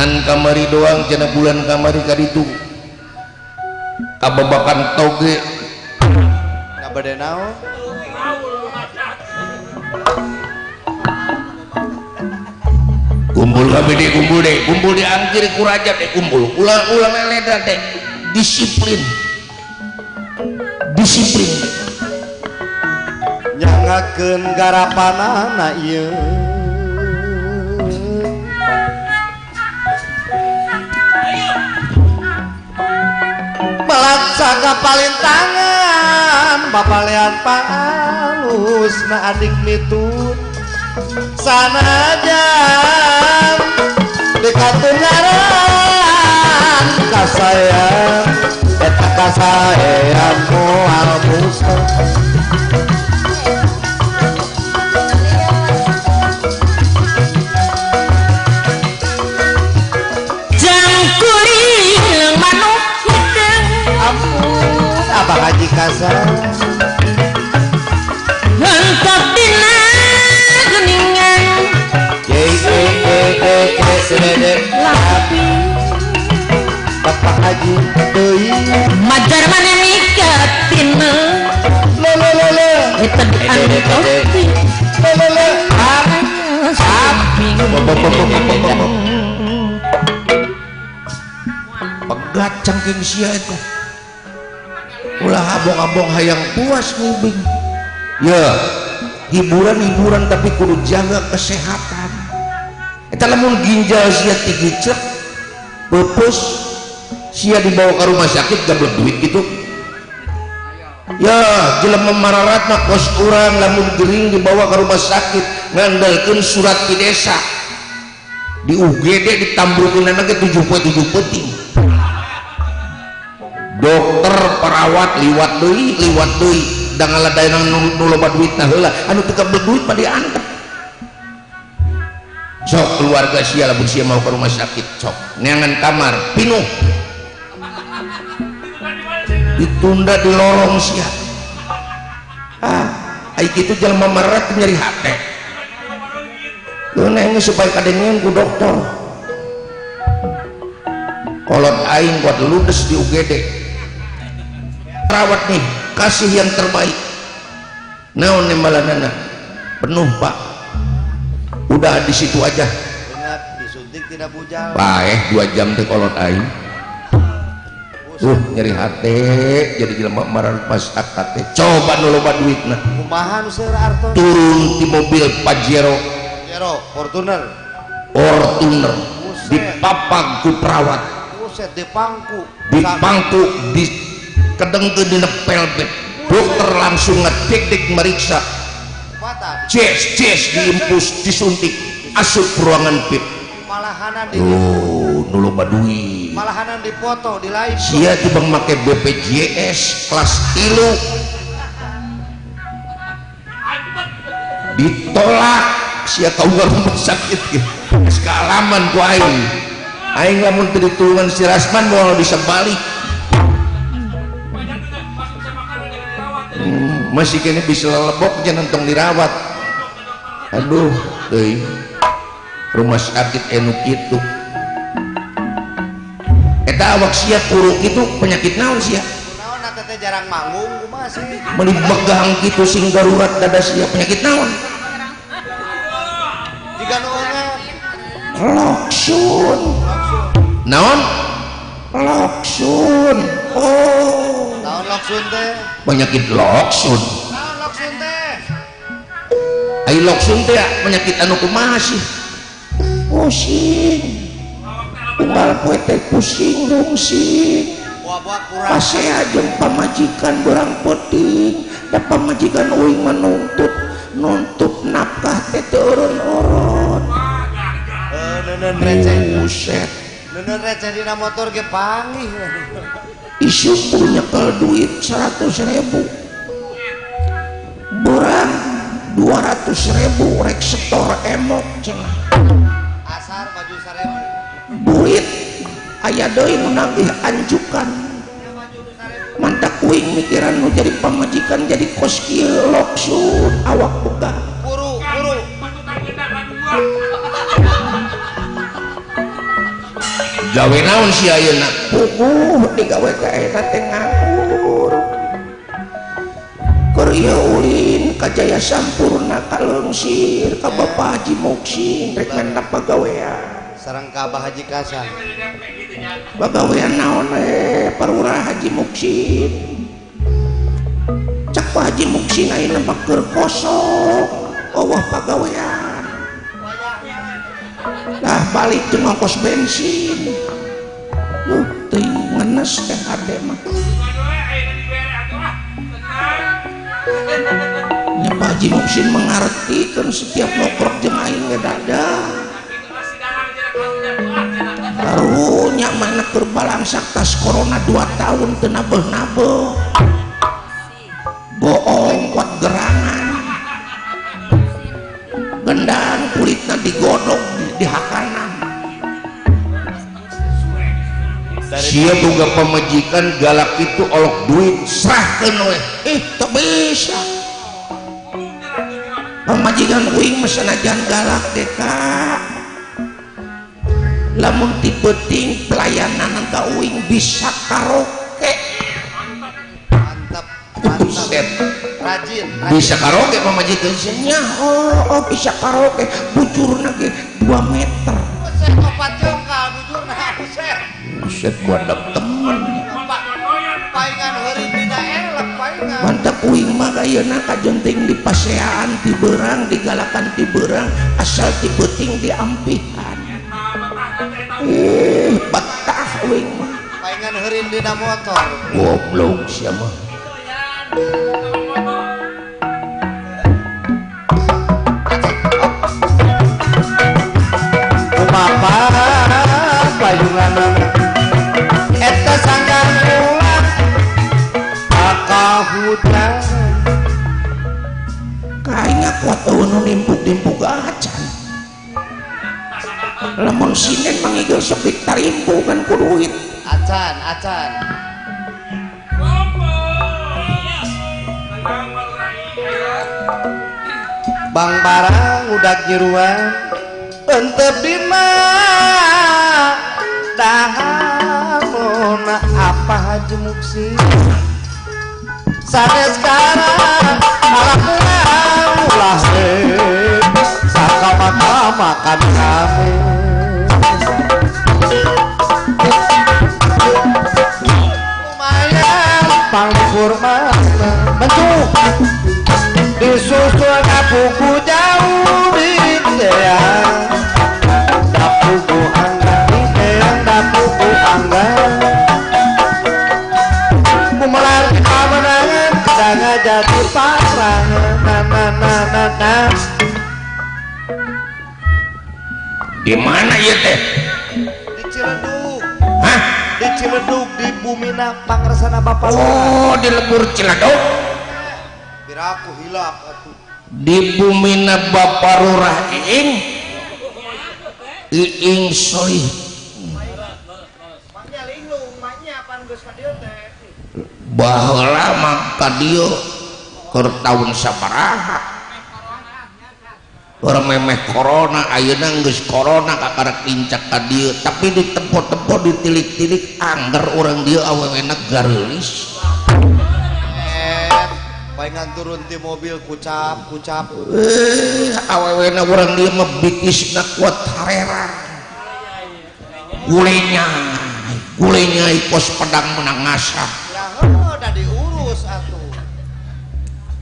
an kamari doang cina bulan kamari kaditu ababakan toge. Kabade naon? Kumpul kabeh deh kumpul deh kumpul di angkir kuraja deh kumpul. Ulang ulang leda deh disiplin. Disiplin. Nyangakeun garapanana ieu. salat sangka paling tangan Bapak lihat palus na adik mitun sana jam dekat kasayang eta kasayang mual musuh dina Yei yei yei yei yei lapi. Lo lo lo lo Itu Lo lo lo Pegat cangking sia itu ulah abong-abong hayang puas ngubing ya hiburan-hiburan tapi kudu jaga kesehatan. Eta lamun ginjal sia tigicek pupus sia dibawa ke rumah sakit gablek duit gitu. Ya jelema mararat mah kos urang lamun gering dibawa ke rumah sakit ngandalkeun surat di desa. Di UGD ditambrukin anak 70 tujuh peting dokter perawat liwat Dei liwat Dei dengan daerah duit anu tetap berduit pada diangkat sok keluarga sial abis sia mau ke rumah sakit sok. Neangan kamar pinuh. Ditunda di lorong sia. Ah aik itu jelma meret nyeri hati lu nengnya supaya kadengnya ku dokter. Kolot aing kuat ludes di UGD perawat nih kasih yang terbaik. Naon nembalanana penuh pak. Udah di situ aja. Ingat disuntik tidak bujang. Paeh dua jam teh kolot aing. Uh nyeri hati jadi jelema marah pas akate coba nu loba duitna kumaha nu seueur artos? Turun di mobil pajero pajero fortuner. Fortuner. Di papang ku perawat buset di pangku. Di pangku di kedengkeun dina pelbet dokter langsung ngedek-dek meriksa. Bata ces ces diimpus disuntik. Asup ruangan pip malahanan di oh nu loba duit malahanan di foto di live sia tibang make BPJS kelas tilu ditolak. Sia kau rumah sakit geus kealaman ku aing. Aing lamun teu ditulungan si Rasman mau bisa balik hmm, masih kini bisa lebok jangan tong dirawat. Aduh deh rumah sakit enuk itu eta awak sia kuruk itu penyakit naon sia? Naon atau teh jarang manggung meni megang gitu sing darurat dada sia penyakit naon? Jika nuhunnya loksun. Naon? Loksun. Oh. Naon loksun teh. Penyakit loksun. Naon loksun teh. Ai loksun teh penyakit anu kumaha sih? Pusing. Unggal poe teh pusing rungsing pasea jeung pamajikan berang penting da pamajikan uing menuntut nuntut nafkah teh turun-urun Eh, buset bener dina motor ge panggih isu nyekel duit 100 ribu. Berang 200 ribu rek setor emok cenah asar maju sarewa. Duit ayah doi menagih anjukan. Mantak kuing mikiran nu jadi pamajikan jadi kos kieu awak buka. gawe naon si ayeuna puguh di gawe ka eta teh ngawur. Keur ulin ka jaya sampurna ka leungsir ka Bapak Haji Muksin rek mendap pagawean sareng ka Abah Haji Kasan pagawean naon we parurah Haji Muksin cak Pak Haji Muksin ayeuna keur kosong. Oh pagawean. tah balik teu ngongkos bensin. Duh teuing ngenes kan ade mah. Nya Haji Muhsin mengerti kan setiap ngoprok jeung aing ge dada. Karunya mana kerbalang saktas corona 2 tahun teu nabeh-nabeh. dia juga pemajikan galak itu olok duit. Serahkan oleh eh tak bisa. Pemajikan kuing mesanajan galak deka lamun tipe ting pelayanan anta uing bisa karaoke. Mantap mantap. Buset. rajin, rajin. Bisa karaoke pemajikan senya oh, oh bisa karaoke. Bucur lagi 2 meter. buset gua ada temen. Mantap kuing mah kayeuna kajenting di paseaan di berang di galakan di berang asal ti beuting diampihan eh uh, betah kuing mah. Paingan heureun dina motor goblok sia mah. Bapak, bayungan hutan kayaknya kuat nu nimpuk nimpuk gacan lemon sinen mangigil kan sepik tarimpu kan kuruit acan acan. Bang Barang udah jeruan Entep dina Dahar apa jemuk sih sampai sekarang malah ulah sih saka makan makan kamu atas. Di mana ya teh? Di Ciledug. Hah? di Ciledug di bumi Pangresana Bapak Oh di lebur Ciledug. Biraku hilap atuh di bumi Bapak rurah Iing. Iing Solih bahwa lama kadio keur taun saparaha. orang memeh korona ayeuna geus korona kakara pincak ka dieu. Tapi di tempo-tempo ditilik-tilik anggar orang dia awewena eh palingan turun di mobil kucap kucap. Eh awewena orang dia mebikis na kuat harera. Gulenya gulenya ikos pedang menang ngasah ya heuh da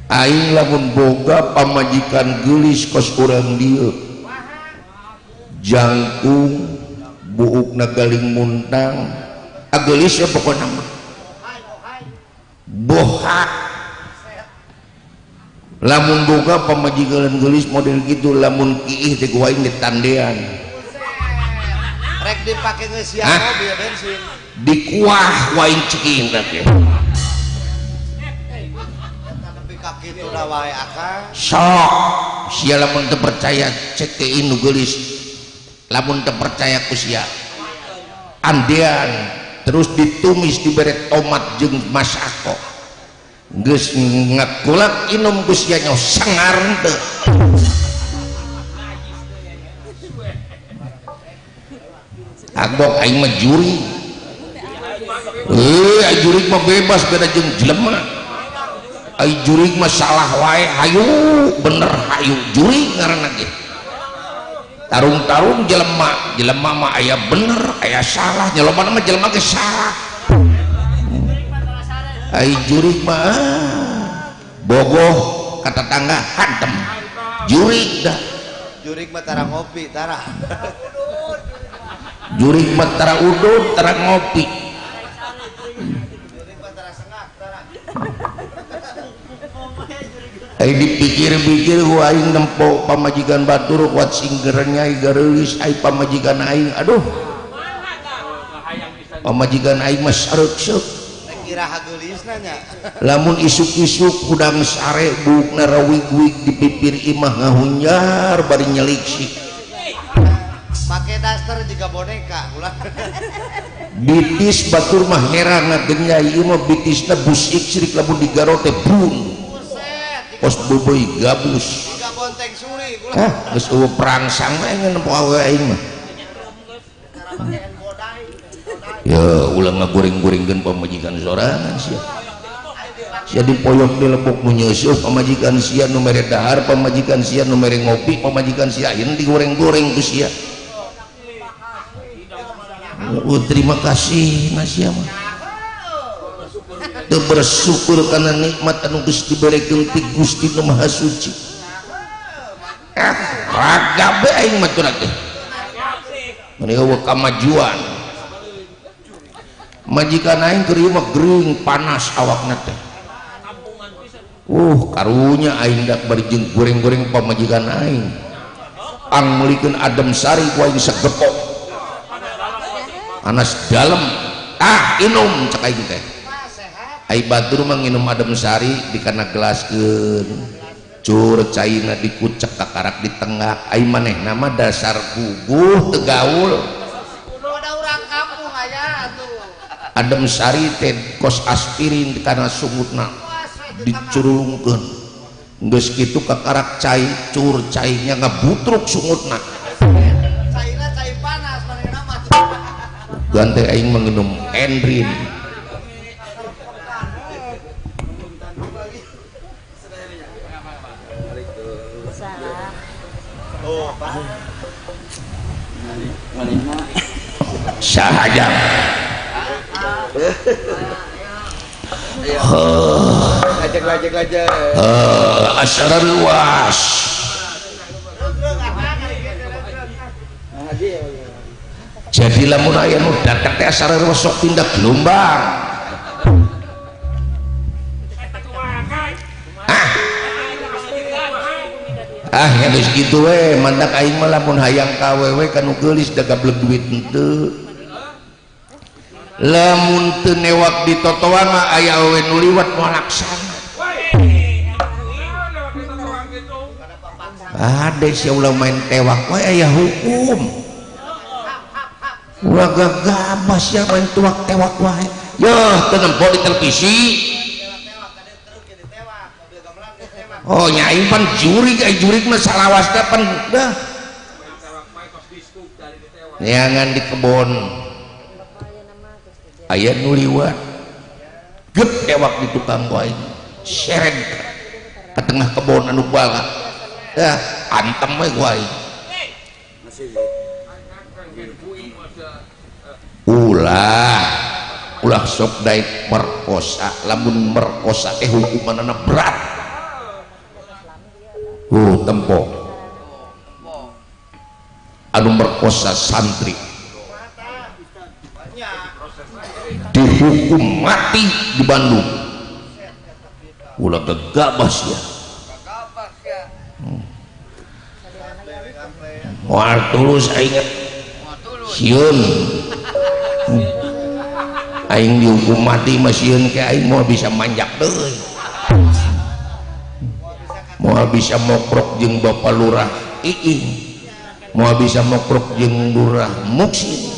Aing lamun boga pamajikan gelis kos urang dia jangkung buukna galing muntang. Ah, Agelis ya pokoknya mah. Boha. Lamun boga pamajikan gelis model gitu lamun kiih teh gua ini tandean rek dipake ngeusian mobil bensin. Dikuah wain cekin teh Tuna wae akang. Sok. Sia lamun teu percaya cek ke inu geulis. Lamun teu percaya ku sia. Andean terus ditumis dibere tomat jeung masako. Geus ngakulak inum ku sia nyaho sangar teu. Agok aing mah juri. Eh, juri mah bebas beda jeung jelema. ai jurig mah salah wae. Hayu bener hayu. Jurig ngaranna ge. Tarung-tarung jelema jelema mah aya bener aya salah. Jelema mah jelema ge salah. Ai jurig mah ah. bogoh kata tangga hantem. Jurig dah. Jurig mah tara ngopi tara. Jurig mah tara udud tara ngopi. Eh dipikir-pikir ku aing nempo pamajikan batur kuat singgernya gareulis ai pamajikan aing aduh. Pamajikan aing mah sareuk seuk lamun isuk-isuk hudang sare bukna narawig-wig di pipir imah ngahunjar bari nyeliksi make daster juga boneka ulah. Bitis batur mah herang ngagenyai imah bitisna busik sirik lamun digarote bung. pos buboy gabus. Ah geus eueuh perang mah ngan poe aing mah. Ya ulah ngaguring-guringkeun pamajikan sorangan sia. Sia dipoyok di mun nu nyeusuh pamajikan sia nu mere dahar pamajikan sia nu mere ngopi pamajikan sia. Ayeuna digoreng-goreng ku sia. Oh, terima kasih nasi mah. Teu bersyukur karena nikmat anu geus diberikeun ti Gusti Nu Maha Suci. Ah, raga be aing mah teh. Eueuh kamajuan. majikan aing keur mah gering panas awakna teh uh karunya aing dak bari jeung goreng-goreng pamajikan aing ang melikeun adem sari ku aing sagepok panas dalem ah inum cek aing teh Batur nginum adem Sari dikana gelaskeun. Cur caina dikucek Kakarak di tengah. Ai maneh nama dasar aya atuh. Adem Sari teh kos aspirin dikana sungutna dicurungkeun. Geus kitu Kakarak cai cur cainya ngabutruk sungutna. Gante aing menginum Endrin. Sahaja lajak lajak lajak. Uh, asara luas jadi lamun aya nu datang teh luas sok pindah gelombang. Ah. Ya kitu we mandak aing mah lamun hayang ka awewe kanu da gablek duit henteu lamun teu newak di totoana ayah awe nuliwat moal laksana ada si ulah main tewak wae aya hukum. Ulah gagabas ya main tuak tewak wae. Yeuh teu nempo di televisi. Oh nyai pan juri kayak juri mah salawas teh pan dah. Neangan di kebon. Aya nu liwat. Gep ewak di tukang wae. Seret ke tengah kebon anu bala. Dah antem we wae. Ulah ulah sok daik merkosa lamun merkosa teh hukumanana berat uh tempo anu merkosa santri dihukum mati di Bandung. Ulah gegabas ya. Hmm. Wah tulus aing. Sieun hmm. aing dihukum mati mah sieun ke aing mau bisa manjak deui. Mau bisa mokrok jeung bapak lurah iing. Mau bisa mokrok jeung lurah muksin.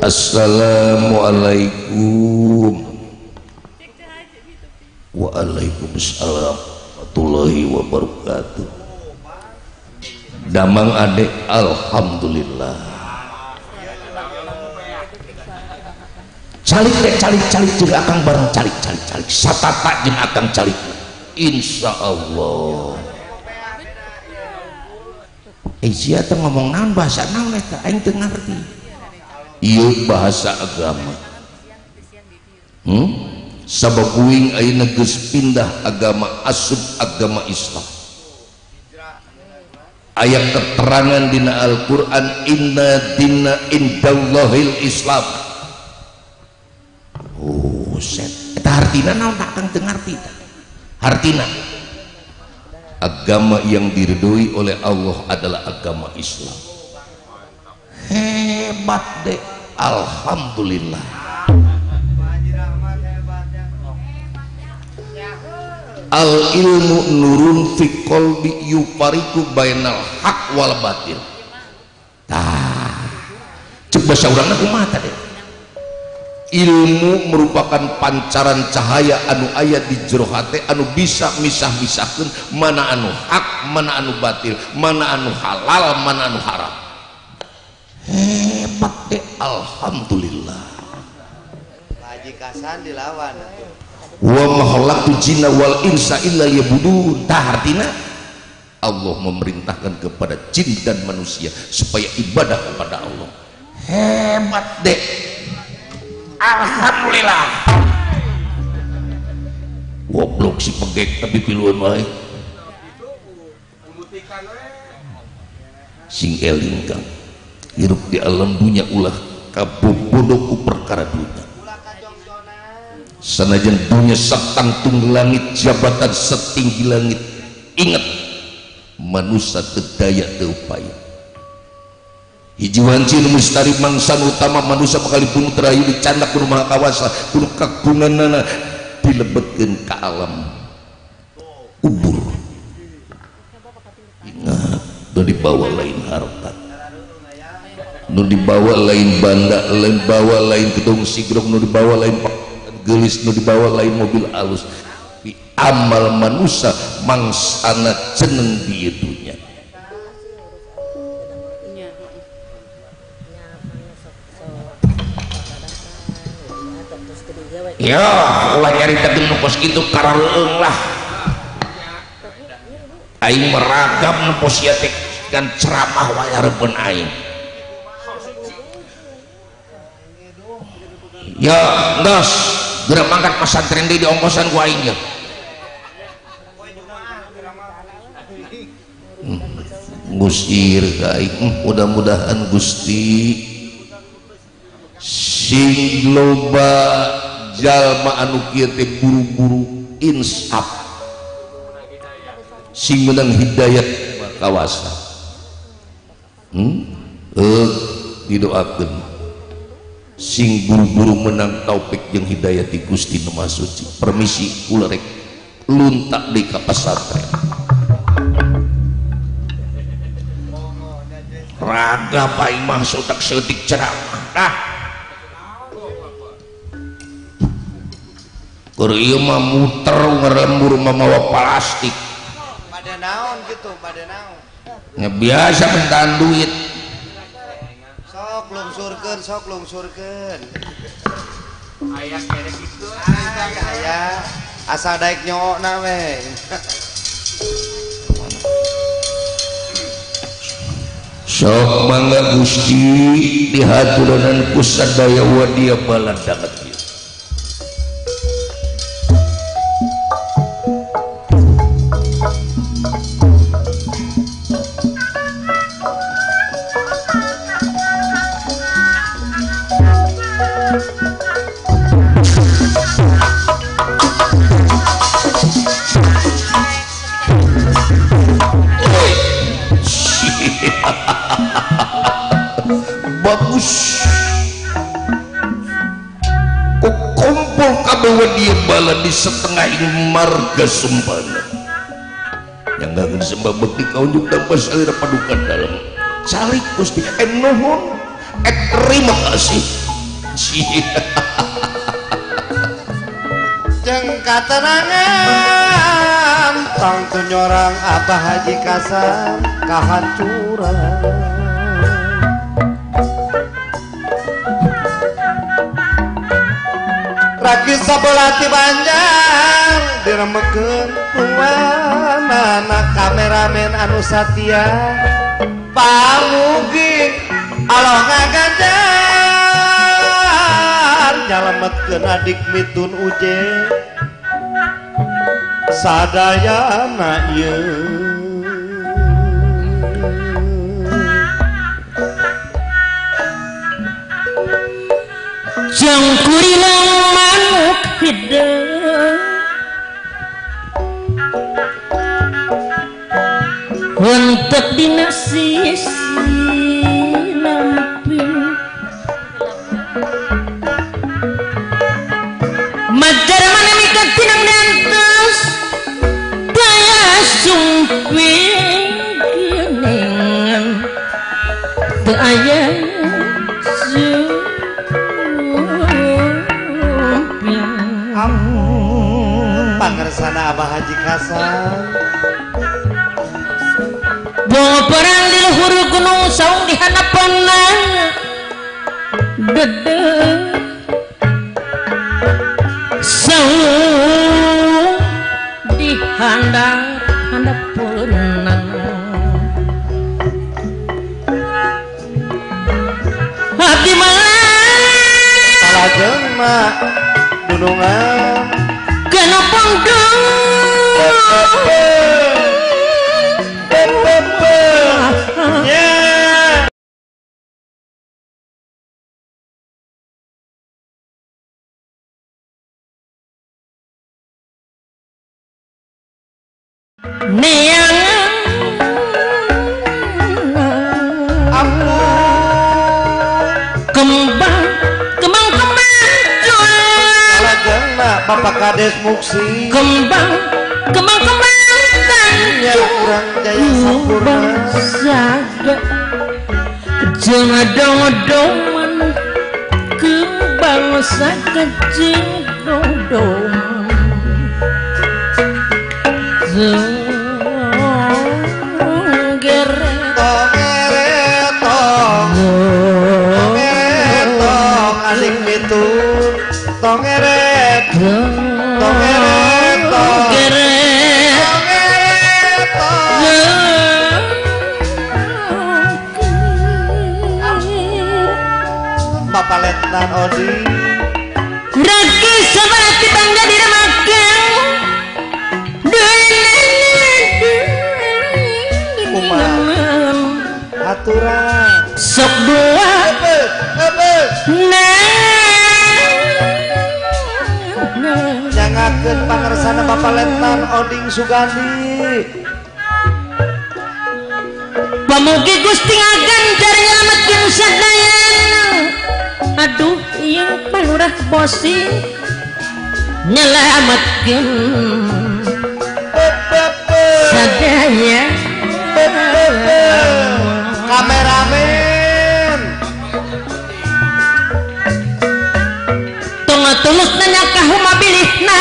Assalamualaikum. Waalaikumsalam warahmatullahi wabarakatuh. Damang adek Alhamdulillah. Calik teh calik calik jeung akang bareng calik calik calik satata jeung akang calik Insya Allah Eh sia teh ngomong naon bahasa naon eta aing teu ngarti Ieu bahasa agama. Hmm? sababuing ayeuna geus pindah agama asub agama Islam. Ayat keterangan dina Al-Quran inna dina indallahil Islam. Oh set. Eta hartina naon? Tak akan teu ngarti. Hartina. Agama yang diridhoi oleh Allah adalah agama Islam. Hebat deh. Alhamdulillah. Al ilmu nurun fi qalbi yufariku bainal haq wal batil. Tah. Cek bahasa urangna kumaha tadi ilmu merupakan pancaran cahaya anu ayat di jero hate anu bisa misah-misahkan mana anu hak mana anu batil mana anu halal mana anu haram. Hebat deh Alhamdulillah. Haji Kasan dilawan wa mahalaktu jina wal insa illa yabudun tah artinya Allah memerintahkan kepada jin dan manusia supaya ibadah kepada Allah. Hebat deh Alhamdulillah. Goblok si pegek tapi piluan wae sing eling kang hirup di alam dunia ulah kabobodoh ku perkara dunia. Sanajan dunia setangtung langit jabatan setinggi langit. Ingat manusia terdaya terupaya hiji wanci nu mustari mangsan utama manusia bakalipun terayu dicandak kudu maha kawasa kudu kagungan nana dilebetkeun ka alam. Ubur ingat nu dibawa lain harta. Nu dibawa lain banda lain bawa lain gedung sigrok nu dibawa lain gelis nu dibawa lain mobil alus. Di amal manusia mangsana ceneng di dunya ya ulah nyari nu nukos gitu karang lah aing meragam nukos ya dan ceramah wayar pun aing. Ya ndos gerak mangkat pesantren di ongkosan ku aing ya. Hmm, Gusir kaing hmm, mudah-mudahan Gusti sing loba jalma anu kieu buru-buru insaf. Sing menang hidayat kawasa hmm? eh, didoakeun. Sing buru-buru menang taufik jeung hidayat hidayati Gusti Nama Suci. Permisi kula rek luntak di rada raga mah sotak sedik ceramah dah. muter ngerembur mamawa plastik. Pada naon gitu pada naon. Ya biasa mentan duit. Sok lungsurkeun sok lungsurkeun. Ayah kere itu. Aya. Asa daek nyoona we sok mangga gusti di haturanan pusat daya wadia baladak. Bagus. Kok kumpul kabewa dia bala di setengah ini marga sumpana yang gak sembah bekti kau juga tanpa salira padukan dalam. Salik gusti. Eh nuhun. Eh terima kasih. Jeng katerangan Tong tunyorang Abah Haji Kasan Kahancuran rakis sabelati panjang diremeken kumana kameramen anu satya pamugi Allah ngaganjar nyalametkeun adik mitun uje. Sadayana ieu. Jangkurilang untuk dinasi Majar mana mikat tinang dantos Baya sumpit. sana Abah Haji Kasan Boboran di luhur gunung saung di hadapanan Dede Saung di handang handapunan Hati mah. Salajeng mak. Gunungan Nè Bapak Kades Muksi? Kembang kembang kembang. Ya kurang jaya sampurna. Saga jeung dong-dongan kembang saga jeung dong-dong Mantan Odi Regi sobat tetangga di rumah gang Umar Aturan. Sok dua. Nyangakan pangersana Bapak Letnan Oding Sugandi. Pemugi Gusti Agang dari Alamat Kim Sadaya Aduh iya palurah bosi. Nyelamatkan sadaya Kameramen. Tunggu tulus nanya kahuma bilihna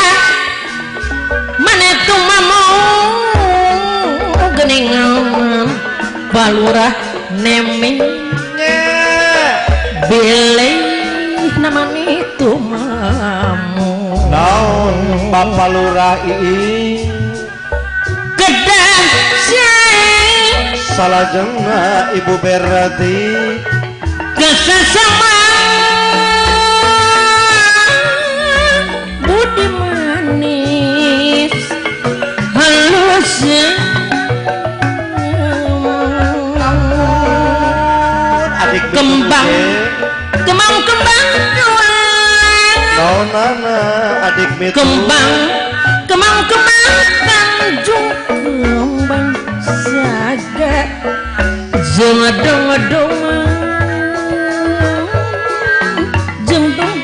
Mana itu mamu Geningan Balurah nemeng Nye Bapak Lurah Ii. Kedang syai Salajengna Ibu Berarti. Kesesama. Budi manis. Halus Adik Kembang. Kembang-kembang ke mana adik Mitu? Kembang, kembang, kembang, tanjung kembang saja. Jangan dong, dong, jemput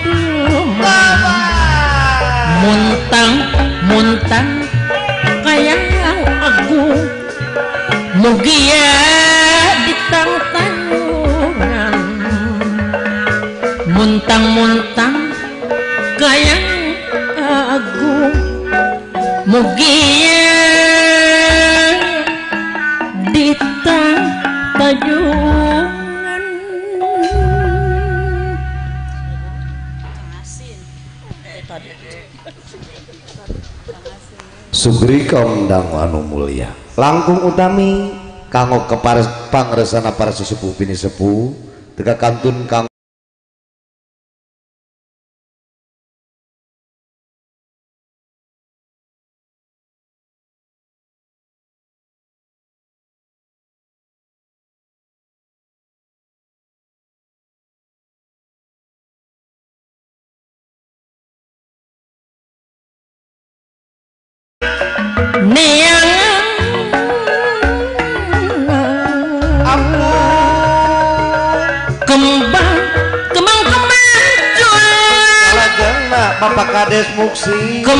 Montang, montang, kayak aku mugi ya ditang tangan. Muntang, muntang. Kaundang anu mulia. Langkung utami kanggo kepar pangresana para sesepuh bini sepuh teka kantun kang see.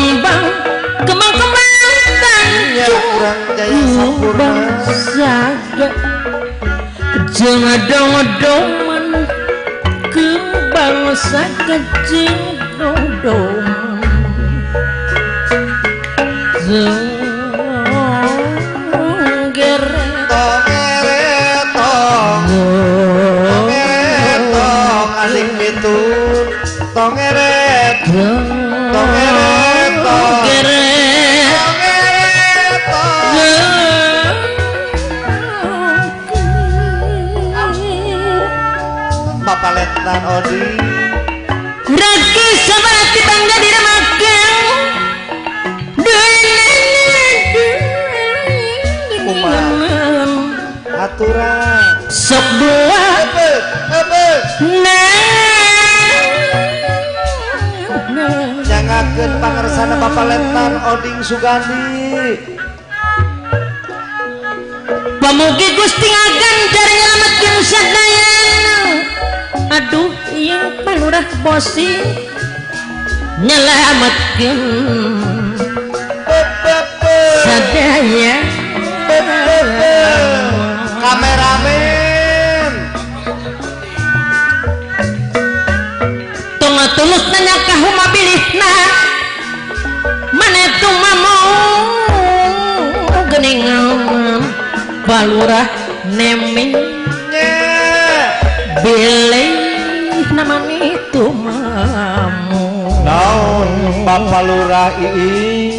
Bang Malura ii.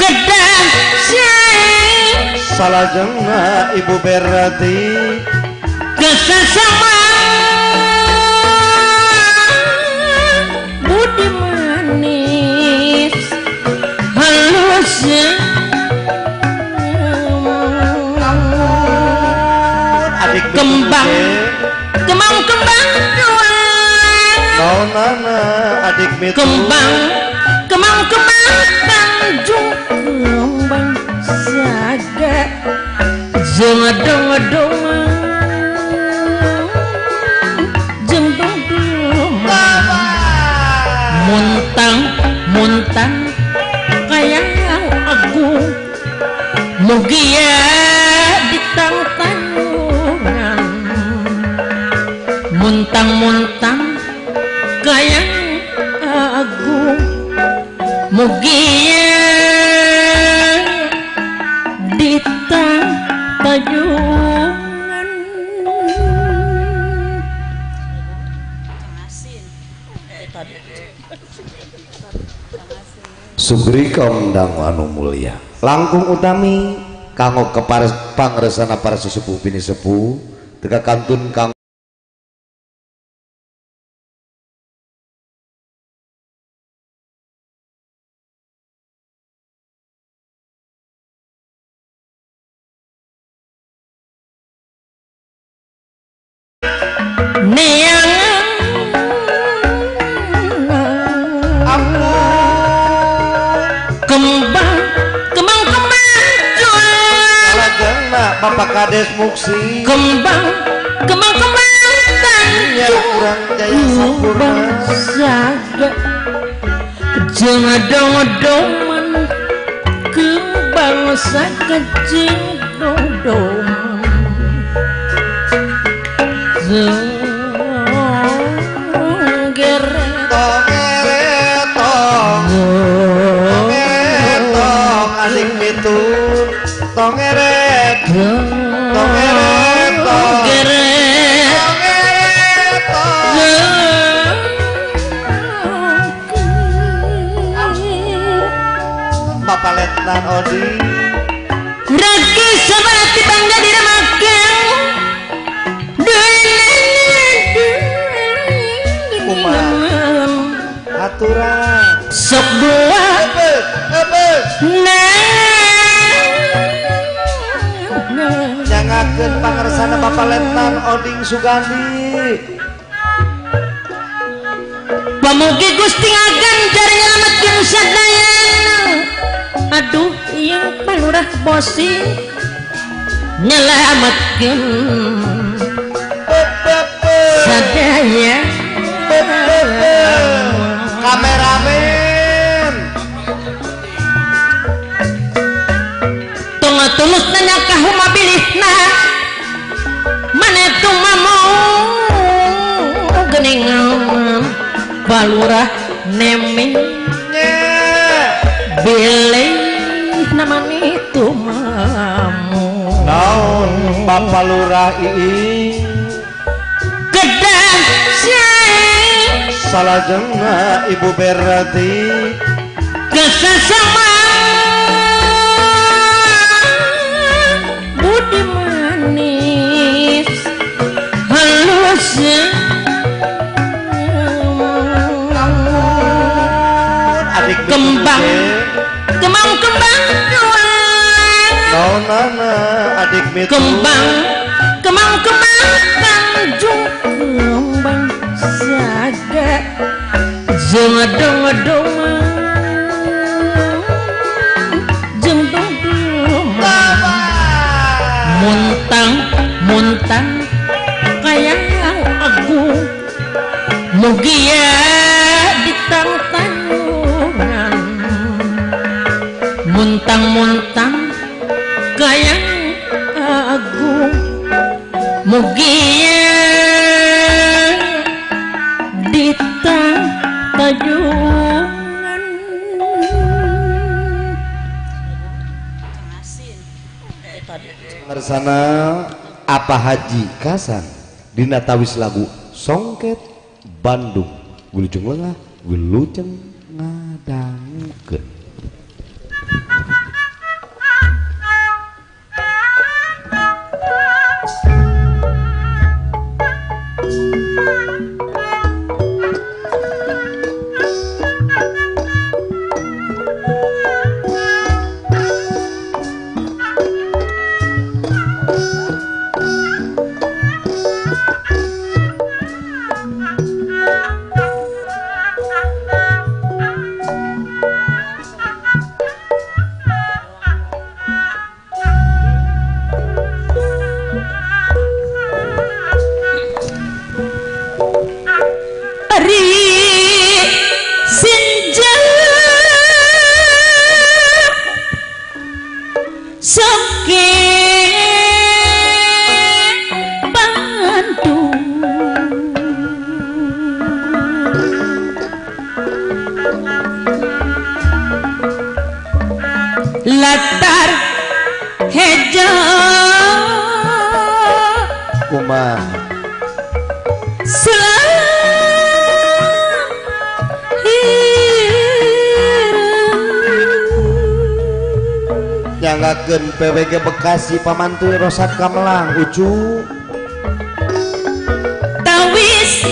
Gedang Salah jengna Ibu Berati Kesesama Budi manis. Halusnya Adik kembang. Kemang kembang. Adik mitu Kembang Kembang kembang Tanjung Kembang Saga Jemedong edong Jemedong Muntang Kayak aku Muntang-muntang Sugri kaundang anu mulia. Langkung utami kanggo kepar pangresana para sesepuh bini sepuh teka kantun kang Dina tawis lagu songket Bandung. Wilujeng Lengah Wilujeng Nga. PWG Bekasi Pamantu Rosat Kamelang Ucu Tawis.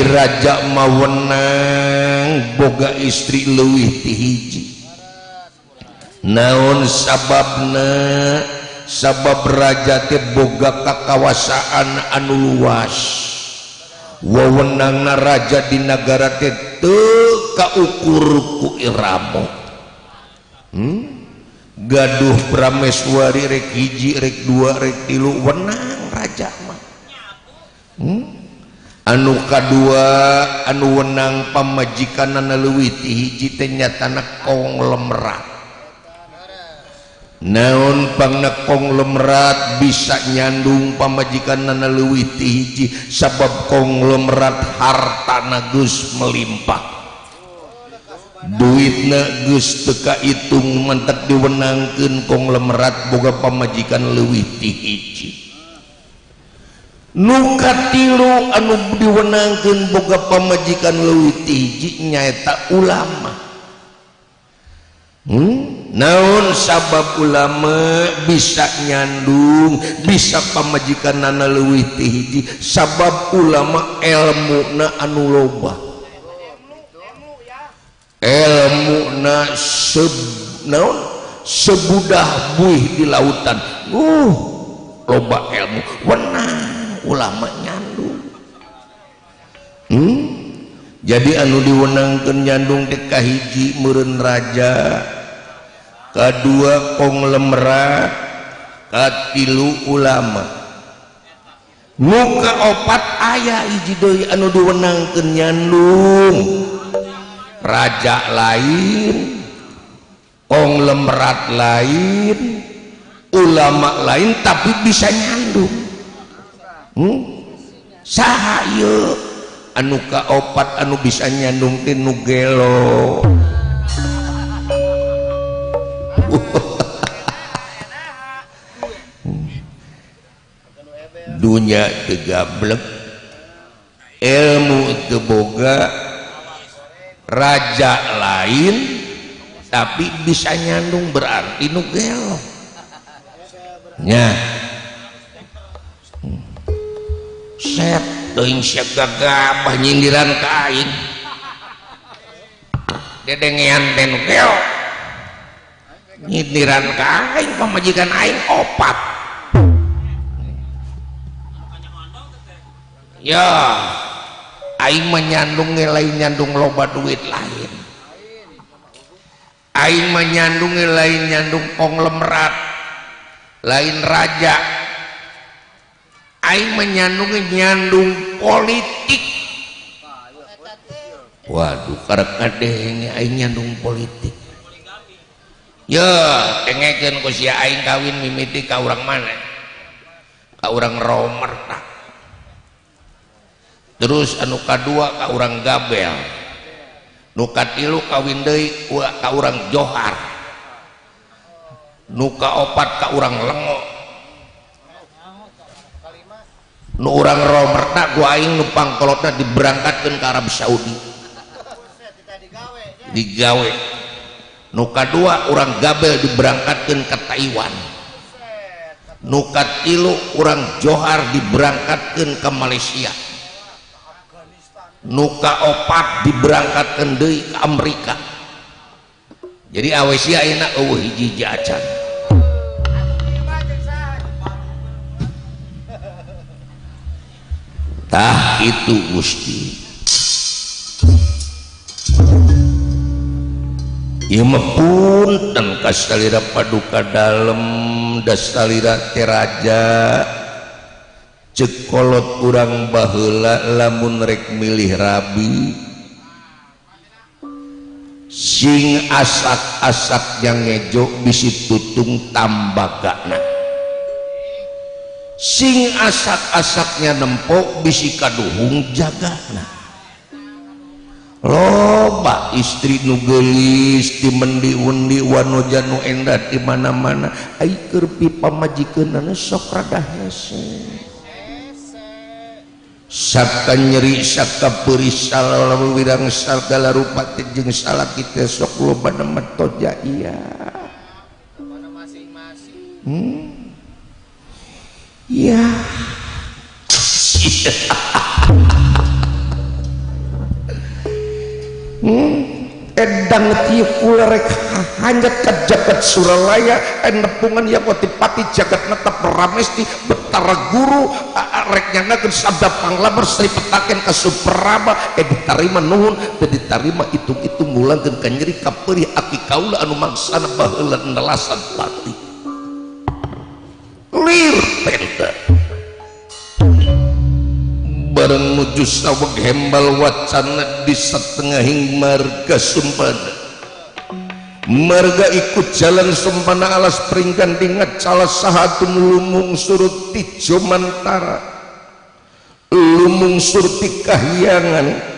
Raja mawenang boga istri leuwih ti hiji. Naon sababna? Sabab raja teh boga kakawasaan anu luas. Wewenangna raja di nagara teh teu kaukur ku iramo hmm? gaduh prameswari rek hiji rek dua rek tilu wenang raja. anu kadua anu wenang pamajikan leuwih ti hiji tenya tanah kong lemrat. Naon pangna nekong lemrat bisa nyandung pamajikannya leuwih ti hiji sabab kong lemrat harta nagus melimpah. Duit negus teka hitung mantap diwenangkan kong lemrat boga pamajikan lewiti hiji. nuka tilu anu diwenangkan boga pemajikan luwi tiji nyaeta ulama. Hmm? naon sabab ulama bisa nyandung bisa pemajikan nana luwi hiji sabab ulama ilmu na anu loba. Ilmu na seb naon? Sebudah buih di lautan. Uh loba ilmu. Wenang. ulama nyandung. Hmm? jadi anu diwenangkan nyandung dekah hiji meren raja kedua konglemerat katilu ulama. Muka opat ayah hiji doi anu diwenangkan nyandung. Raja lain konglemerat lain ulama lain tapi bisa nyandung. hmm? ieu? Anu opat anu bisa nyandung nyandungti nugelo dunya tegablek ilmu teboga raja lain tapi bisa nyandung berarti nugelo nya. Set teuing siap gagabah nyindiran kain. Dedengean teh nugel nyindiran kain pemajikan aing opat. Ya aing menyandung nilai nyandung loba duit lain. Aing menyandung nilai nyandung konglomerat lain raja aing menyandung nyandung politik. Waduh karek kadenge aing nyandung politik. Ya kengekeun ku sia aing kawin mimiti ka urang mana? Ka urang romer tak. Terus anu kadua ka urang gabel. Nu katilu kawin deui ka urang johar. Nu kaopat ka urang lengo. nu urang romerta tak gua aing nu pangkolotna diberangkatkeun ka Arab Saudi. Digawe. Nu kadua urang Gabel diberangkatkeun ka Taiwan. Nu katilu urang Johar diberangkatkeun ka Malaysia. Nuka opat diberangkatkan deui ke Amerika. Jadi awesia aina eueuh hiji acan. tah itu Gusti. Ieu mah punten kasalira paduka dalem dasalira teraja cekolot kurang baheula lamun rek milih rabi. Sing asak-asak yang ngejo bisi tutung tambagana sing asak-asaknya nempok bisi kaduhung jagana loba istri nu gelis di mendi undi dimendiundi Wanojanu Endat di mana-mana. Ai keur pamajikeunana sok rada hese. Saka nyeri Sakta perisal wirang sagala rupa jeung salah kita sok loba nama toja iya. Hmm? Ya. hmm? rek hanya ke jagat Suralaya nepungan yang watipati jagat netap ramesti betara guru reknya nagen sabda panglabar Sri petaken ke Supraba eh diterima nuhun dan diterima itu itu mulang dan kanyeri kaperi aki kaula anu mangsana baheula nelasan pati bareng mujus saweg hembal wacana di setengahing marga sumpana. Marga ikut jalan sumpana alas peringkan dingat salah sahatu lumung surut tijo mantara lumung surti kahyangan.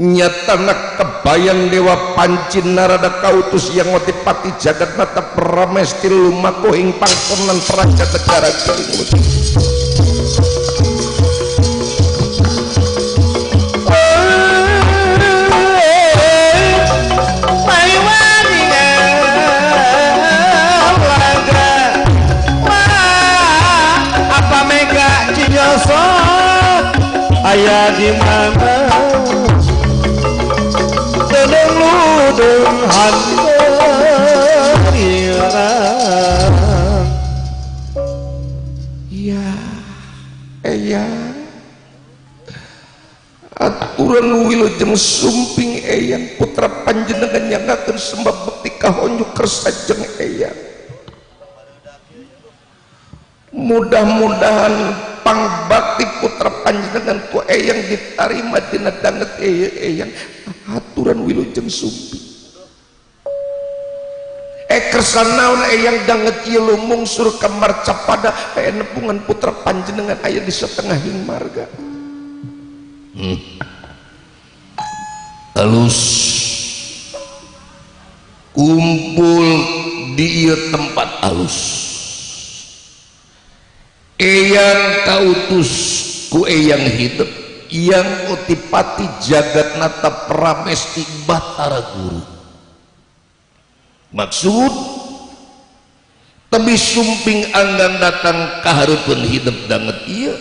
Nyatana kebayang dewa pancin narada kautus yang watipati jagat mata pramesti lumaku ing pangkonan peraja negara cinyoso ayah di mana ludung hantarira iya aturan wilujeng sumping eyang putra panjenengan yang akan sembah bekti kahonyu kersajeng eyang mudah-mudahan pangbakti putra panjenengan ku eyang diterima dina danget eyang. Aturan wilujeng sumping eh kersanaun eyang danget ieu lumung sur kamar capada eh nepungan putra panjenengan aya di setengahing marga. Halus kumpul di tempat halus eyang kautus ku eyang hidup yang utipati jagat nata pramesti batara guru maksud tapi sumping anggan datang kaharupun hidup banget iya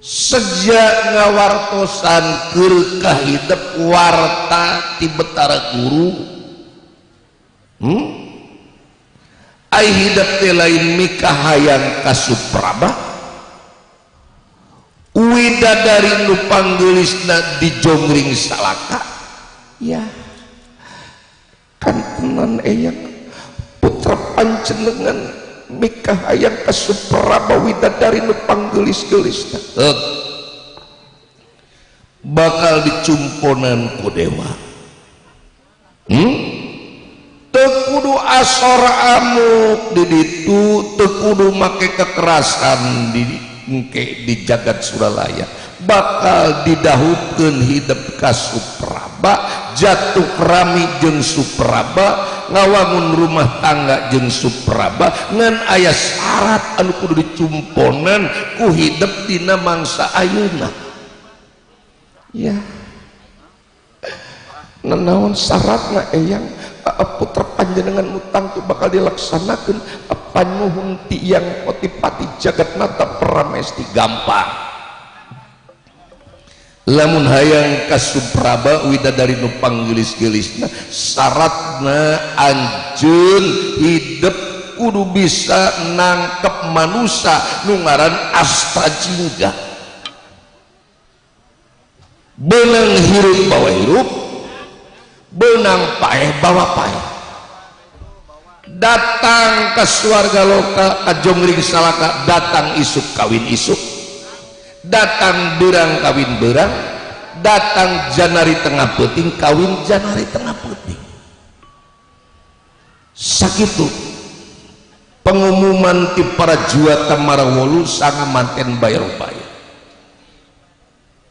sejak ngawartosan kerkah hidup warta tibetara guru hmm? ay hidup lain mikah hayang kasuprabah wida dari nupanggulisna di jongring salaka ya yeah. Tenan eyang putra panjenengan mikah hayang kasupraba widadari nu panggelis-gelisna Tet. bakal dicumponan ku dewa hmm? tekudu asor amuk di ditu tekudu make kekerasan di di jagat Suralaya bakal didahubkan hidup ka Supraba. Jatuh rami jeung Supraba ngawangun rumah tangga jeung Supraba. Ngan aya syarat anu kudu dicumponan ku hidup dina mangsa ayeuna. Ya. Nanaon syaratna eyang putra panjenengan utang tuh bakal dilaksanakan panuhun tiang potipati jagat nata peramesti gampang. lamun hayang kasupraba widadari nu panggelis-gelisna syaratna anjeun hidup kudu bisa nangkep manusia nu ngaran astajingga benang hirup bawa hirup benang paeh bawa paeh. Datang ke suarga loka ke jongring salaka datang isuk kawin isuk. Datang berang kawin berang datang janari tengah peting kawin janari tengah peting sakitu pengumuman ti para juata marawolu sangat manten bayar bayar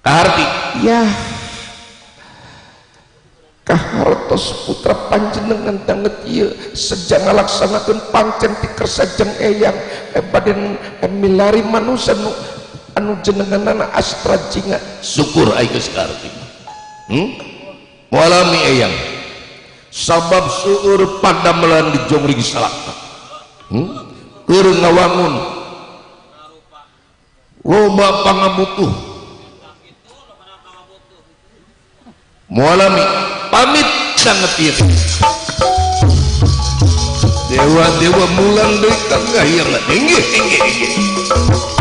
kaharti? Ya. Kahartos putra panjenengan danget ieu sejak ngalaksanakeun pancen ti kersajeng eyang eh, baden eh, milari manusia nu anu jenenganana astra jinga. Syukur hmm? walami eyang. Sabab syukur pada melan di Jomring hm hmm? ngawangun. Loba pangabutuh mualami pamit sangetir dewa dewa mulan dari tangga yang tinggi tinggi tinggi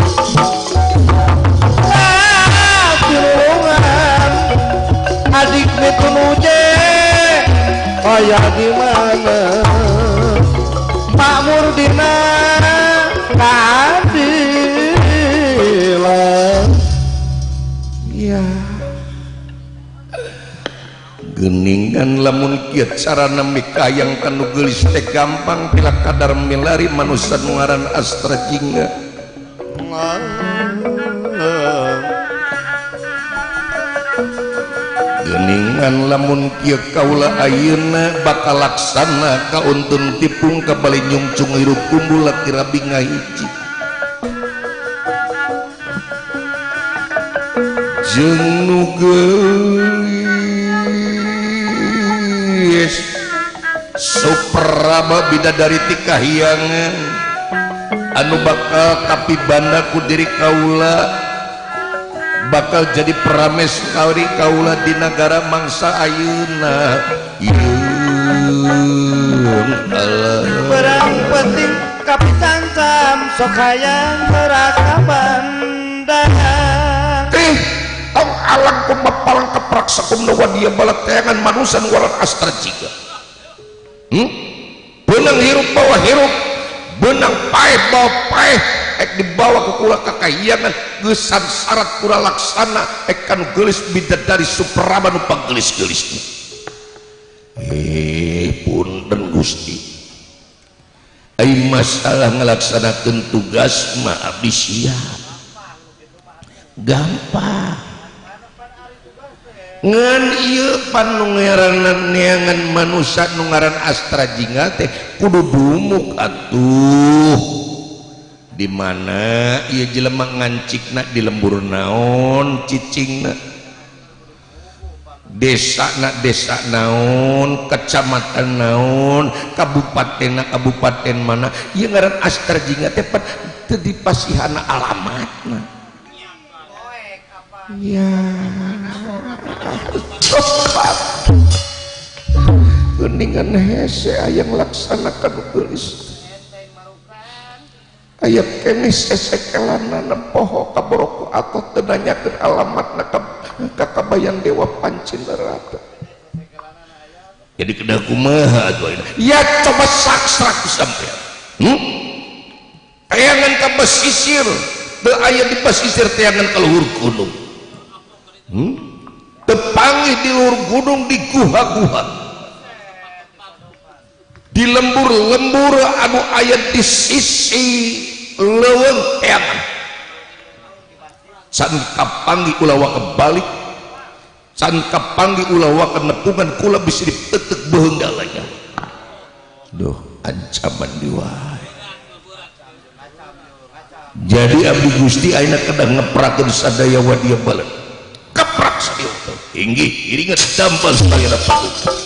aya di mana? Makmur dina keadilan. Ya. Geningan lamun kiat sarana mikayang kanu gelis teh gampang pila kadar milari manusia nuaran astra jingga geningan lamun Kaula Ayeuna bakal laksana kauntun tipung kapalnyungcung Iruk kumbul kirabinga hiji jeng superaba bida dari tikahyangan anu bakal kapibanda ku diri Kaula. bakal jadi perames kauri kaula di negara mangsa Ayeuna perang penting kapitan sam sok hayang neraka bandangan ih eh, tong alang kumapalang keprak sakum nawa dia balat tayangan manusan walat astra jika hmm? benang hirup bawah hirup benang paeh bawah paeh ek dibawa ke kulaka pakaianan gesan syarat pura laksana ekan gelis bidadari superaba nu panggelis gelis eh punten gusti. Ai masalah ngelaksanakeun tugas mah abdi siap. Gampang. Ngan iya panungeranan neangan manusia nungaran astra Jingga teh kudu dumuk atuh. di mana ia jelema ngancikna di lembur naon cicingna? Desa na desa naon Kecamatan naon Kabupaten na Kabupaten mana? Ia ngaran astra jingga tepat tadi pasihana alamat na. ya geningan hese ayang laksanakan tulis ayat kemis esseklananapoho kaboroku atau tenanyakan alamat kakabayan dewa pancin neraka. Jadi kedah kumaha atuh ya coba saksak sampai hmm? tayangan ke pesisir teu aya di pesisir teangan ke luhur gunung. Hmm? tepangi di luhur gunung di guha-guha. Di lembur-lembur anu ayat di sisi teangan san kapangi ulawa kebalik? San kapangi ulawa kenepungan kula bisa ditetek behenggalanya duh ancaman diwae jadi Abdi Gusti aina kadang ngeprakeun sadaya wadia balen keprak sadaya tinggi iringan dampal sadaya dapat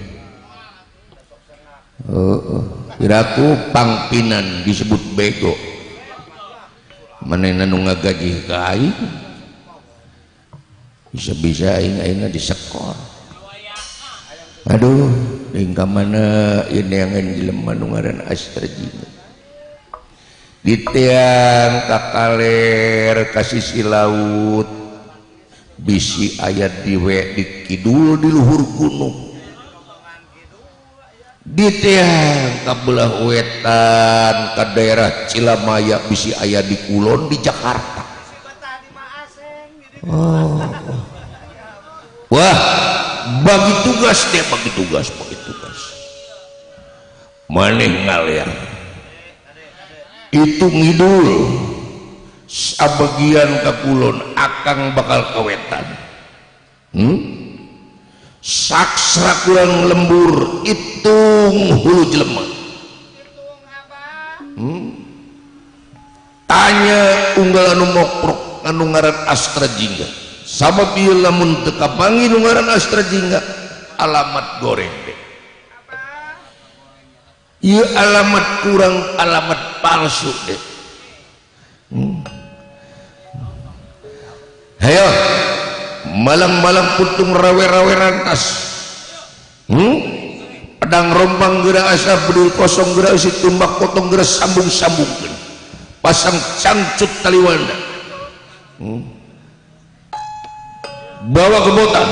Heeh. Kiraku pangpinan disebut bego. Manehna nu ngagaji ka aing. Bisa-bisa aing ayeuna disekor. Aduh, ing ka mana ieu neangan jelema nu ngaran Astrajina. di tiang kakaler kasih si laut bisi ayat diwe di kidul di luhur gunung ditiang kabelah wetan ke daerah Cilamaya bisi ayah di Kulon di Jakarta. Oh. wah bagi tugas deh bagi tugas bagi tugas. Maneh ngalir. Itu ngidul. Sebagian ke Kulon akang bakal kewetan hmm? saksra kurang lembur hitung hulu jelema. Hmm. tanya unggal anu mokrok anu ngaran astra jingga. Sama bila lamun tekapangi anu ngaran astra jingga? Alamat goreng deh. Iya alamat kurang alamat palsu deh. Hmm. Hayo, malam-malam putung rawe-rawe rantas hmm? pedang rombang gerak asa bedul kosong gerak isi tumbak potong gerak sambung-sambung. Pasang cangcut taliwanda hmm? bawa ke botan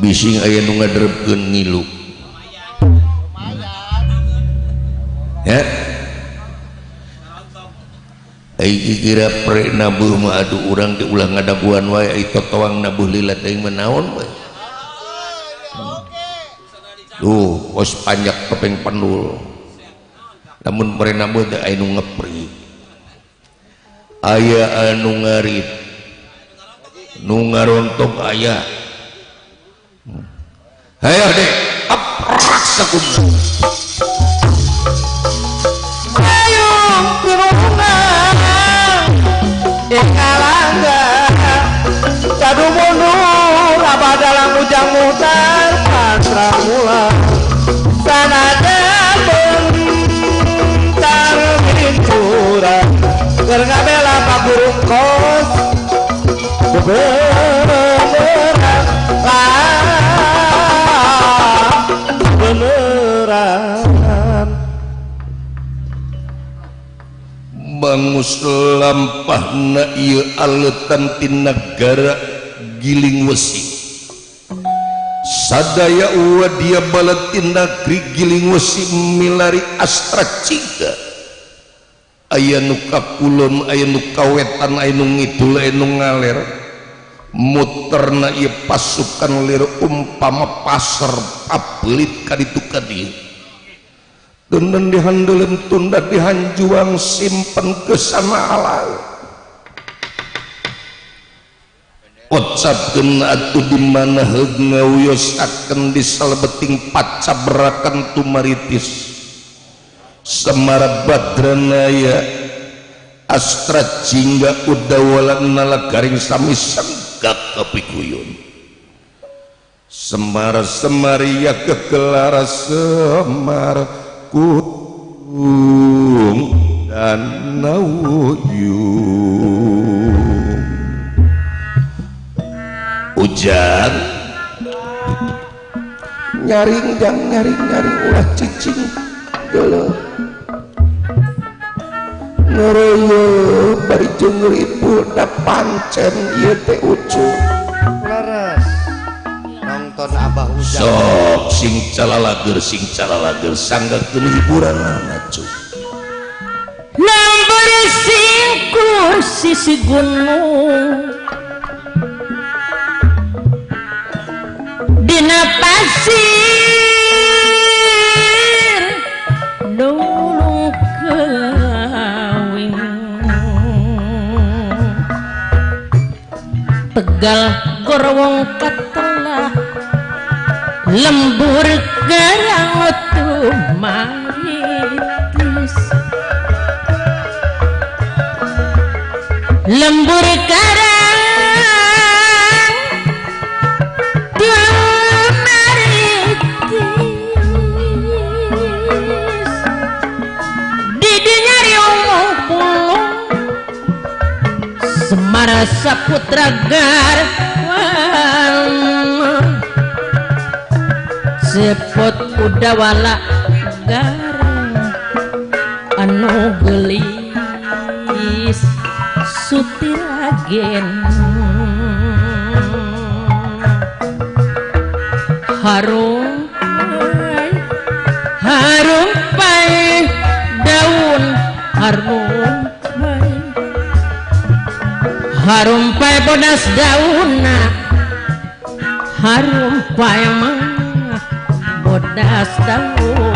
bising ayah nu derepkeun ngilu. Eh? nabu aduh urang diulang ngadaguan wae itu toang nabuh lila yang menaon tuh bos panjak kepeng pendul namun mereka nabuh teh anu ngepri. Aya anu ngarit. Nu ngarontok aya. Hayo deh. Aprak sakunya mula sanada bentar hiburan keur ngabela Pak Guru Kos beneran lah beneran. Bangus lampah na ieu aletan ti nagara giling wesi. sadaya uwa dia bala tindakrigiling milari astra aya nu kulon aya nu kawetan aya nu ngidul aya nu ngalir muterna ieu pasukan lir umpama pasar papelit kaditu dieu denden dihandelin tunda dihanjuang simpen kesana alam WhatsAppkenatuh dimanaos akan disalbeting pacabrakan tumaritis Semara Badranaya Astra Jingga udawala nala garing sami sangkat kepikuyun Semara Semaria kegelara Semar Kutung dan Nawuyun hujan nyaring jang nyaring nyaring ulah cicing. Dulu ngeroyo bari jeung ibu da pancen ieu teh ucul leres. Nonton abah hujan sok sing calalager sing calalager sanggak teu hiburan ngacu Nang berisik kursi si gunung. dina pasir nulung kawin pegal gorowong katelah lembur garang otu lembur garang Semara Saputragar sepot udawala anu gelis Sutiragen Harum harumpai bodas dauna harumpai mah bodas daun.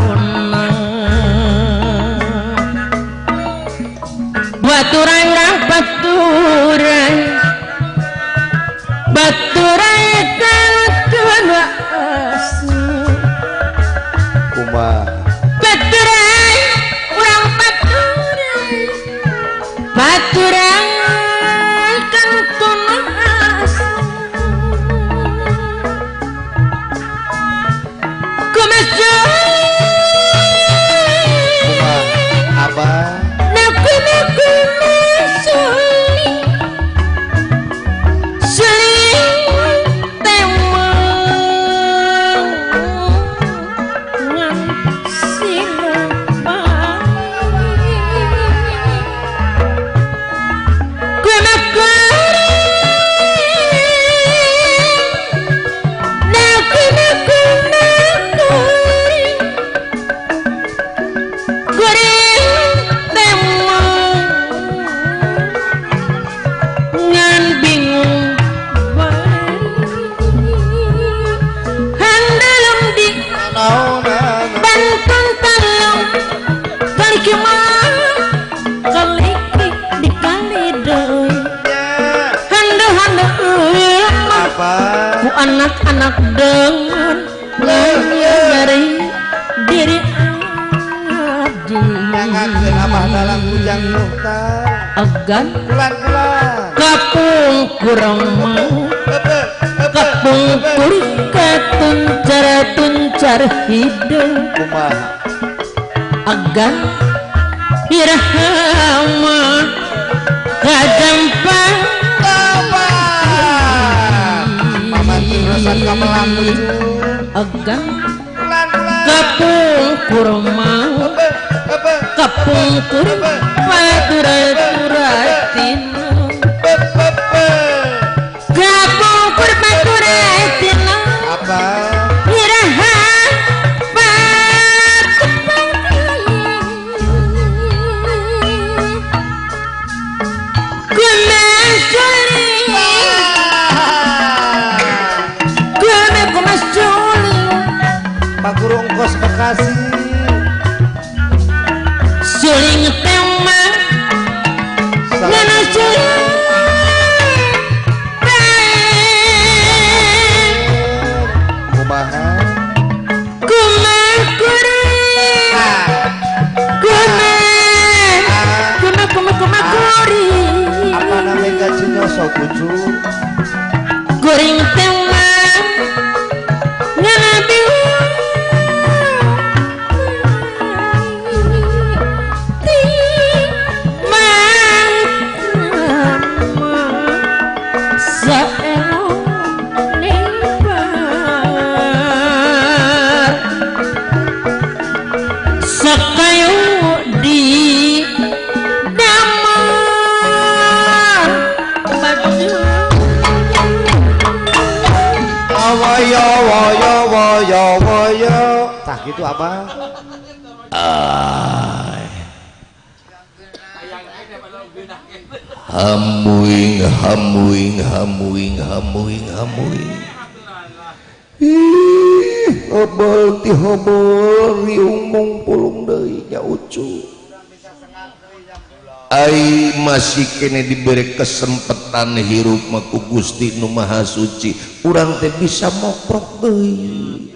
kene diberi kesempatan hirup maku Gusti nu Maha Suci. Urang teh bisa mokrok deui.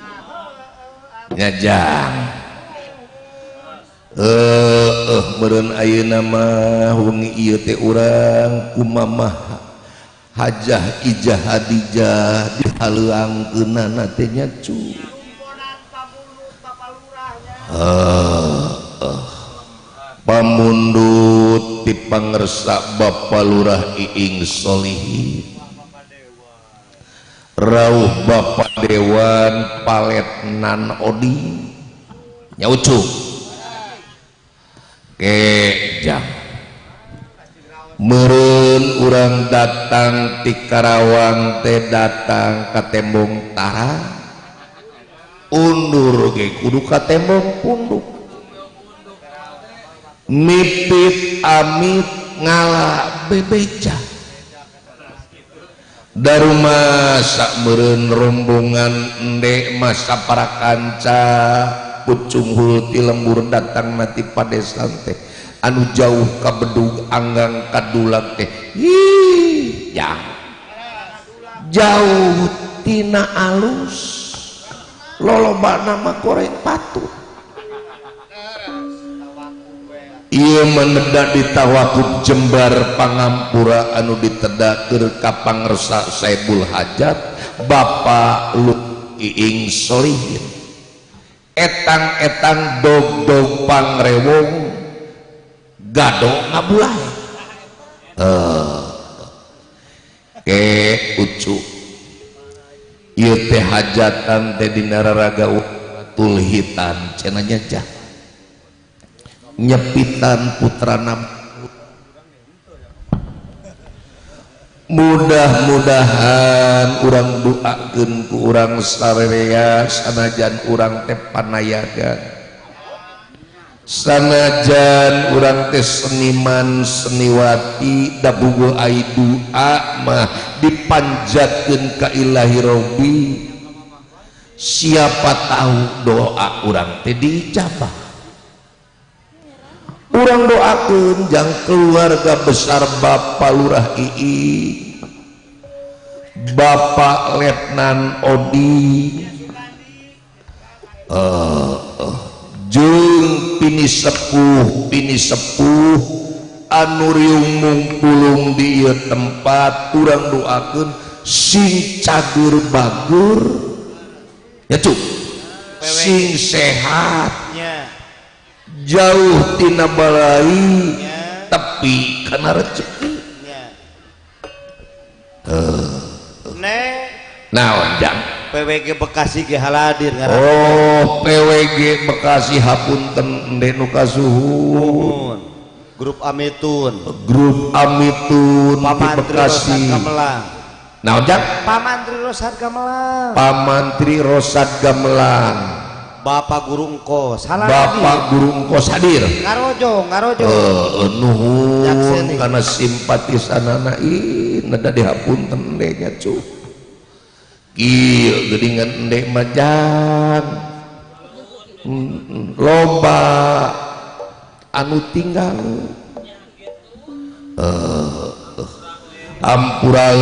Nyajang. Eh eh meureun ayeuna mah wengi ieu teh urang kumamah Hajah Ijah Hadijah dihaleuangkeunana teh nyacu Sa Bapak Lurah Iing Solihin Rauh Bapak Dewan Paletnan Odi. Nyaucu. Kejam merun urang datang di Karawang teh datang ke tembong tara. Undur ge kudu ke tembong punduk. Mipit amit ngala bebeca. Daruma sakmeren rombongan endek masa para kanca pucung hulu ti lembur datang nanti pada santai anu jauh ka bedug anggang kadulak teh. Ih ya jauh tina alus. Lolobana mah goreng patut ia di ditawakub jembar pangampura anu ditedaker kapang resa Saibul hajat Bapak Lukiing Solihin etang-etang dog-dog pangrewong gadong ngabulah eh ke ucu. Ieu teh hajatan teh dina raraga tulhitan cenanya jahat nyepitan putranam mudah-mudahan orang doakeun ku urang sarerea sanajan urang teh panayagan sanajan urang teh seniman seniwati da dabugo ai doa mah dipanjatkeun ka ilahi robbi siapa tahu doa urang teh diijabah urang doakeun jang keluarga besar Bapak Lurah II Bapak Letnan Odi eh, eh, Jung pini sepuh pini sepuh anurium mungkulung di tempat urang doakeun sing cagur bagur. Ya cuk? Sing sehat jauh tina balai tapi karena rezeki. Eh. ne naon jang PWG Bekasi ge haladir ngaran oh PWG Bekasi hapunten ende nu kasuhun grup Amitun. Grup Amitun Pamantri Rosat Bekasi. Gamelang. Naon jang Pamantri Rosat Gamelang. Pamantri Rosad Gamelang Bapak guru engkos Bapak guru engko hadir ngarojo ngarojo. Uh, nuhun karena simpatis anak-anak ini ada dihapun tendenya cu. Gil geringan endek majan loba anu tinggal. Uh, ampuran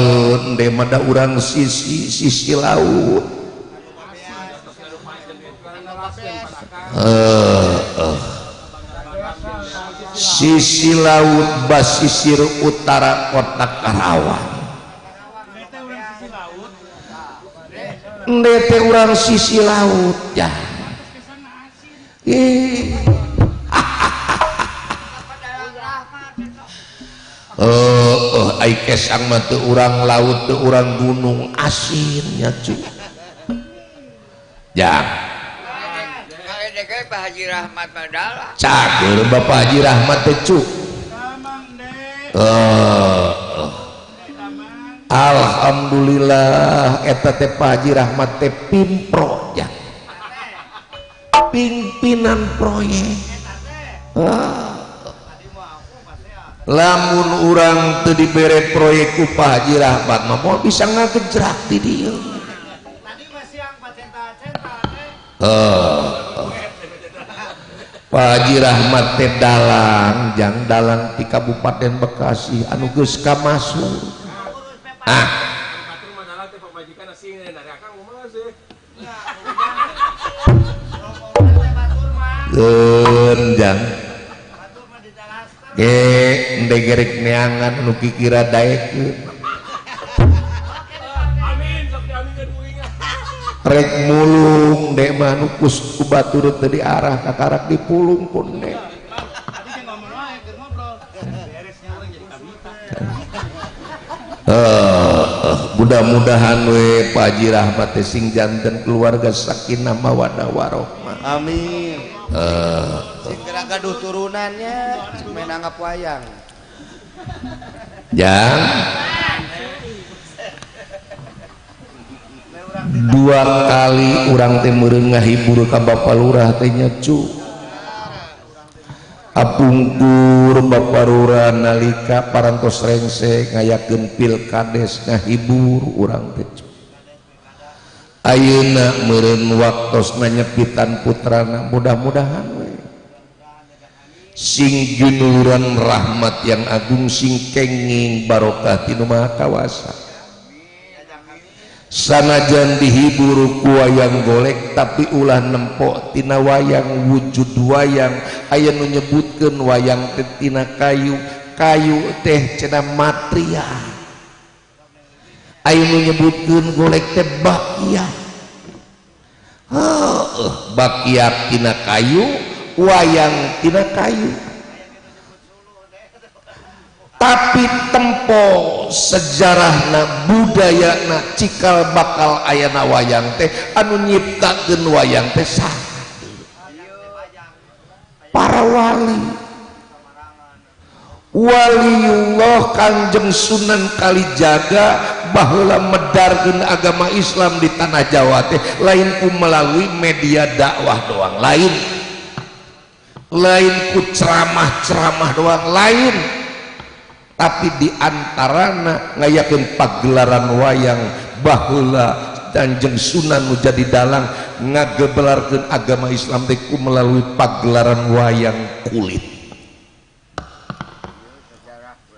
demada urang sisi sisi laut. sisi laut basisir utara kota Karawang Ndete orang sisi laut ya. Oh, oh, aikes ang mata orang laut, orang gunung asinnya cuy. Ya. Haji Rahmat Cakil Bapak Haji Rahmat Tecu uh, eh, eh. Alhamdulillah eta teh Haji Rahmat teh pimpro ya. Pimpinan proyek. Uh. lamun urang teu dibere proyek upah Haji Rahmat mah mau bisa ngagejerak di dia. Eh. Uh. Paji Rahmat teh dalang jang dalang di Kabupaten Bekasi anu geus kamasuk. Ah. Genjang. Ge ndegerek neangan nu kikira daekeun. rek mulung dek manukus kubatur tadi arah kakarak di dipulung pun dek. Uh, mudah-mudahan we Paji Rahmat sing janten keluarga sakinah mawadah warohmah amin. Uh, sing gerak gaduh turunannya main anggap wayang. Jang? dua kali orang teh meureun ngahibur ka Bapak Lurah teh nya apungkur Bapak Lurah nalika parantos rengse ngayakeun pilkades ngahibur urang teh ayeuna meureun waktosna nyepitan putrana mudah-mudahan we. Sing junuran rahmat yang agung sing kenging barokah tinu maha kawasa. sanajan dihibur ku wayang golek tapi ulah nempoktina wayang wujud wayang. Aya nu nyebutkeun wayang tetina kayu kayu teh cenah material nu nyebutkeun golek teh bakia. Heuh bakia tina kayu wayang tina kayu. tapi tempo sejarahna budayana cikal bakal ayana wayang teh anu nyiptakeun wayang teh sah para wali. Waliullah kanjeng sunan kalijaga bahwa medarkeun agama Islam di tanah Jawa teh lain ku melalui media dakwah doang lain. Lain ku ceramah-ceramah doang lain. tapi diantarana ngayakin pagelaran wayang bahula Danjeng Sunan menjadi dalang ngagebelarkan agama Islam teku melalui pagelaran wayang kulit.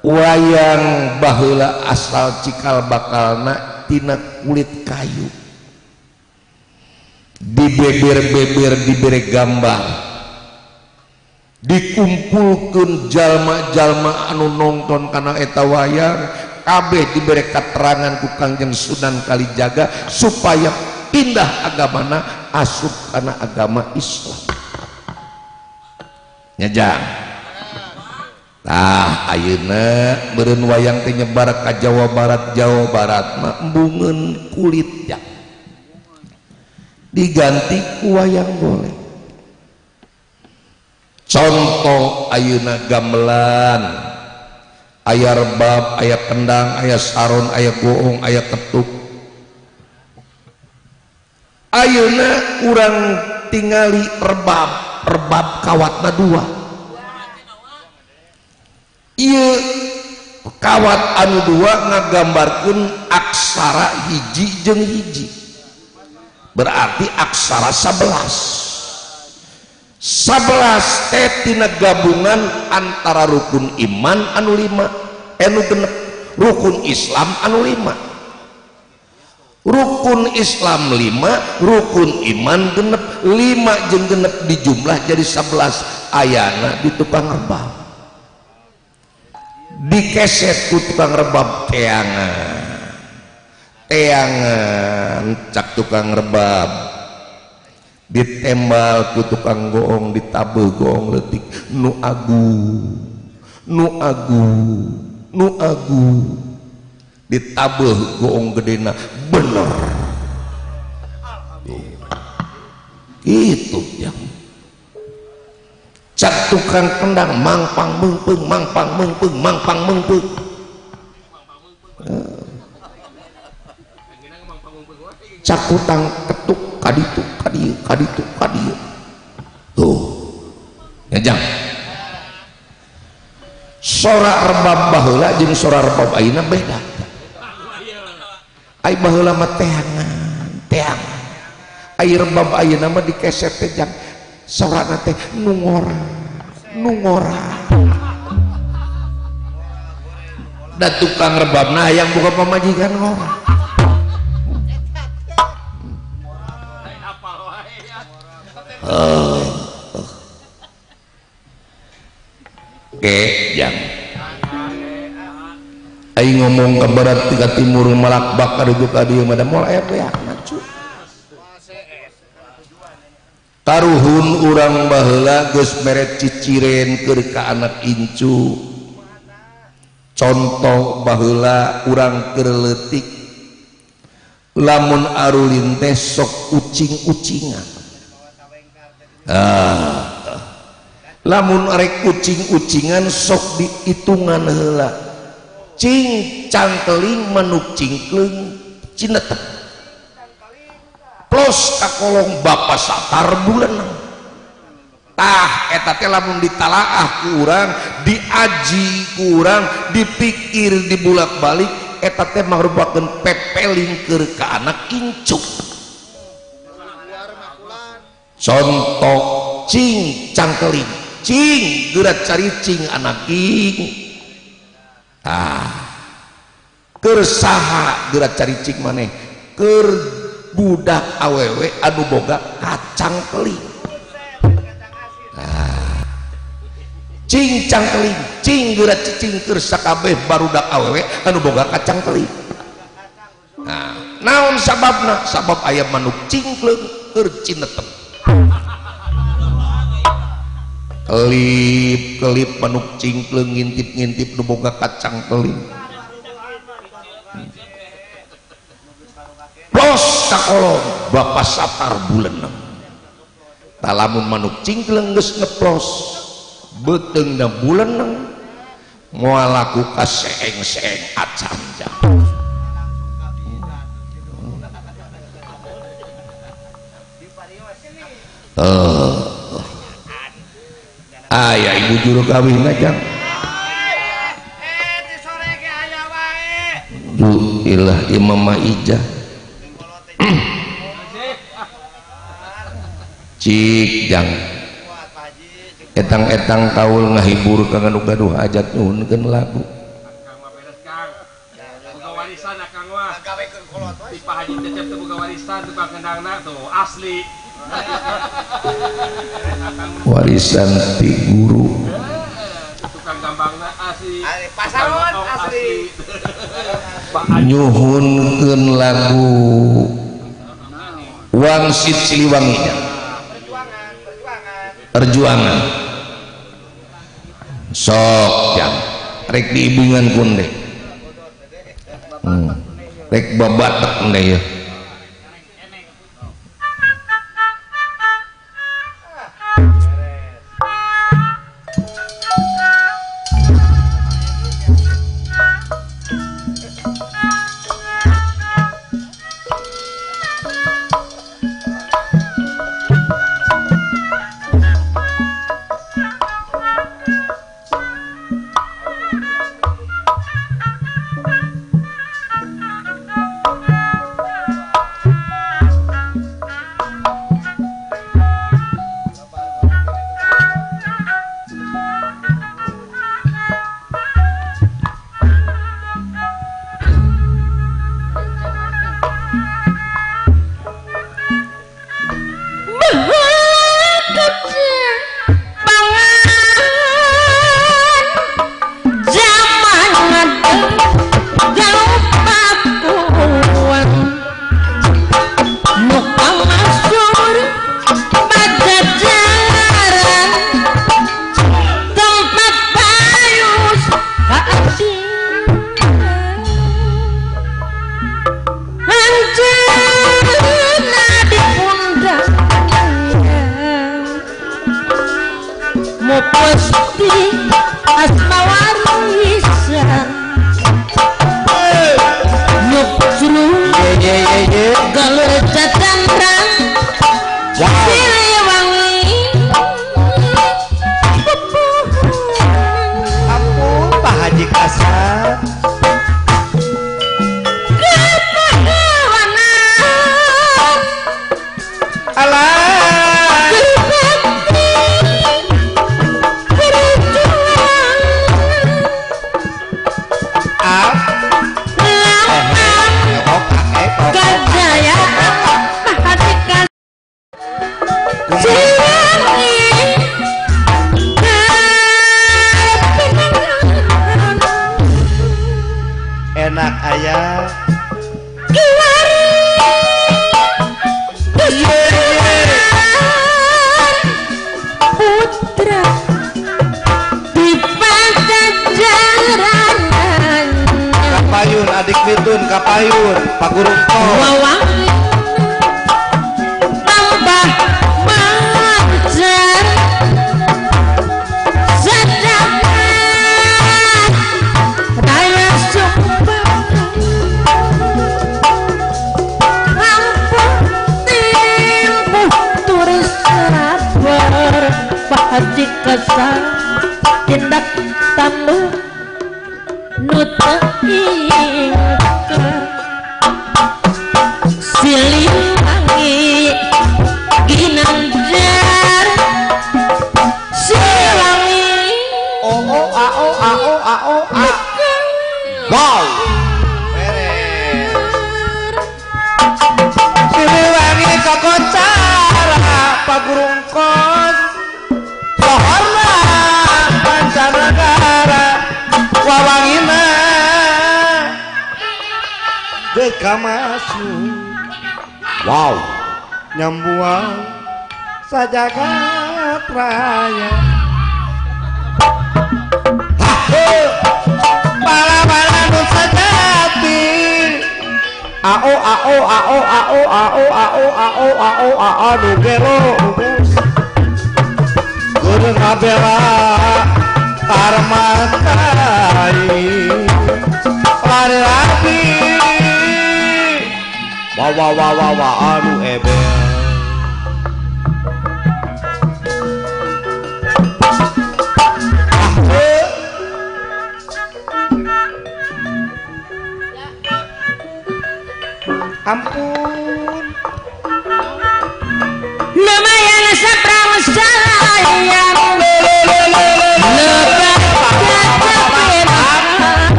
Wayang bahula asal cikal bakalna tina kulit kayu. Di beber-beber diberi gambar dikumpulkan jalma-jalma anu nonton karena eta wayang kabeh diberi keterangan ku Kangjeng Sunan Kalijaga supaya pindah agamana asup karena agama Islam. Nyajang. Tah ayeuna beren wayang teh nyebar ka Jawa Barat Jawa Barat mah embungeun kulit ya. Diganti ku wayang golek contoh Ayeuna gamelan. Ayah rebab aya kendang ayah saron aya goong aya ketuk Ayeuna kurang tingali rebab rebab kawatna dua. Iya kawat anu dua ngagambarkan aksara hiji jeng hiji. Berarti aksara sebelas 11 tetina gabungan antara rukun iman anu 5 anu genep rukun Islam anu 5 rukun Islam 5 rukun iman genep 5 jeng genep di jumlah jadi 11 ayana di tukang rebab. Dikeset ku tukang rebab teangan. Teangan cak tukang rebab. ditembal ku tukang goong ditabe goong letik nu agu nu agu nu agu. Ditabe goong gedena bener. Itu yang cak tukang kendang mangpang mengpeng mangpang mengpeng mangpang mengpeng. Eh. Cak utang ketuk kaditu kadieu kaditu kadieu tuh. Ngejang sora rebab baheula jeung sora rebab ayeuna beda. Ai baheula mah teangan teang. Ai rebab ayeuna mah dikeset teh jang. Sorana teh nungora nungora. Da tukang rebabna hayang buka pamajikan orang. Oke, jam. Ayo ngomong ke barat tiga timur malak bakar itu tadi ada mulai apa ya macu. Taruhun urang baheula geus meret ciciren keur ka anak incu. Contoh baheula urang keur leutik. Lamun arulin teh sok ucing-ucingan. Ah. lamun rek kucing-ucingan sok dihitungan heula. Cing cangkeling manuk cingkleung cinetep. Plus kakolong bapak satar bulan. Tah eta teh lamun ditalaah ku urang diaji ku urang dipikir dibulak balik eta teh mangrupakeun pepeling keur ka anak incuk contoh cing cangkeling. cing gerak caricing anak ing ah. Kersaha gerak caricing maneh? Ker budak awewe anu boga kacang keling. Ah. Cing keling cing gerak cicing kersakabeh barudak awewe anu boga kacang keling. Nah naon sababna? Sabab ayam manuk cingkleng kercinetep kelip kelip manuk cingkleng ngintip ngintip nu boga kacang keling. Plos sakolong bapak sapar bulan talamun manuk cingkleng geus ngeplos beteng na bulan moal laku kaseeng-seeng acan jam Oh ayah ibu juru kawin aja Bu ilah ya, imam ijah cik jang etang-etang kaul ngahibur ke gaduh-gaduh ajak nuhunkan lagu warisan Kang Wah. Tetep warisan tukang tuh asli warisan ti guru. Nyuhunkeun lagu wangsit Siliwangi. Perjuangan sok jam. Rek diibingan kun deh. Hmm. rek babat deh ya.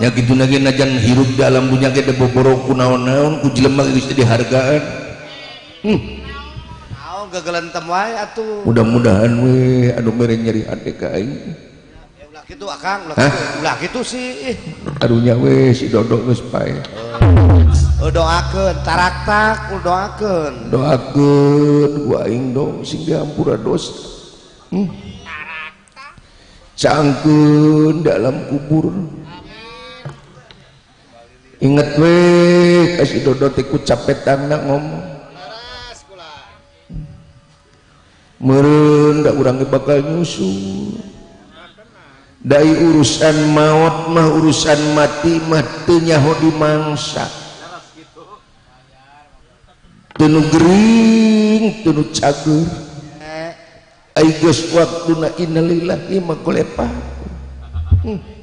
ya gitu lagi najan hirup di dalam punya kita boboro kunaon-naon ku jelema geus dihargaan. Hmm. Naon gagelentem wae atuh. Mudah-mudahan we aduh mere nyeri ade ka aing. Ya ulah kitu ah, akang ulah kitu sih. Arunya we si dodo geus pae. Euh, euh doakeun taraktak doakeun. Doakeun ku aing dong sing diampura dosa. Hmm. cangkeun dalam kubur. Dodotiku capek tanda ngomong. Merendak kurangi bakal nyusul dari urusan maut mah urusan mati mah matinya ho dimangsa tenu gering tenu cagur aigos waktu na inalillahi makulepa hmm.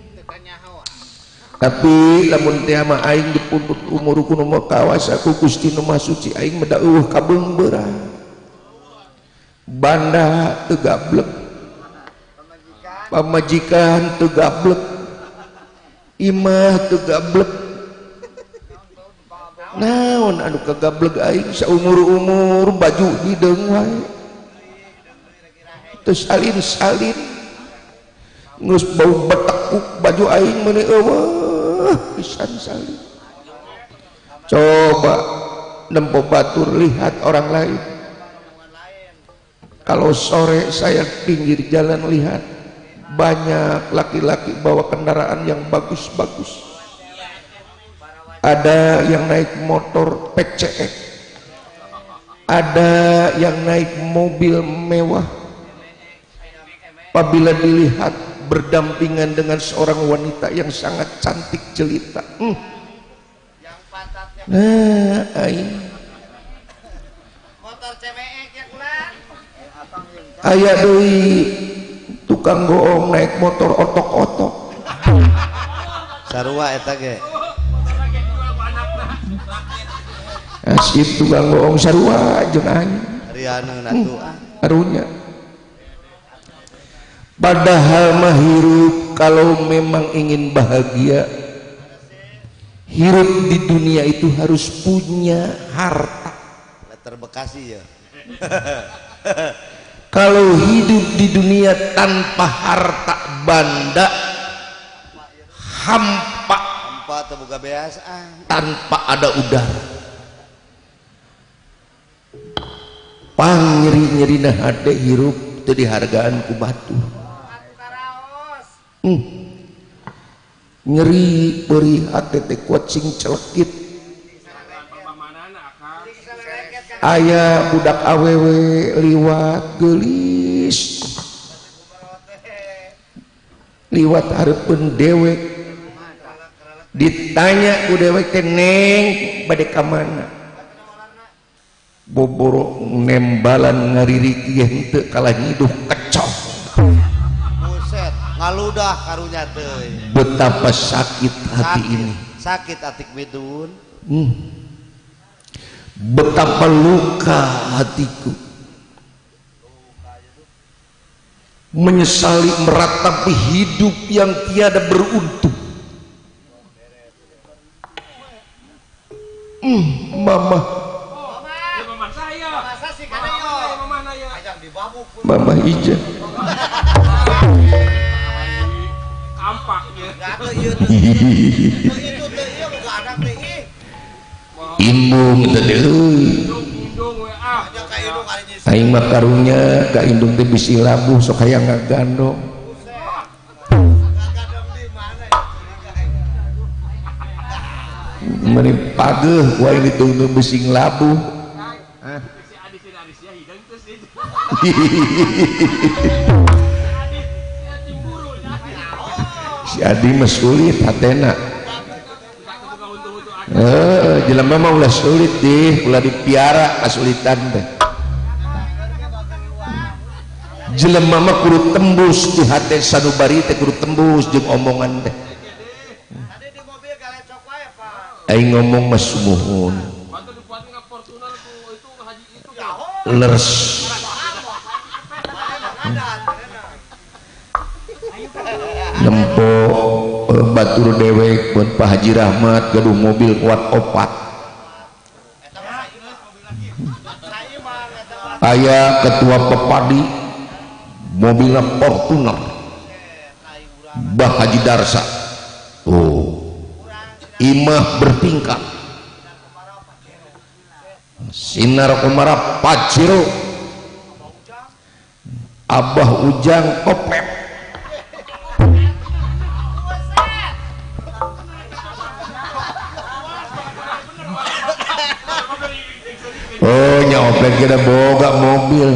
tapi lamun tema aing dipuntut umur kuno mah kawas aku gusti nomah suci aing meda uh kabung berang banda Pamajikan teu gableg. imah teu gableg naon anu kagableg aing saumur-umur baju hideung wae. Terus salin salin geus bau betekuk baju aing meuni eueuh pisan salin coba nempo batur lihat orang lain. Kalau sore saya pinggir jalan lihat banyak laki-laki bawa kendaraan yang bagus-bagus. Ada yang naik motor PCX ada yang naik mobil mewah. Apabila dilihat berdampingan dengan seorang wanita yang sangat cantik jelita. Hmm. nah aing aya deui tukang goong naik motor otok-otok. Sarua eta ge. Asip tukang goong sarua jeung aing Riana natu ah. Karunya padahal mah hirup kalau memang ingin bahagia. Hirup di dunia itu harus punya harta. Letter Bekasi ya. Kalau hidup di dunia tanpa harta banda hampa. Empat terbuka beas ah tanpa ada udara. Pangnyeri nyeri nah hade hirup itu dihargaan ku batu hmm. nyeri beri hati kucing celekit. Ayah budak awewe liwat gelis liwat harapun dewek ditanya ku dewek teneng pada kamana boboro nembalan ngariri henteu kalah hidup ngaludah karunya teh. Betapa sakit hati ini. sakit atik midun Hmm. betapa luka hatiku. Menyesali meratapi hidup yang tiada beruntung. Hmm, mama. Mama. Saya. Indung Aing makarunya ka indung teh bisi labuh sok hayang ngagandong. Meni pageuh ku aing ditungtung bisi labuh. Hah? si Adi mesulit hatena. Eh jelema mah ulah sulit deh ulah dipiara kasulitan teh. Jelema mah kudu tembus di hati sanubari teh kudu tembus jeung omongan teh. Aing ngomong mah sumuhun. Leres. lempo eh, Batur dewek buat Pak Haji Rahmat gaduh mobil kuat opat ayah ketua pepadi mobilnya Fortuner. Bah Haji Darsa. Oh imah bertingkat. Sinar kumara paciro. Abah Ujang Kopep oh opet kita boga mobil.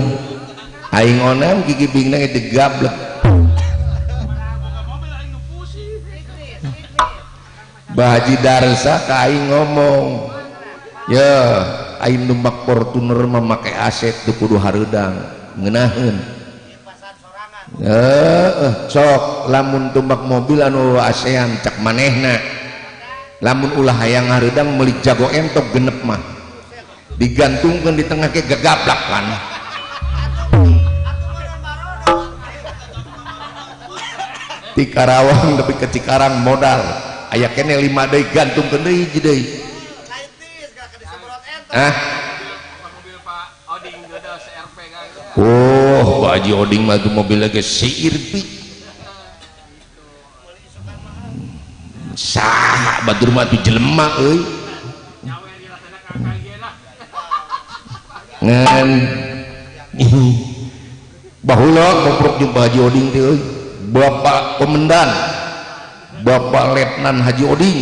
Aing onam gigi pinggang itu gablek Bahaji Darsa kain ngomong. Ya aing numpak Fortuner memakai aset di kudu harudang ngenahin eh sok. Lamun tumbak mobil anu ASEAN cak manehna. Lamun ulah hayang hareudang meuli jago entok genep mah. digantungkan di tengah ke gegablak kan di Karawang tapi ke Cikarang modal ayah kene lima day gantung ke day jadi ah Oh, Pak Haji Oding maju mobil lagi seirbi. Sah, batur mah tu jelema. ngan. Bahula koprok jubah Haji Oding teh Bapak Komandan Bapak Letnan Haji Oding.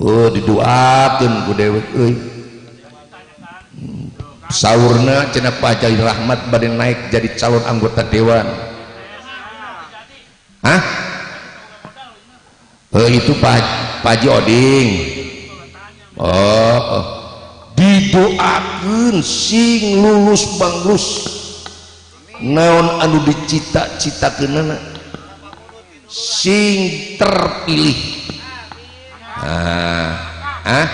Oh didoakeun ku dewek euy. Saurna cenah Pak Rahmat bade naik jadi calon anggota dewan. Hah? Eh, itu Pak Pak Oding. Oh, oh. didoakan sing lulus banglus neon anu dicita-cita kenana sing terpilih. Ah ah?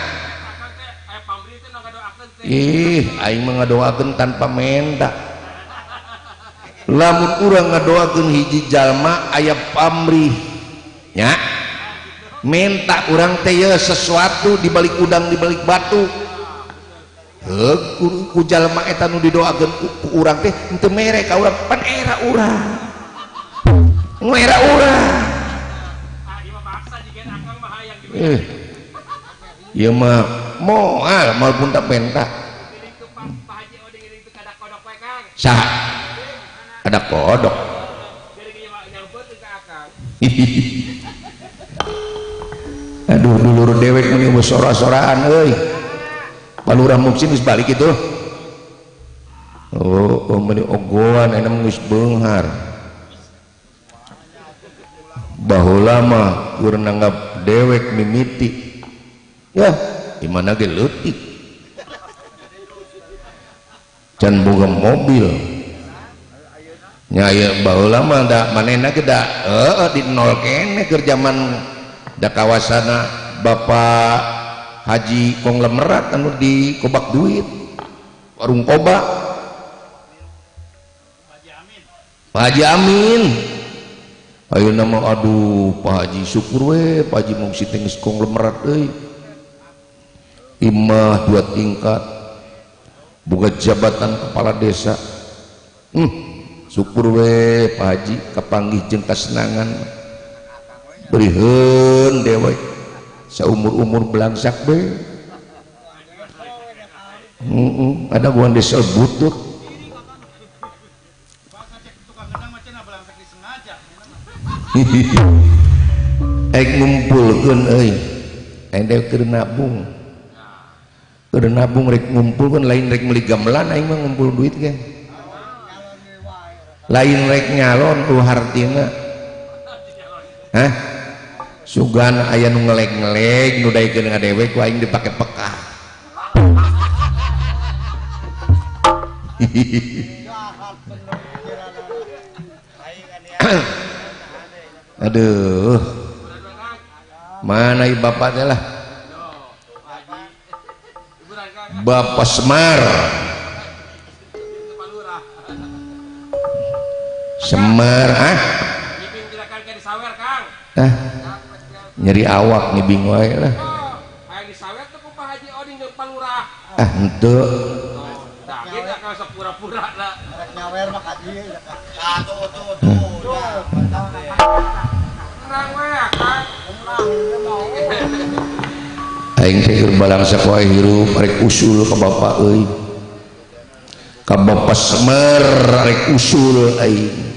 Ih aing mah ngadoakeun tanpa menda. Lamun urang ngadoakeun hiji jalma aya pamrih. Nya? Menta urang teh sesuatu di balik udang di balik batu. hujal maeta nu didoakeun ku urang teh henteu mere ka urang. Pan era urang. Nu era urang. Eh ieu mah moal moal punta pentak sah ada kodok. Aduh dulur dewek meni sora-soraan euy. palurah mumsin geus balik itu. Oh, oh pembeli ogoan enem geus beunghar baheula mah keur nanggap dewek mimiti. Ya di mana ge leutik? Can boga mobil. Nyaya baheula mah da manehna ge da heeh di nol kene keur zaman da kawasana Bapak Haji kong lemerat anu di kobak duit. Warung koba. Pak Haji Amin. Ayo nama aduh Pak Haji syukur we Pak Haji mau si tengis konglemerat eh. imah dua tingkat. Buka jabatan kepala desa. Hmm, syukur we Pak Haji kepanggih jeung senangan berihun dewek seumur-umur belangsak be mm -mm. ada buan desel butuh Ek ngumpulkan euy. Ende keur nabung. Keur nabung rek ngumpulkan lain rek meuli gamelan aing mah ngumpul duit ge. Lain rek nyalon tuh hartina. Hah? sugan aya nu ngeleg-ngeleg nu daekeun ngadewe dewek ku aing dipake peka. Aduh. Mana ieu bapaknya teh lah? Bapak Semar. Semar ah? Ah nyeri awak ngibing wae lah. Oh, Hayang disawet teh ku Pak Haji Oding jeung Pak ah henteu. Oh, Tah kita da ka sapura-pura na nyawer mah kadieu atuh ah, atuh atuh hmm. tenang wae Aing teh keur balang sakoe hirup rek usul ka bapa euy. Ka bapa semer rek usul aing.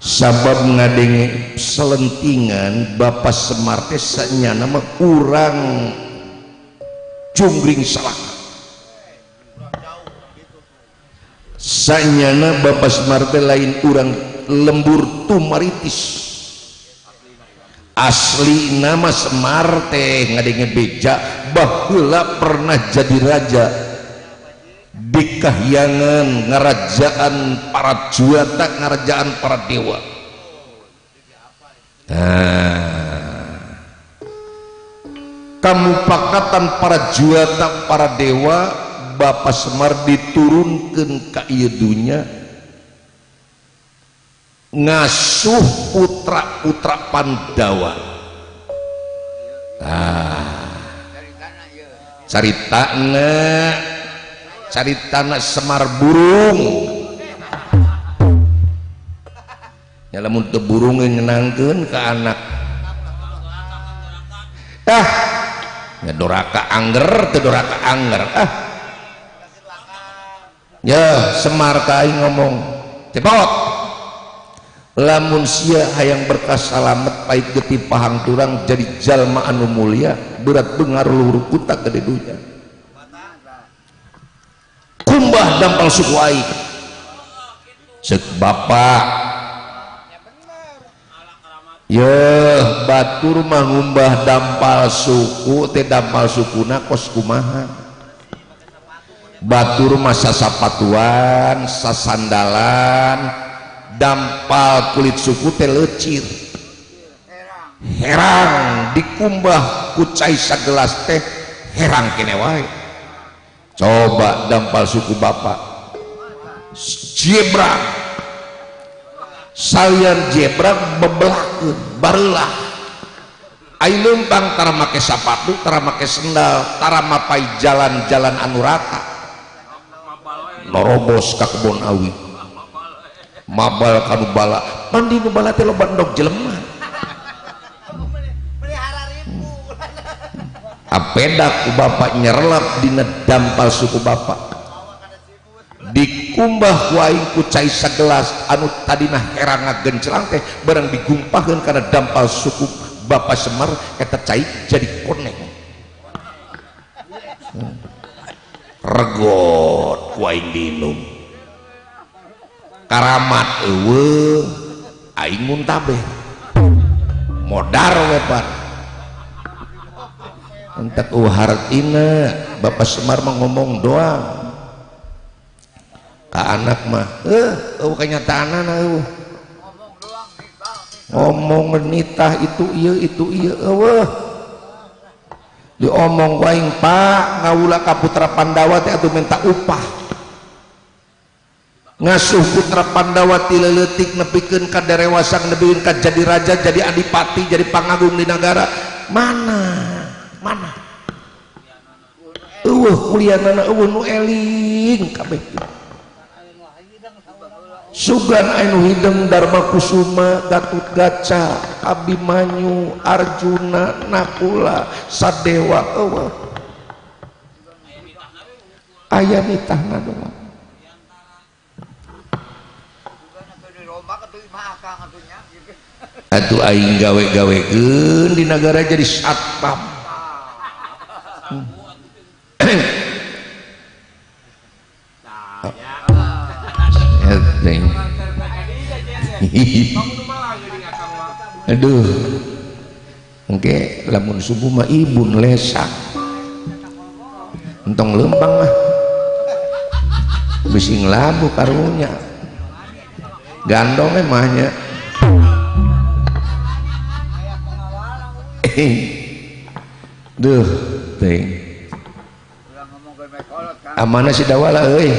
sabab ngadenge selentingan Bapak Semartesanya nama urang cungring salah sanyana Bapak Semarte lain urang lembur tumaritis. Asli nama Semarte ngadenge beja bahula pernah jadi raja. dikahyangan ngerajaan para juata ngerajaan para dewa. Nah. Kamupakatan para juata para dewa Bapak Semar diturunkan ke ieu dunya. Ngasuh putra-putra Pandawa. Nah caritana caritana Semar burung. Nyalamun teu burung nyenangkeun ke anak. Ah nya doraka angger teu doraka angger. Ah. Ya Semar kai ngomong cepot lamun sia hayang berkas salamet pait geti pahang turang jadi jalma anu mulia berat bengar luhur kutak gede dunya. budak dampal suku aing. Cek bapak Yeuh batur mah ngumbah dampal suku teh dampal sukuna kos kumaha? Batur mah sasapatuan sasandalan dampal kulit suku teh lecir. Herang dikumbah kucai sagelas teh herang kene wae. coba dampal suku Bapak. Jebra. Salian jebra bebelakun barelah ayo bang tara make sapatu tara make sendal tara mapai jalan-jalan anu rata. Norobos ka kebon awi. Mabal kanu bala. Pandi nu bala teh loba jelema. apedak ku bapak nyerlap dina dampal suku bapak dikumbah waing ku cai segelas anu tadina herang ngagencelang teh barang digumpahkan karena dampal suku bapak semar kata cai jadi koneng. Hmm. regot aing dinum karamat ewe aing muntabeh modar wepan entek uhartina Bapak Semar mengomong doang ke anak mah eh uh, kenyataan uh. ngomong nitah itu iya itu iya uh. diomong waing pak ngawula ka putra Pandawati atau minta upah ngasuh putra Pandawati leletik nepikeun ka derewasang nepikeun ka jadi raja jadi adipati jadi pangagung di negara mana mana? Uh kuliah nana uh nu eling kabeh. Sugan Ainu Hideng Dharma Kusuma Gatut Gaca Abimanyu Arjuna Nakula Sadewa Ewa Ayah mitahna doang. Atuh aing gawe-gawe di negara jadi satpam. Aduh. Oke, lamun subuh mah ibun lesak. Entong lempang mah. Bising labu karunya. Gandong emahnya. Duh, ting. amanah sidawala euy.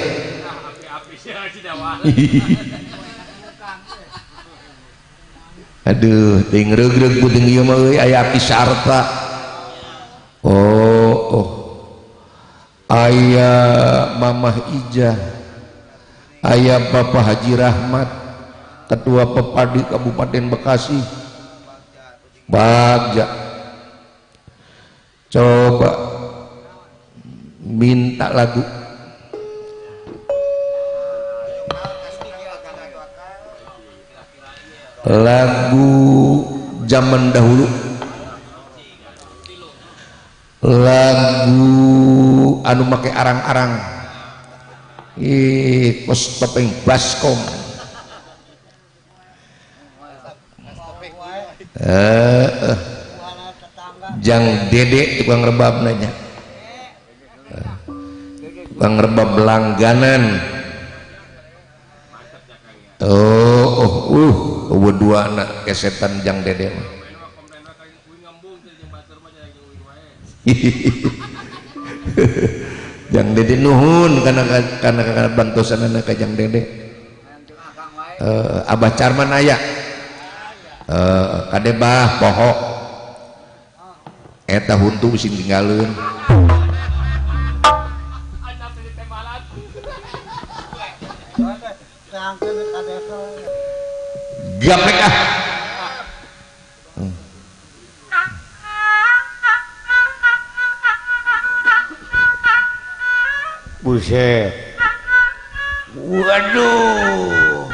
Aduh ting regreg budeng ieu mah euy aya api sarta. Oh oh. Aya mamah ijah. Aya bapak haji rahmat ketua pepadi kabupaten bekasi. Bagja. Coba. Minta lagu. Lagu zaman dahulu. Lagu anu make arang-arang. Ih, kos topeng baskom. Eh, eh. Jang Dede tukang rebab nanya. pengreba langganan. Oh, oh uh dua anak kesetan jang dede mah. Jang dede nuhun karena karena karena bantosan anak jang dede. Uh, abah carman ayah eh, uh, kadebah pohok. Eta huntu sing tinggalin gamek ah buset. Waduh.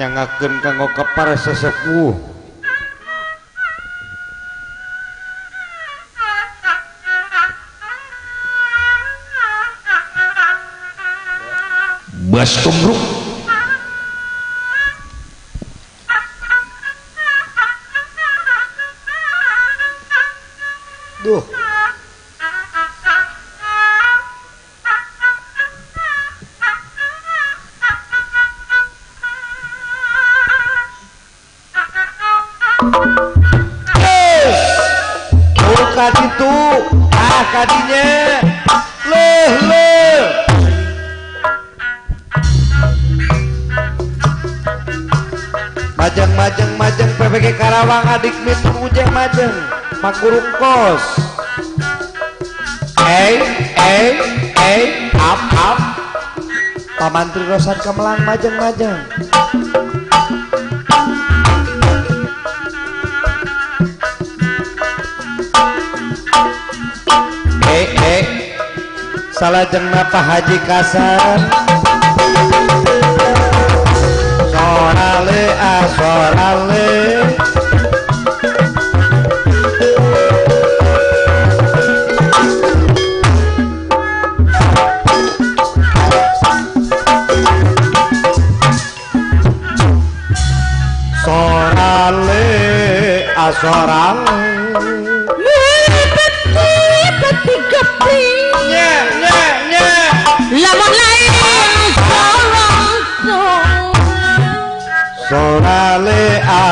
Nyangakeun kanggo kepara sesepuh. Baskom bro pamantri rosan kemelang majeng majeng eh eh. Salah jeng napa haji kasar? Sorale ah sorale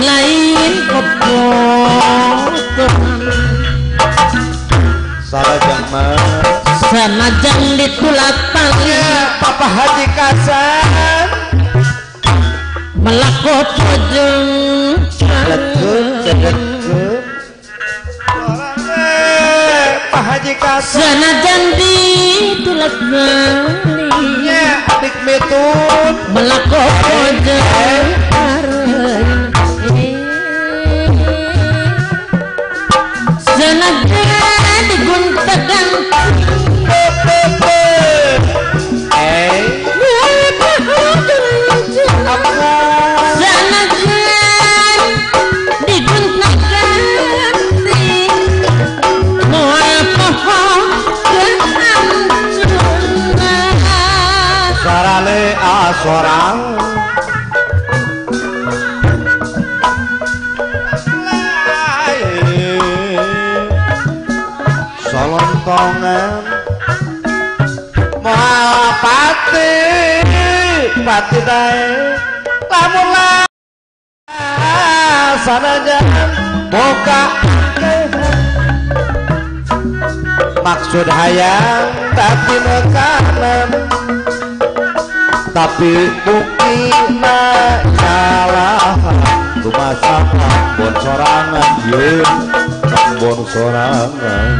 lain sanajang ditulak Papa Haji Kasan. Melakot pojong. Pak Haji Kasan sanajan ditulak balik yeah, adik metun melakot pojong I Maksud hayang Tapi nekanan tapi buktina salah. Rumah sama bon sorangan yen bon sorangan.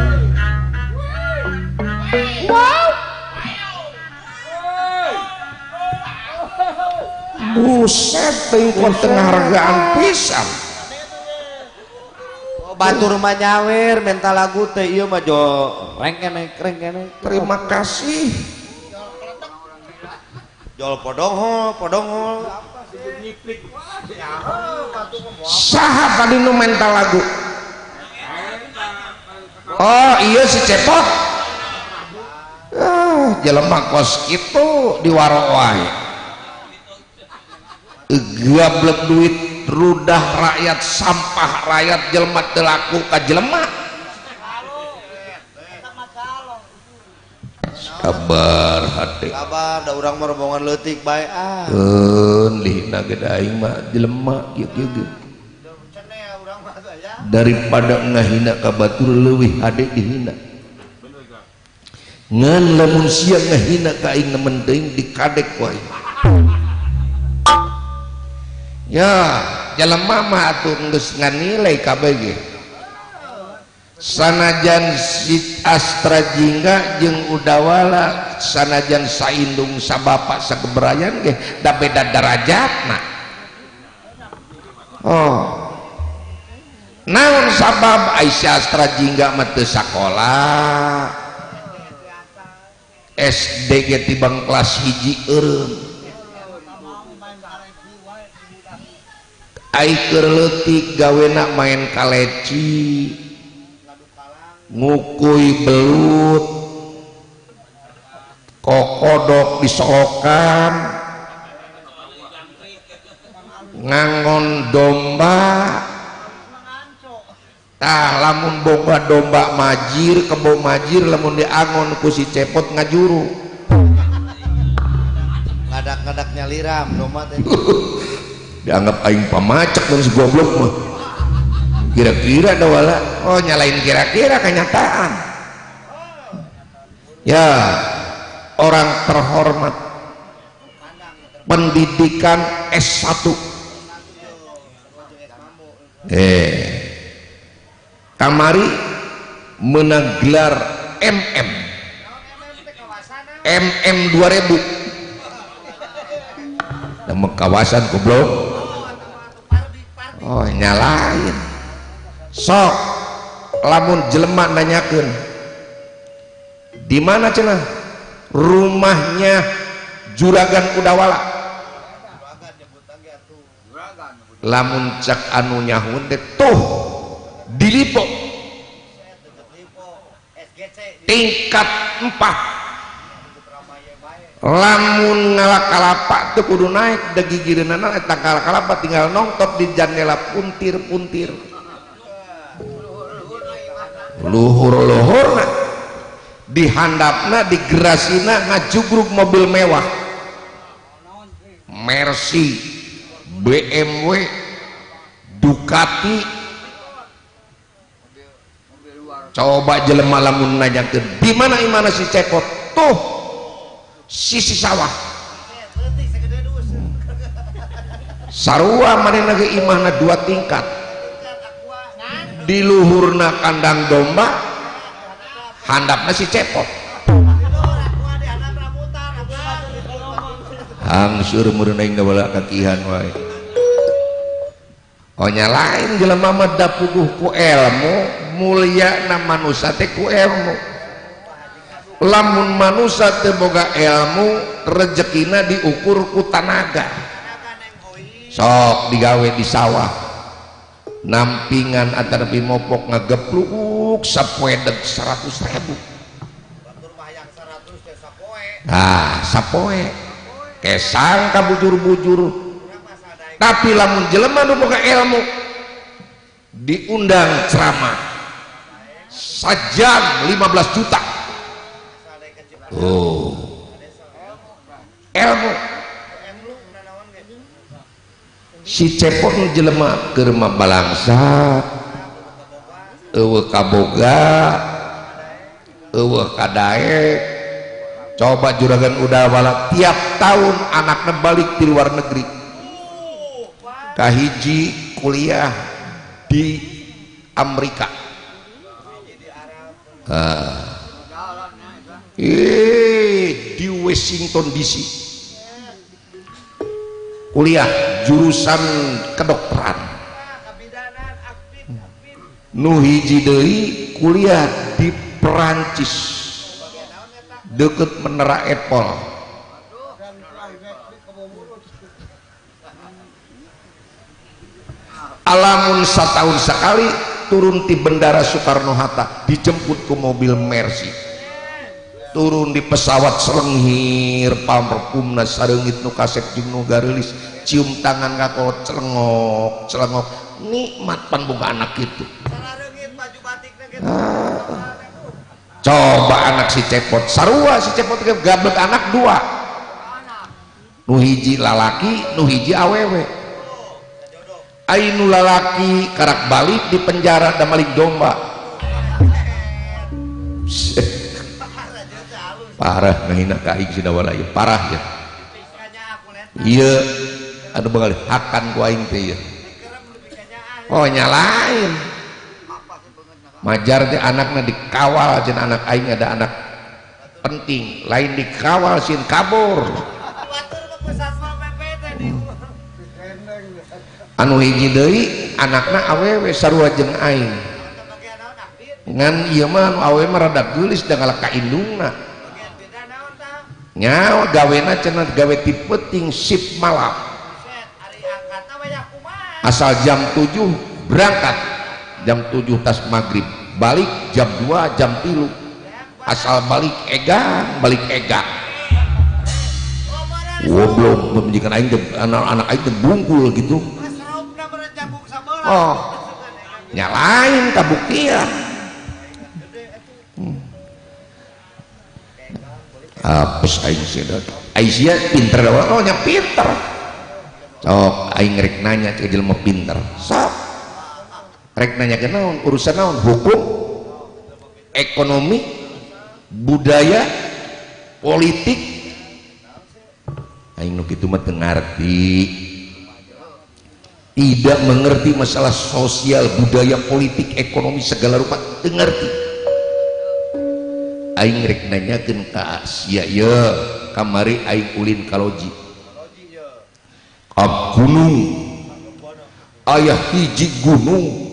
Buset tengkon penghargaan pisan. oh, batur mah nyawer mental lagu teh ieu mah jo rengkene rengkene. Terima kasih. Jol podonghol podonghol saha tadi nu mental lagu? Oh iya si cepot ah jelema kos kitu di waro wae. Gablek duit rudah rakyat sampah rakyat jelma telaku ka jelema. Kabar hati. Kabar da urang merombongan leutik bae ah. Eun lihna ge aing mah jelema kieu kieu daripada ngahina ka batur leuwih hade dihina. Ngan lamun sia ngahina ka aing nemen teuing dikadek wae ya jelema mah atuh geus nggak nilai KBG sanajan si Astra Jingga jeung udawala sanajan saindung sabapa sagebrayan ge da beda derajatna oh. Naon sabab Aisyah Astra Jingga mah teu sakola? SD ge tibang kelas hiji eureum Aikerletik gawenak main kaleci ngukui belut kokodok disolokan ngangon domba tah lamun bomba domba majir kebo majir lamun diangon ku si cepot ngajuru. Ngadak-ngadaknya liram domba teh. dianggap aing pamacak dan si goblok mah. Kira-kira ada wala. Oh nyalain kira-kira kenyataan. Ya orang terhormat. Pendidikan S1 eh kamari menang gelar MM MM 2000 nama kawasan goblok oh nyalain. Sok. Lamun jelema nanyakeun. Di mana cenah? Rumahnya juragan udawala. Lamun cak anu nyahun teh tuh di lipo tingkat 4 lamun ngalak kalapa tuh kudu naik degi gigi eta tak kalapa tinggal nongtot di jandela puntir puntir luhur luhur na. dihandapna di gerasina ngajugruk mobil mewah. Mercy BMW Ducati. Coba jelema lamun nanyakeun di mana imana si cepot tuh. sisi sawah. Sarua mana lagi imahna dua tingkat. Di luhurna kandang domba handapna si cepot. Hangsur murna hingga bala kakihan wae. Oh, Onya lain jelema mah dapuguh ku ilmu mulia na manusia teh ku ilmu lamun manusia teh boga ilmu rezekina diukur ku tanaga. Sok digawe di sawah. Nampingan antar mopok ngagepluk sapoedeg seratus ribu. Nah sapoe. Kesang kabujur-bujur. Tapi lamun jelema boga ilmu diundang ceramah. Sajam 15 juta oh. Ilmu si cepot nu jelema keur mah balangsa eueuh kaboga eueuh kadaek coba juragan udah wala tiap tahun anaknya balik di luar negeri. Kahiji kuliah di Amerika. Ah. Eh di Washington DC kuliah jurusan kedokteran. Nu hiji deui kuliah di Perancis. Deket menara Apple alamun setahun sekali turun di bendara Soekarno-Hatta dijemput ke mobil Mercy turun di pesawat selenghir pamperpumna sarengit nu kasep jeung nu garelis cium tangan ngakolot celengok celengok. Nikmat pan anak itu. Ah. Coba anak si cepot. Sarua si cepot gablek anak dua. Nuhiji lalaki nuhiji awewe ainu lalaki karak balik di penjara dan malik domba parah kahinawala parah ya iya ada bakal hakan ku aing teh ya oh nyalain. Majar teh anaknya dikawal jin anak aing ada anak penting. Lain dikawal sin kabur. Anu hiji deui anakna awewe sarua jeung aing. Ngan ieu mah anu awewe mah rada geulis da ngalak ka indungna. nyawa gawena cenah gawe ti peuting sip malam. Asal jam 7 berangkat jam 7 tas maghrib balik jam 2 jam tilu. Asal balik egang balik egang goblok menjikan aing anak-anak aing bungkul gitu. Oh nyalain kabuktian apes aing sedot Aisyah pinter oh nya pinter. Sok aing rek nanya ke jelema pinter. Sok rek nanya naon? Urusan naon? Hukum ekonomi budaya politik. Aing nu kitu mah ngerti tidak mengerti masalah sosial budaya politik ekonomi segala rupa ngerti aing rek nanyakeun ka Asia ye. Kamari aing ulin kaloji ab gunung. Ayah hiji gunung.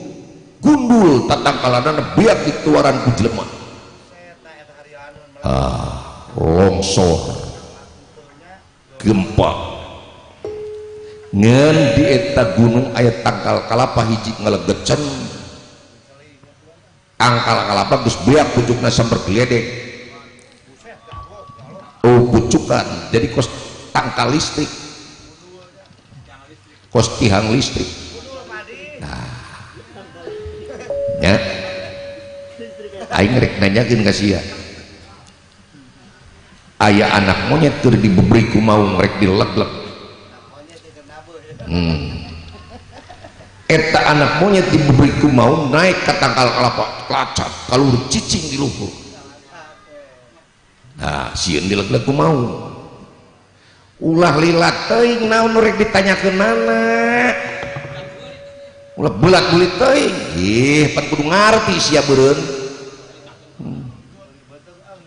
Gundul tatangkalanana biak dituaran ku jelema. Ah longsor. Gempa. Ngen di eta gunung ayat tangkal kalapa hiji ngelegecen angkal kalapa geus beak pucukna sambar geledek oh pucukan. Jadi kos tangkal listrik. Kos tihang listrik. Nah. Ya. Aing rek nanyakeun ka sia. Aya anak monyet keur dibebri ku maung rek dileg-leg hmm eta anak monyet dibebri ku maung naik ka tangkal kelapa lacat kalur cicing di luhur. Nah sieun dileg-leg ku maung ulah lilat teuing naon rek ditanyakeun nana? Ulah bulat bulit teuing. Ih pan kudu ngarti sia beureun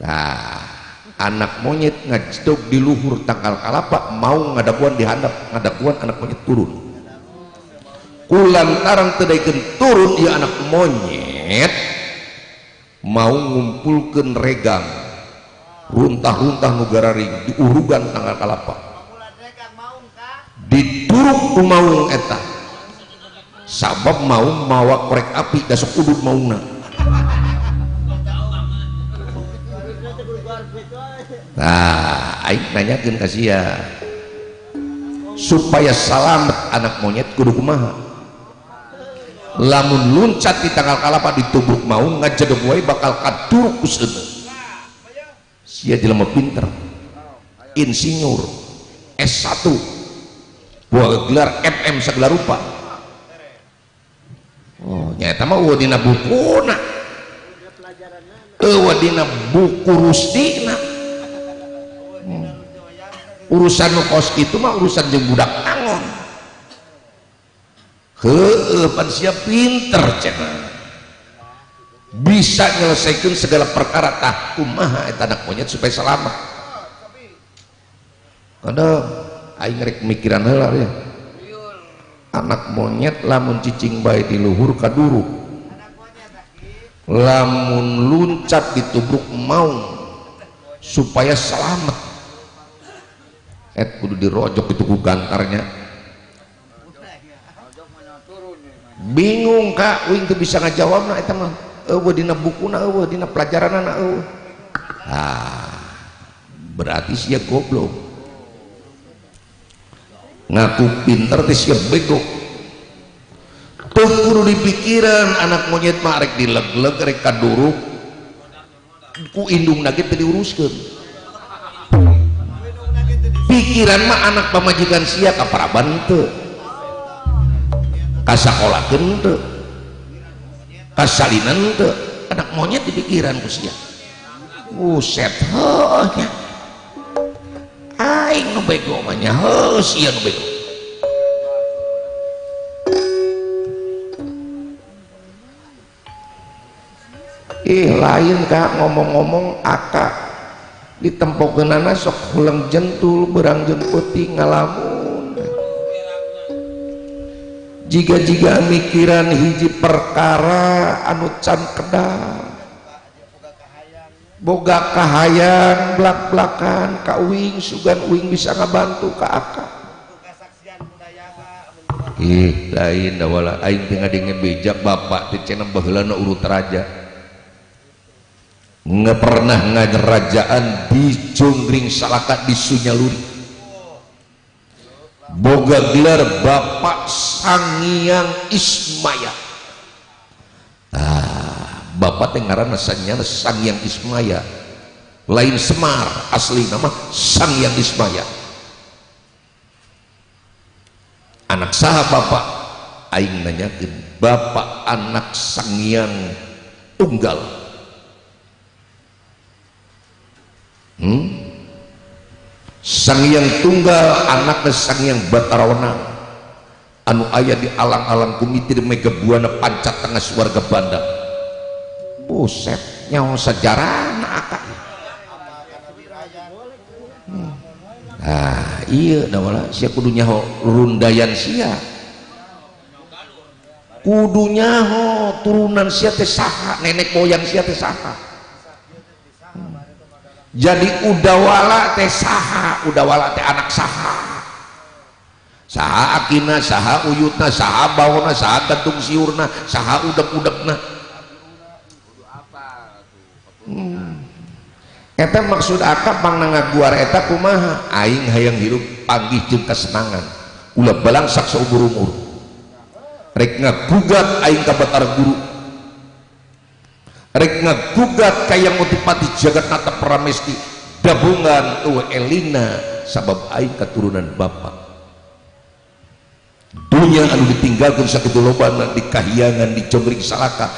nah anak monyet ngajedog di luhur tangkal kalapa mau ngadakuan dihandap ngadakuan anak monyet turun kulantaran tedaikan turun ya anak monyet mau ngumpulkan regang. Runtah-runtah negara ring diurugan tanggal kalapa? Dituruk ku maung eta. Sabab mau mawa korek api dasok udut mauna nah aing nanyakin kasih ya supaya selamat anak monyet kudu kumaha? Lamun luncat di tanggal kalapa ditubuk mau ngajedog wae bakal kaduruk ku sia jelema pinter. Insinyur. S1 buah gelar MM segala rupa. Oh nyata mah eueuh dina bukuna. Eueuh dina buku rusdina. Hmm. urusan kos itu mah urusan jeung budak angon heueuh pan sia pinter cenah bisa menyelesaikan segala perkara tah kumaha eta anak monyet supaya selamat. Kada aing rek mikiran heula ya anak monyet lamun cicing bae di luhur kaduruk. Lamun luncat ditubruk maung supaya selamat. Et kudu dirojok itu ku gantarnya bingung Kak. Wing tuh bisa ngajawab nah itu mah. Eueuh dina bukuna eueuh dina pelajaranana eueuh. Ah berarti sia goblok. Ngaku pinter teh sia bego. Tuh kudu dipikiran anak monyet mah rek dileg-leg rek kaduruk. Ku indung nage teh diuruskeun. Pikiran mah anak pamajikan sia kaparaban teu. Ka sakolakeun teu kasalinan teu anak monyet di pikiran ku sia buset heuh nya aing nu bego mah nya heuh nu bego. Ih lain kak ngomong-ngomong akak ditempokeunana sok hulang jentul berang jeung peuting ngalamun jika-jika mikiran hiji perkara anu can kedah boga kahayang blak-blakan ka uing sugan uing bisa ngabantu ka aka ih lain dawala aing teh ngadenge bijak bapak teh cenah baheula urut raja. Nggak pernah ngajerajaan di jonggring salakat di sunyaluri. Boga gelar Bapak Sangiang Ismaya. Ah, Bapak teh ngaranna sanya Sangiang Ismaya. Lain Semar asli nama Sangiang Ismaya. Anak saha Bapak? Aing nanyakeun Bapak anak Sangiang tunggal. Hmm? Sang yang tunggal anaknya sang yang batarawana anu ayah di alang-alang kumitir mega buana pancat tengah suarga banda. Buset nyawa sejarah akak ah iya dawala. Sia kudunya ho rundayan sia. Kudunya ho turunan sia teh nenek moyang sia teh jadi udawala teh saha udawala teh anak saha. Saha akina saha uyutna saha bawana saha gantung siurna saha udek-udekna hmm. eta maksud akap pangnanga guar eta kumaha? Aing hayang hirup panggih jeung kesenangan ulah balangsak saksa umur-umur. Rek ngagugat aing ka batar guru. Rek ngagugat kayang motivati jagat nata pramesti gabungan tuh Elina sabab aing keturunan bapak. Dunia anu ditinggalkan sakit lobana di kahyangan di jongring salaka.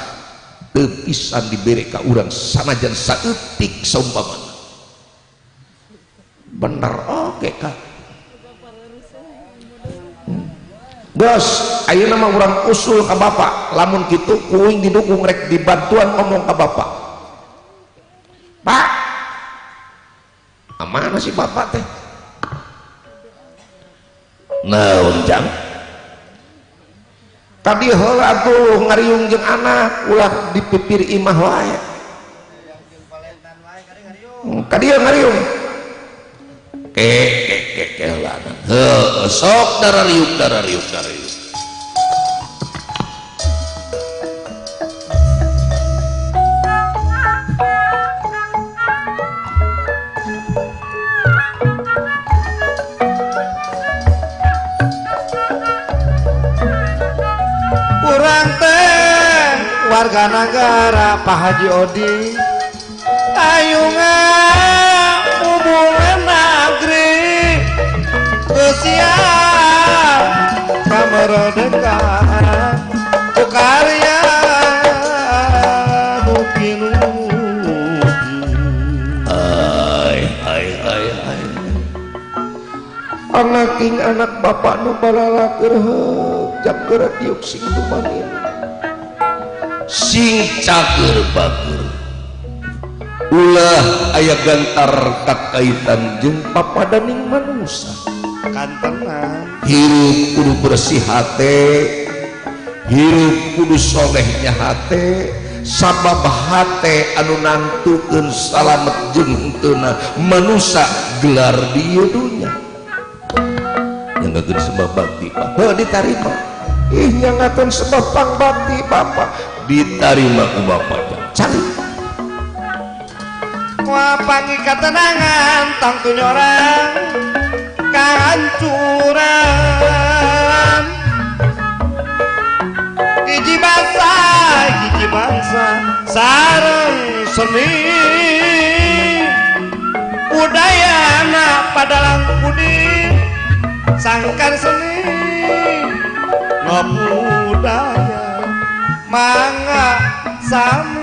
Tepisan diberi ka urang sanajan saeutik saumpamana. Bener oke kak Bos Ayo nama orang usul ke Bapak lamun gitu kuing didukung rek dibantuan ngomong ke Bapak Pak! Mana sih Bapak teh? Naunjang tadi heula tuh ngariung jeng anak ulah dipipir imah wae. Kadieu ngariung. sok darah riuk darah riuk darah riuk kurang teh warga negara Pak Haji Odi. Ayungan hubungan spesial kamar dekat ku karya mungkin ay ay ay ay anak king anak bapak nu baralakeun jam gerak yuk sing dumanin sing cager bager. Ulah ayah gantar kakaitan jeung papadaning manusia kantenang hirup kudu bersih hati hirup kudu solehnya hati sabab hati anu nantukeun salamet jeung hentuna manusa gelar di dunya. Yang ngageun sebab bakti bapak ditarima. Ih yang ngageun sebab pangbakti bapak ditarima ku bapak cari. Wah pangi ketenangan tangtunya orang kehancuran. Iji bangsa Iji bangsa sarang seni. Udayana padalang budi Sangkar seni. Nopudaya Mangga sami.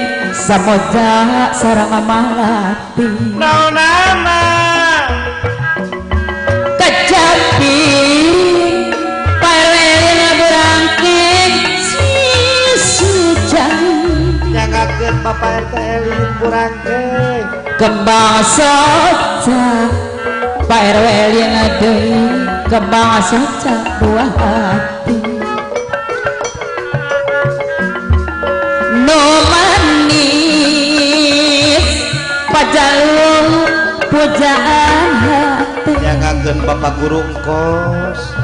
Samoja sarang amalati Naunana Kejapi Parelina si Sisujan nyangakeun Bapak RT Elin berangkit Kembang soja Pak RW Elin ada Kembang soja buah hati. dan bapak guru Engkos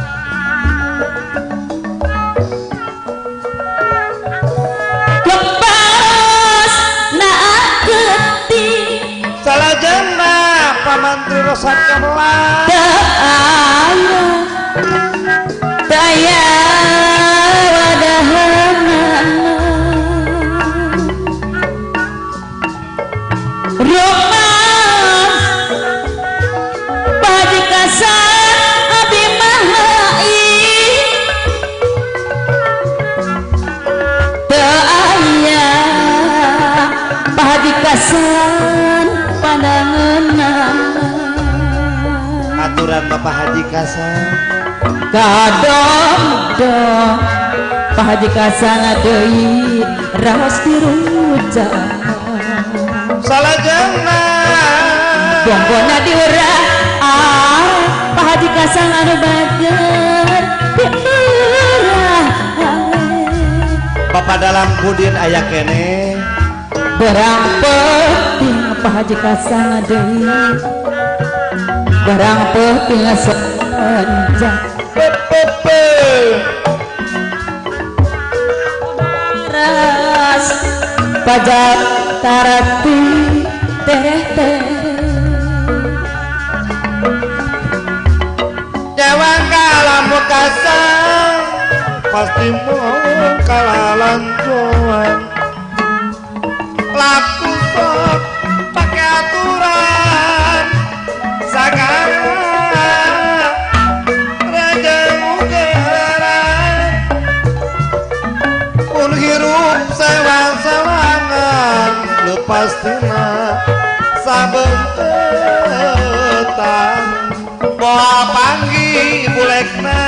lepas naak keti salah pamantri paman rosak kemelan tak kadang dong Pak Haji Kasana deui raos diruja salah jangan bonggona diurah ah Pak Haji Kasana nu bager Bapak dalam Budin ayah kene Barang penting Pak Haji Kasana deui Barang penting senja pajatarati teh teh. Jawa kalamu kasar pasti mau kalalan tuan lap pastina sabentetan poa panggih bulekna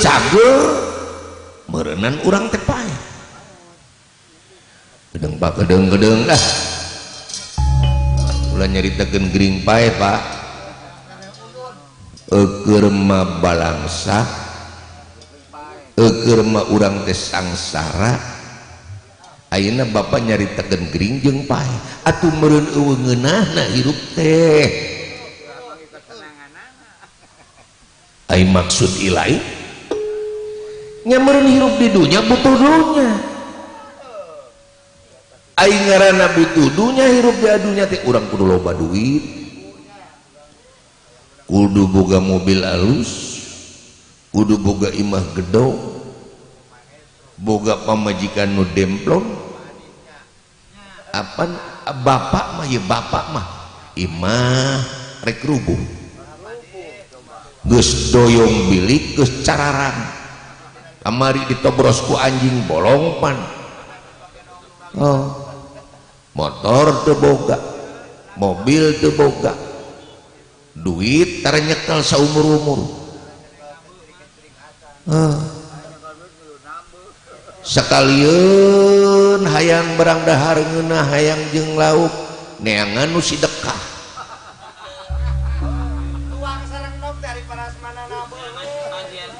cagel merenan urang tepa gedeng pak gedeng gedeng dah. Ulah nyaritakeun gering pae pak. Eker mah balangsa eker mah urang teh sangsara. Ayeuna bapak nyaritakeun gering jeung pae atuh meureun eueungeunahna hirup teh. Ai maksud ilahi nya meureun hirup di dunya butuh dunya Ai ngaranna butuh dunya hirup di adunya teh urang kudu loba duit. Kudu boga mobil alus kudu boga imah gedong boga pamajikan nu demplon. Apa bapak mah ya bapak mah imah rek rubuh. Geus doyong bilik geus cararan Amari ditobrosku anjing bolongpan oh. motor teboga mobil teboga duit ternyekal seumur-umur oh. sekalian hayang berang dahar ngeunah hayang jeng lauk neangan nu sidekah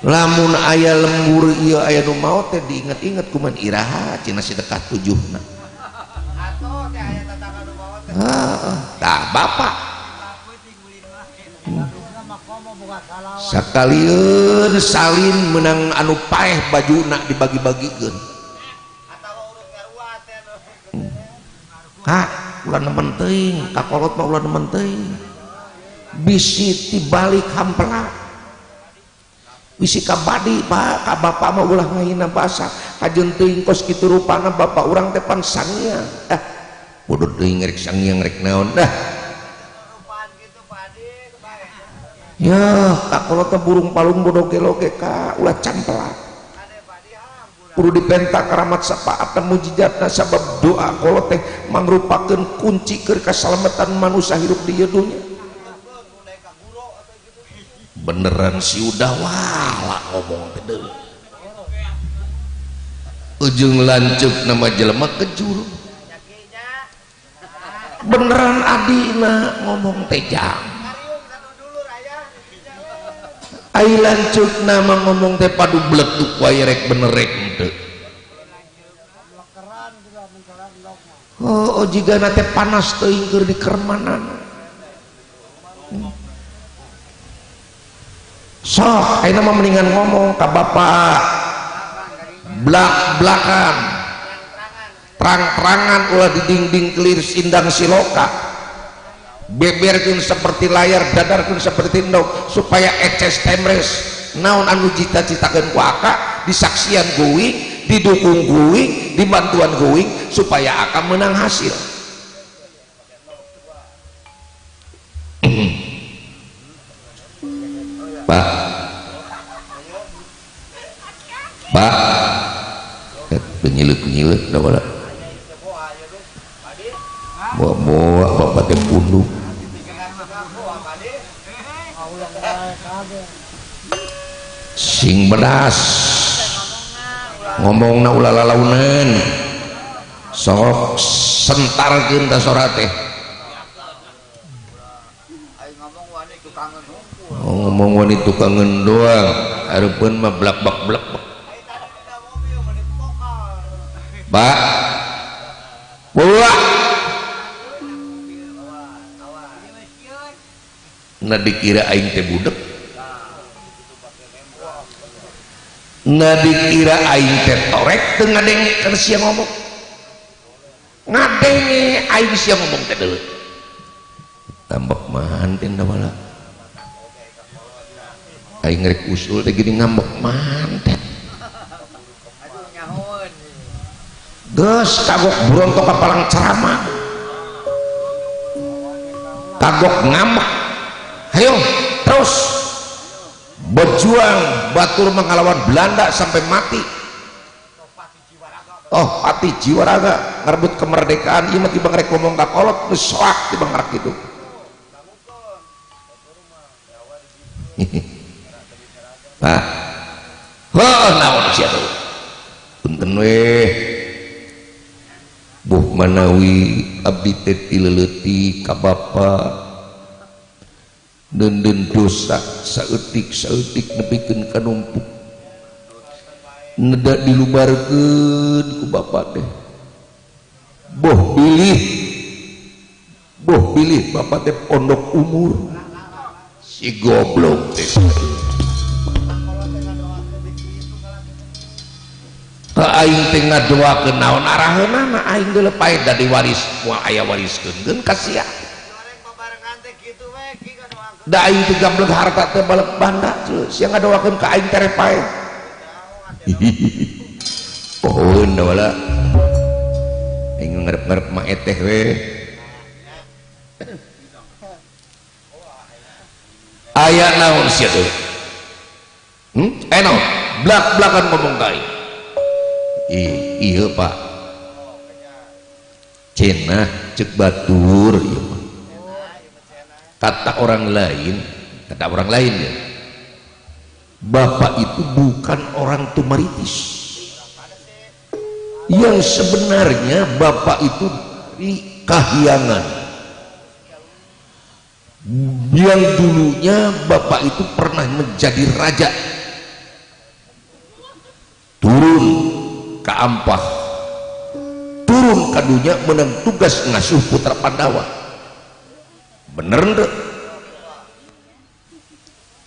lamun ayah lembur iya ayah nu maut teh diingat-ingat kuman iraha cina sedekah tujuh na ah, nah, bapak sekalian salin menang anu paeh baju nak dibagi-bagikan hmm. kak ulan nemen teuing kakolot mah ulan nemen teuing. Bisi tibalik hampelak bisi kabadi pak. Ka bapak mah ulah ngahina basa kajeun teuing kos kitu rupana bapak urang teh pan sangia ah eh, bodoh teuing rek sangia rek naon. Dah ya tak kalau teh burung palung bodoh geloge ka ulah camplak kudu dipentak keramat sapaat dan mujizatna sabab doa. Kalau teh mangrupakeun kunci keur kasalamatan manusia hidup di dunia beneran si udah wala ngomong gede ujung lancuk nama jelema kejuru beneran adina ngomong tejang ai lancuk nama ngomong teh padu beletuk wae rek benerek ente oh jika nate panas teuing keur dikermanan hmm. Sok, ayeuna mah mendingan ngomong ka bapak. Blak blakan. Terang-terangan ulah di dinding kelir sindang siloka beberkan seperti layar dadarkan seperti endok supaya eces temres naon anu cita-citakan kuaka disaksian guing didukung guing dibantuan guing supaya akan menang hasil pak pak penyilek-penyilek dah wala bawa-bawa bapak teh punduk. Sing bedas. Ngomong na ulah lalaunan sok sentarkeun ta sora ngomong wanita tukanggen doang Arpun mah blak bak blak bak. Pak. Bola Nah dikira aing teh budek. Nah dikira aing teh torek teu ngadeng keur sia ngomong. Ngadenge aing sia ngomong teh deui. Tambak mahan teh da aing rek usul teh gini ngambek manten Gus kagok burontok kapalang ceramah kagok ngambek ayo terus. Berjuang batur mengalawan Belanda sampai mati. Oh pati jiwa raga ngerebut kemerdekaan. Iya mati bang rek ngomong gak kolot di bang rak itu Nah. Oh, naon sia teh? Punten we. Buh manawi abdi teh tileleuti ka bapa. Deundeun dosa saeutik saeutik nepikeun ka numpuk. Neda dilubarkeun ku bapa teh. Boh pilih. Boh pilih bapa teh pondok umur. Si goblok teh. Aing teh ngadoakeun naon araheunana Aing dilepai dari waris Wah ayah waris kegen kasihan Da aing teh gablek harta teh balek banda sia ngadoakeun ka aing teh pae. Pohon da wala. Aing ngarep-ngarep mah eteh we. Aya naon sia teh? Hmm? Eh, Eno, blak-blakan ngomong ka aing. Kai iya pak. Cina cek batur iya kata orang lain kata orang lain ya. Bapak itu bukan orang tumaritis yang sebenarnya bapak itu dari kahyangan. Yang dulunya bapak itu pernah menjadi raja. Turun ke ampah. Turun kadunya menang tugas ngasuh putra Pandawa. Bener enggak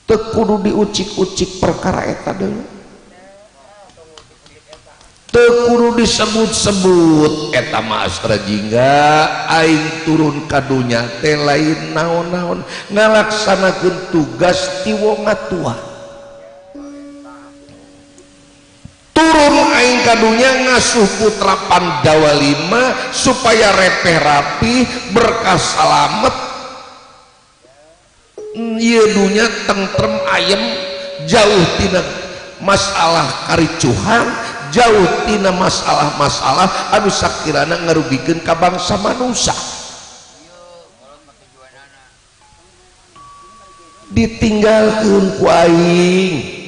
tekudu diucik-ucik perkara eta dulu tekudu disebut-sebut eta maastra jingga aing turun kadunya teh lain naon-naon ngalaksanakeun tugas ti wong tua kadunya ngasuh putra Pandawa lima supaya repeh rapi berkah salamet mm, dunya tentrem ayem jauh tina masalah karicuhan jauh tina masalah-masalah anu sakirana ngerugikan ke bangsa manusia. Ditinggalkan ku aing.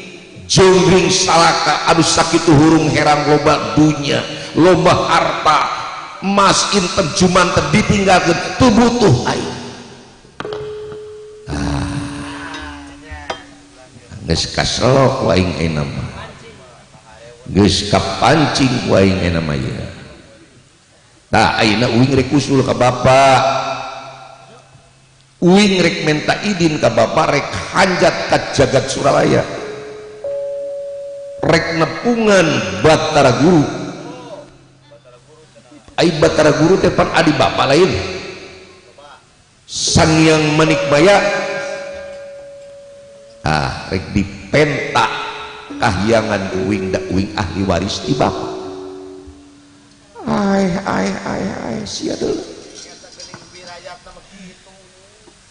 jongring salaka aduh sakitu hurung herang loba dunya loba harta emas inten jumanten ditinggalkan tuh butuh air. Ah. Geus kaselok ayeuna mah geus kapancing ayeuna mah ya tah ayeuna uing rek usul ka bapa. Uing rek minta idin ka bapa rek hanjat ka jagat Suralaya. rek nepungan Batara Guru. Ay Batara Guru depan Adi Bapak lain. Sang Yang Manik ah rek dipenta kahyangan uing dak uing ahli waris di Bapak ay ay ay ay sia dulu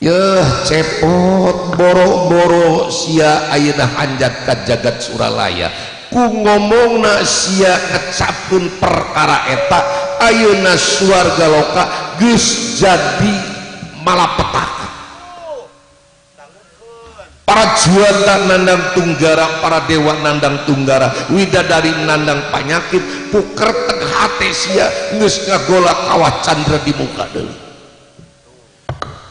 Yeuh cepot boro-boro sia ayeuna hanjat ka jagat Suralaya. Ku ngomongna sia kecapkeun perkara eta ayeuna swarga loka geus jadi malapetaka. Para juanda nandang tunggara para dewa nandang tunggara widadari nandang panyakit puker tengah hati sia nges ngagolak kawah candra di muka deui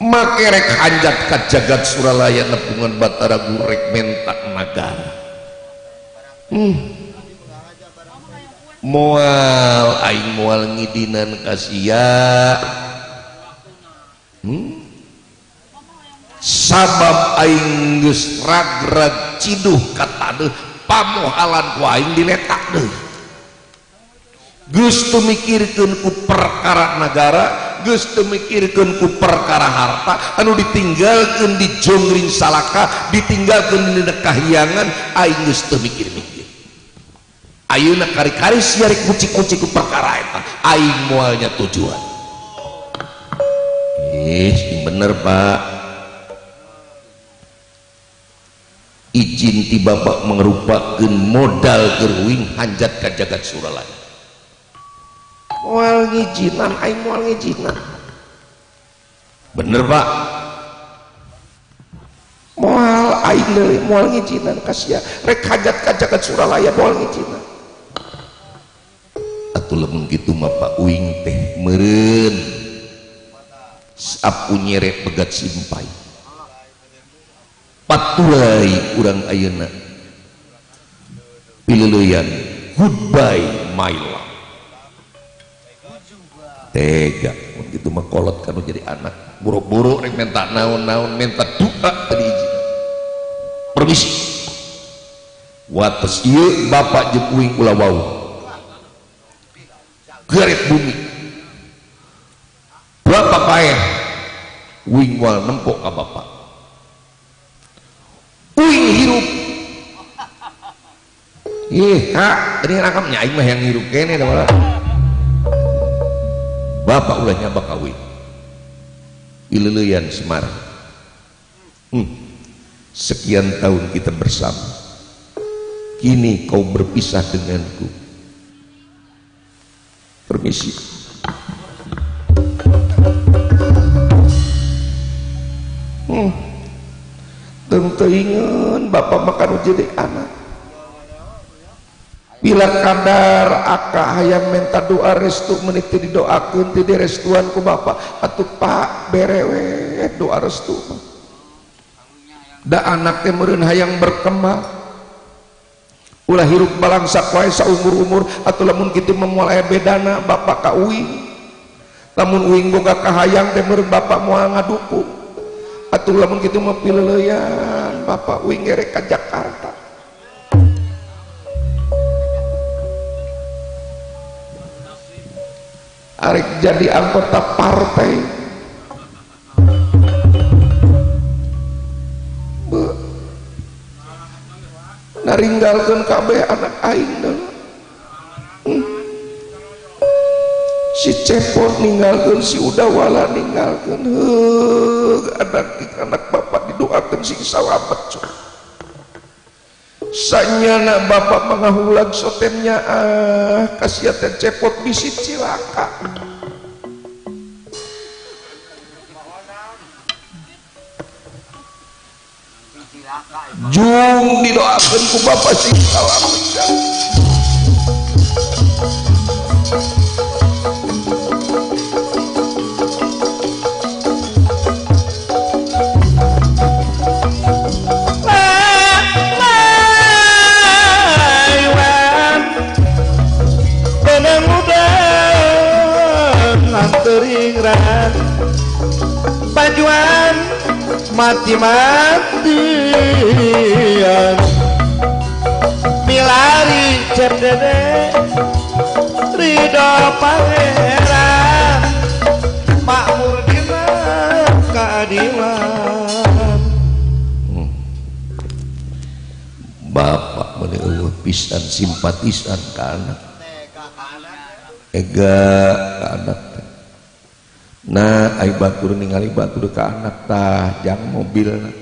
makerek hanjat ka jagat Suralaya nepungan Batara gurek menta nagara hmm. moal aing moal ngidinan kasia hmm? sabab aing geus ragrag ciduh kataduh pamohalan ku aing diletak deui geus tumikirkeun ku perkara negara geus teu mikirkeun ku perkara harta anu ditinggalkeun di jongring salaka ditinggalkeun di kahyangan aing geus teu mikir-mikir. Ayeuna kari-kari siarik kucik-kucik ku perkara eta aing moalnya tujuan. Ih, bener Pak. Izin ti Bapak mengerupakan modal geruing hanjat ka jagat suralaya. mual ngijinan aing mual ngijinan. Bener pak. Mual aing deui mual ngijinan kasia rek hajat kajakan suralaya mual ngijinan. Atuh lamun kitu mah Pak Uing teh meureun. Sapu nyeret begat simpai. Patulai urang ayeuna. Piluluyan goodbye my love tega. Itu mah kolot kanu jadi anak. Buru-buru rek minta naon-naon minta doa tadi izin permisi. Wates bapa bapak uing ulah wau. Garet bumi. Bapa payah uing wal nempok ka bapak. Uing hirup. Ih hak tadi rakamnya aing mah yang hirup kene da bapak ulah nyabak ka uing ileuleyan Semarang hmm. sekian tahun kita bersama kini kau berpisah denganku permisi hmm. tentu ingat bapak makan jadi anak bila kadar aka hayang minta doa restu meniti didoakan ti restuan ku bapak atuh pak berewe doa restu. Da anak teh meureun hayang berkembang ulah hirup balang sakuai saumur-umur atau lamun kitu memual aya bedana bapak ka uing lamun uing boga kahayang teh meureun bapak moal atuh lamun mah pileuleyan bapak uing gerek ka Jakarta arek jadi anggota partai Be. naringgalkan kabeh anak aing dulu hmm. si cepot ninggalkan si udawala ninggalkan anak anak bapak didoakan sing sawabat curah sanyana Bapak mengahulang sotemnya ah kasihan cepot bisi cilaka. Jung didoakan ku Bapak sing salam Mati-matian. Milari cep dede Ridho pangeran Makmur dina keadilan. Bapak meuli eueuh pisan simpatisan ka anak. Ega ka anak. Nah air batur ningali batur ka anak tah jang mobil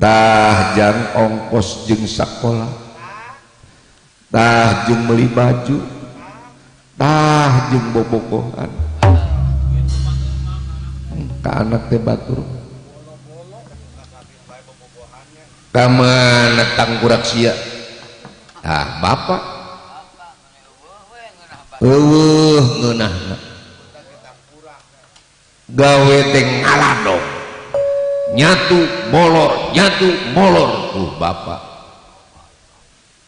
tah jang ongkos jeng sekolahtahtahjung beli bajutahjung bobokohan hmm, ka anak teh batur. Kamu netang kurak sia? Ah bapak uh, ngeunahna. gawe teng ngalado nyatu molor nyatu molor. Uh, bapak.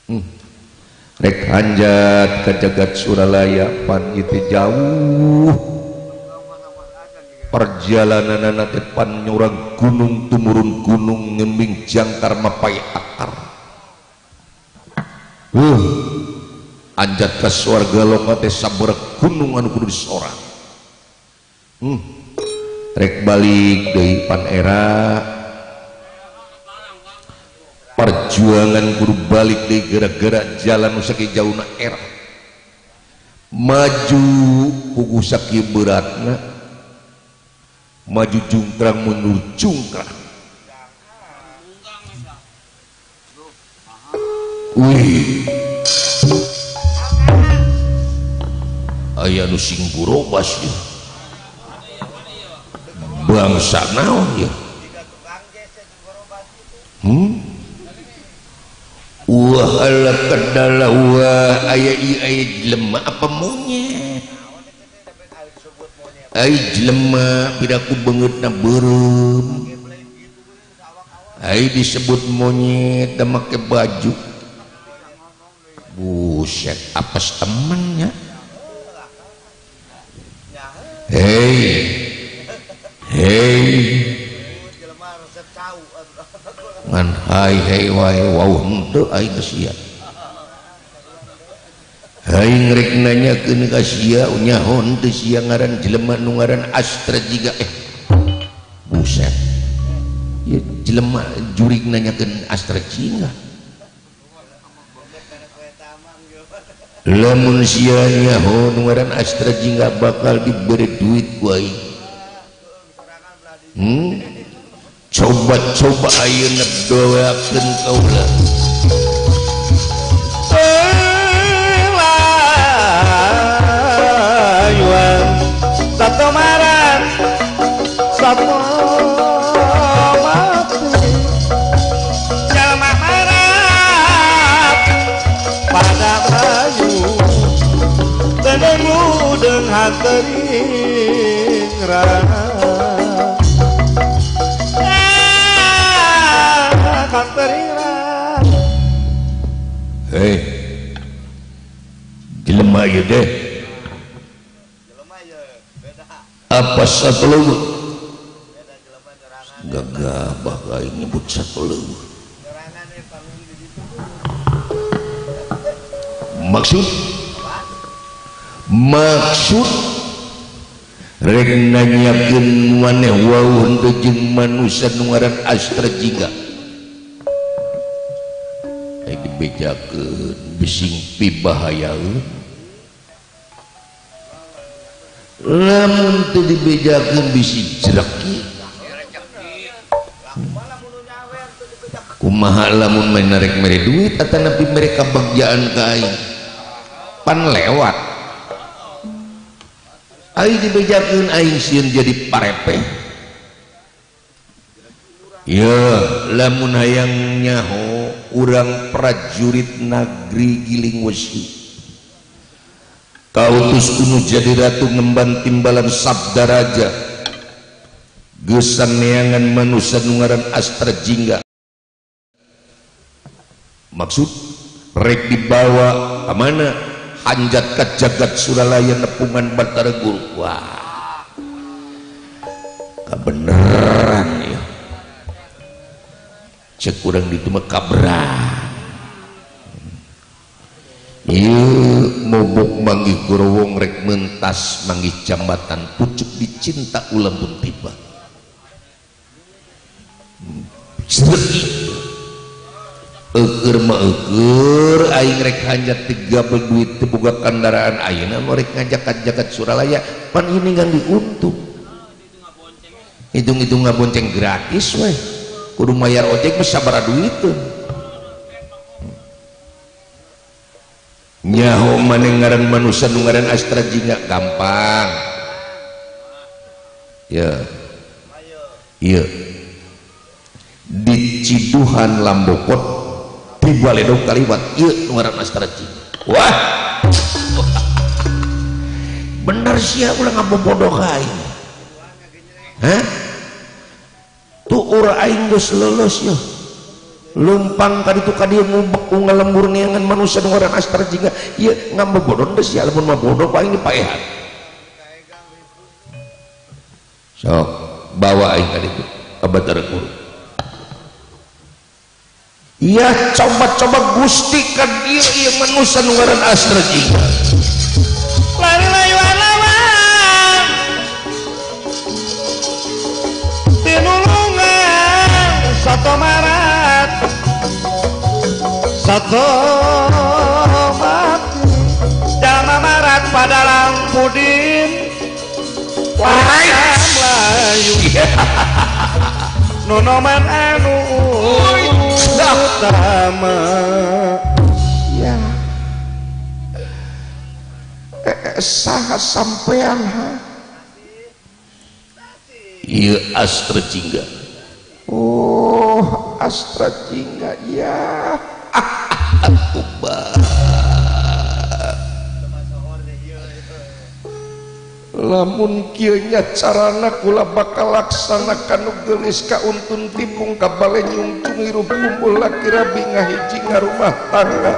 Hmm. rek anjat ke jagat suralaya pan itu jauh. Perjalanan anak depan nyurang gunung tumurun gunung ngembing jangkar mapai akar. Uh anjat ke suarga lokate sabar gunung anu kudu disorang. Hmm. rek balik dari Panera perjuangan guru balik di gara-gara jalan nu jauh na era. Maju kuku sakieu beratna. Maju jungkrang mundur jungkrang. Wih. Ayah nu sing burobas dia bangsa naon ya? Hmm? wah ala kedala wah ayah ayah jelema apa monyet ayah jelema pidaku banget na berem. Ayah disebut monyet dan make baju. Buset apa temennya. Hei Hei ngan hai hei wae wau henteu aing teu sia. Hai ngrek nanyakeun ka sia nyaho teu sia ngaran jelema nu ngaran Astra jiga eh. Buset. Ya jelema jurig nanyakeun Astra jiga. Lamun sia nyaho nu ngaran Astra jiga bakal diberi duit ku aing. Hmm? coba-coba ayeuna Ayu nebdoken kaulah Hei. Jelema ieu teh. Apa satu leuweung? Gagabah bae nyebut satu leuweung. Maksud? Maksud rek nanyakeun maneh wau henteu jeung manusia nu ngaran Astra Jingga. Aing dibejakeun bising pibahaya lamun teu dibejakeun bisi jeraki kumaha lamun menarik mere duit atau nabi mereka bagian kai pan lewat. Aing dibejakan aing sieun jadi parepe ya lamun hayang nyaho urang prajurit nagri Giling Wesi. Kautus kuno jadi ratu ngemban timbalan sabda raja. Gesan neangan manusia nungaran astra jingga. Maksud rek dibawa kemana hanjat ke jagat suralaya nepungan batara guru wah. Kebenaran. Cek kurang di mah kabran Ieu mobok manggih gorowong rek mentas manggih jambatan pucuk dicinta ulam pun tiba. Sedeki Eker mah eker aing rek hanjat tiga duit tebuka kendaraan mah rek ngajak jagat Suralaya. Pan ini kan diuntung hitung-hitung ngabonceng gratis weh kudu mayar ojek mah sabara duit tuh nyaho manengaran manusia nungaran astra jingga gampang. Ya. Iya diciduhan lambokot tiba ledok kaliwat iya nungaran astra jingga wah! Bener sih ulah ngabobodoh kain hah? tuingus ya. lumpang tadi tuh dia mubekmurniangan manusia orang astar jika ia ngamba bodoh desi alamun ya, mah bodoh paling dipaehan so bawa aing tadi itu abad terkurung iya coba-coba gustikan dia iya manusia orang astar jingga. Satu marat satu mati jama marat pada lampu din Wahai Melayu. Nonoman anu utama. Ya. Eh, saha sampean ha? Iya astra jingga Oh Astra Jingga ya. Lamun killnya carana kula bakal laksanakan nugelis kauuntun tipung kabale nyungtung hirup kumpul laki rabi ngahiji rumah tangga.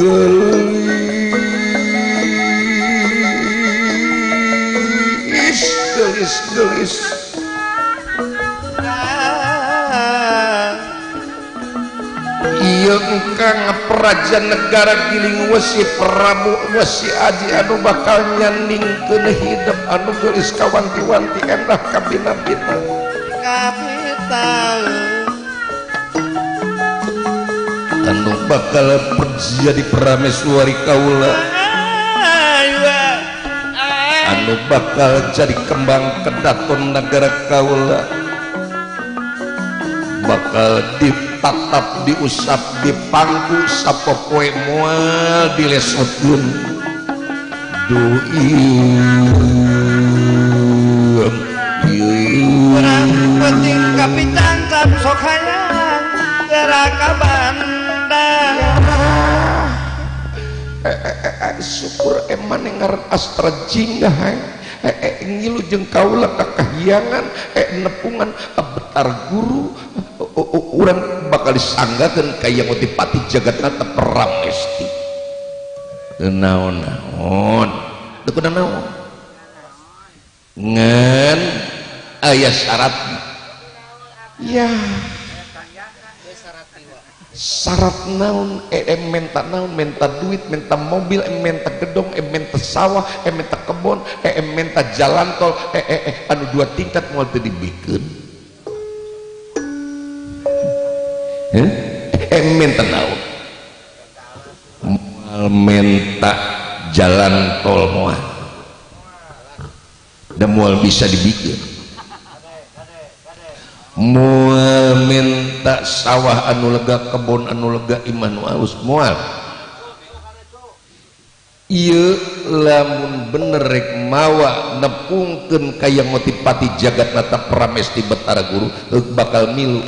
Gelis gelis-gelis kang praja negara giling wesi Prabu wesi Aji anu bakal nyanding kene hidup anu gelis kawanti-wanti endah kabina-bina kapital. Anu bakal jadi Prameswari Kaula. anu bakal jadi kembang kedaton negara Kaula. Bakal dipatap diusap dipangku sapopoe moal dilesotun doi penting kapitan tak sok hayang. Kabar. syukur eman yang ngaran astra jingga hai. Eh, eh, ngilu jeung kaula kekahiangan eh, nepungan eh, betar guru. Eh, urang bakal disanggakan ka ngotipati jagat jagatna perang esti naon naon? Dekuda naon? Ngan aya syaratnya ya. Syarat naon eh, eh menta naon menta duit menta mobil eh menta gedong eh menta sawah eh menta kebon eh, eh menta jalan tol eh, eh, eh anu dua tingkat mau teu dibikeun eh? Eh menta naon moal menta jalan tol moal. Dan moal bisa dibikeun mual minta sawah anu lega kebun anu lega iman aus. Mual. Iya lamun benerrek mawa nepungken kaya motipati jagat mata pramesti Betara guru bakal milu.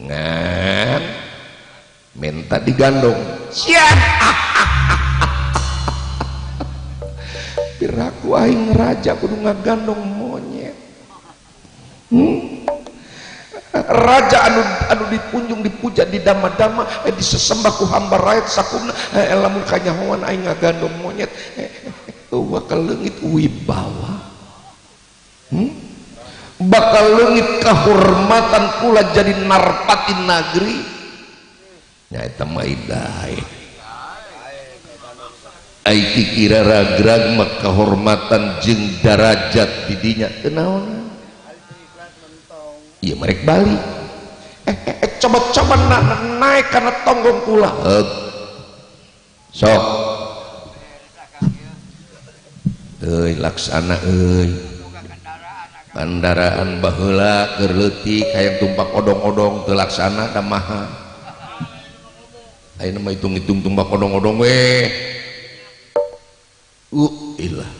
Ngan. minta digandong siap! Piraku aing raja kudu ngagandong monyet. Hmm? Raja anu anu dipunjung dipuja di dama-dama eh, disesembah ku hamba rakyat sakumna eh, lamun kanyahoan aing ngagandong monyet eh, eh, bakal leungit wibawa. Hmm? bakal leungit kehormatan pula jadi narpati nagri. Nya eta mah idae. Ai kira ragrag mah kehormatan jeung darajat didinya. Naon iya mereka Bali eh, eh, eh coba-coba na na naik karena tonggong pula eh. so Euy, laksana euy. Kendaraan baheula keur leutik hayang tumpak odong-odong teu laksana da maha. Ayeuna mah hitung-hitung tumpak odong-odong we. Uh, ilah.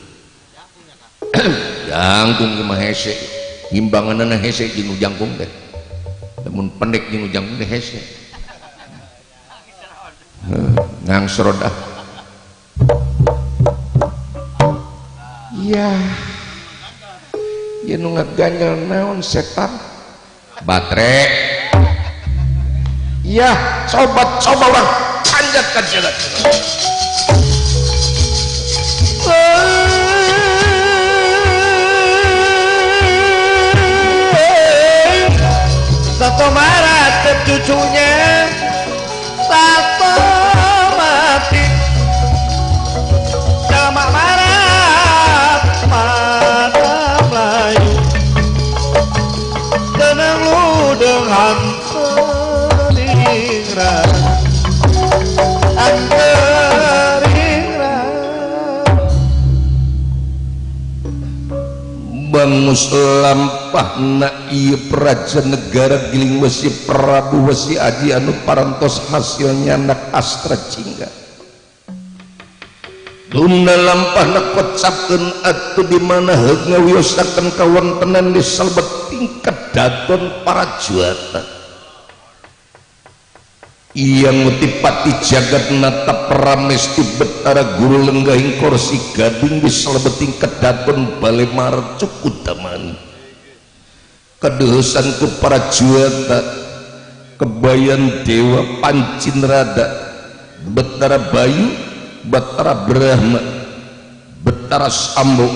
Jangtung mah hese. imbangan hese jeng jangkung teh. Namun pendek jeng jangkung teh hese. Ngang ah. Iya ya nu ganjel naon setan? Baterai. Iya sobat coba orang. Panjatkan jagat Toto Maratip cucunya Tato mati. Jamak marat Mata Melayu. Tenang lu dengan rat Bang Muslim Khalifah na iya peraja negara giling masih Prabu masih aji anu parantos hasilnya nak astra cingga Duna lampah na kocapkan atu di mana kawan kawantenan di salbat tingkat daton para juara iya ngutipati jagat nata peramesti betara guru lenggahing korsi gading di salbat tingkat daton balemar cukup tamani kedusanku para juwata kebayan dewa pancin rada betara bayu betara brahma betara sambo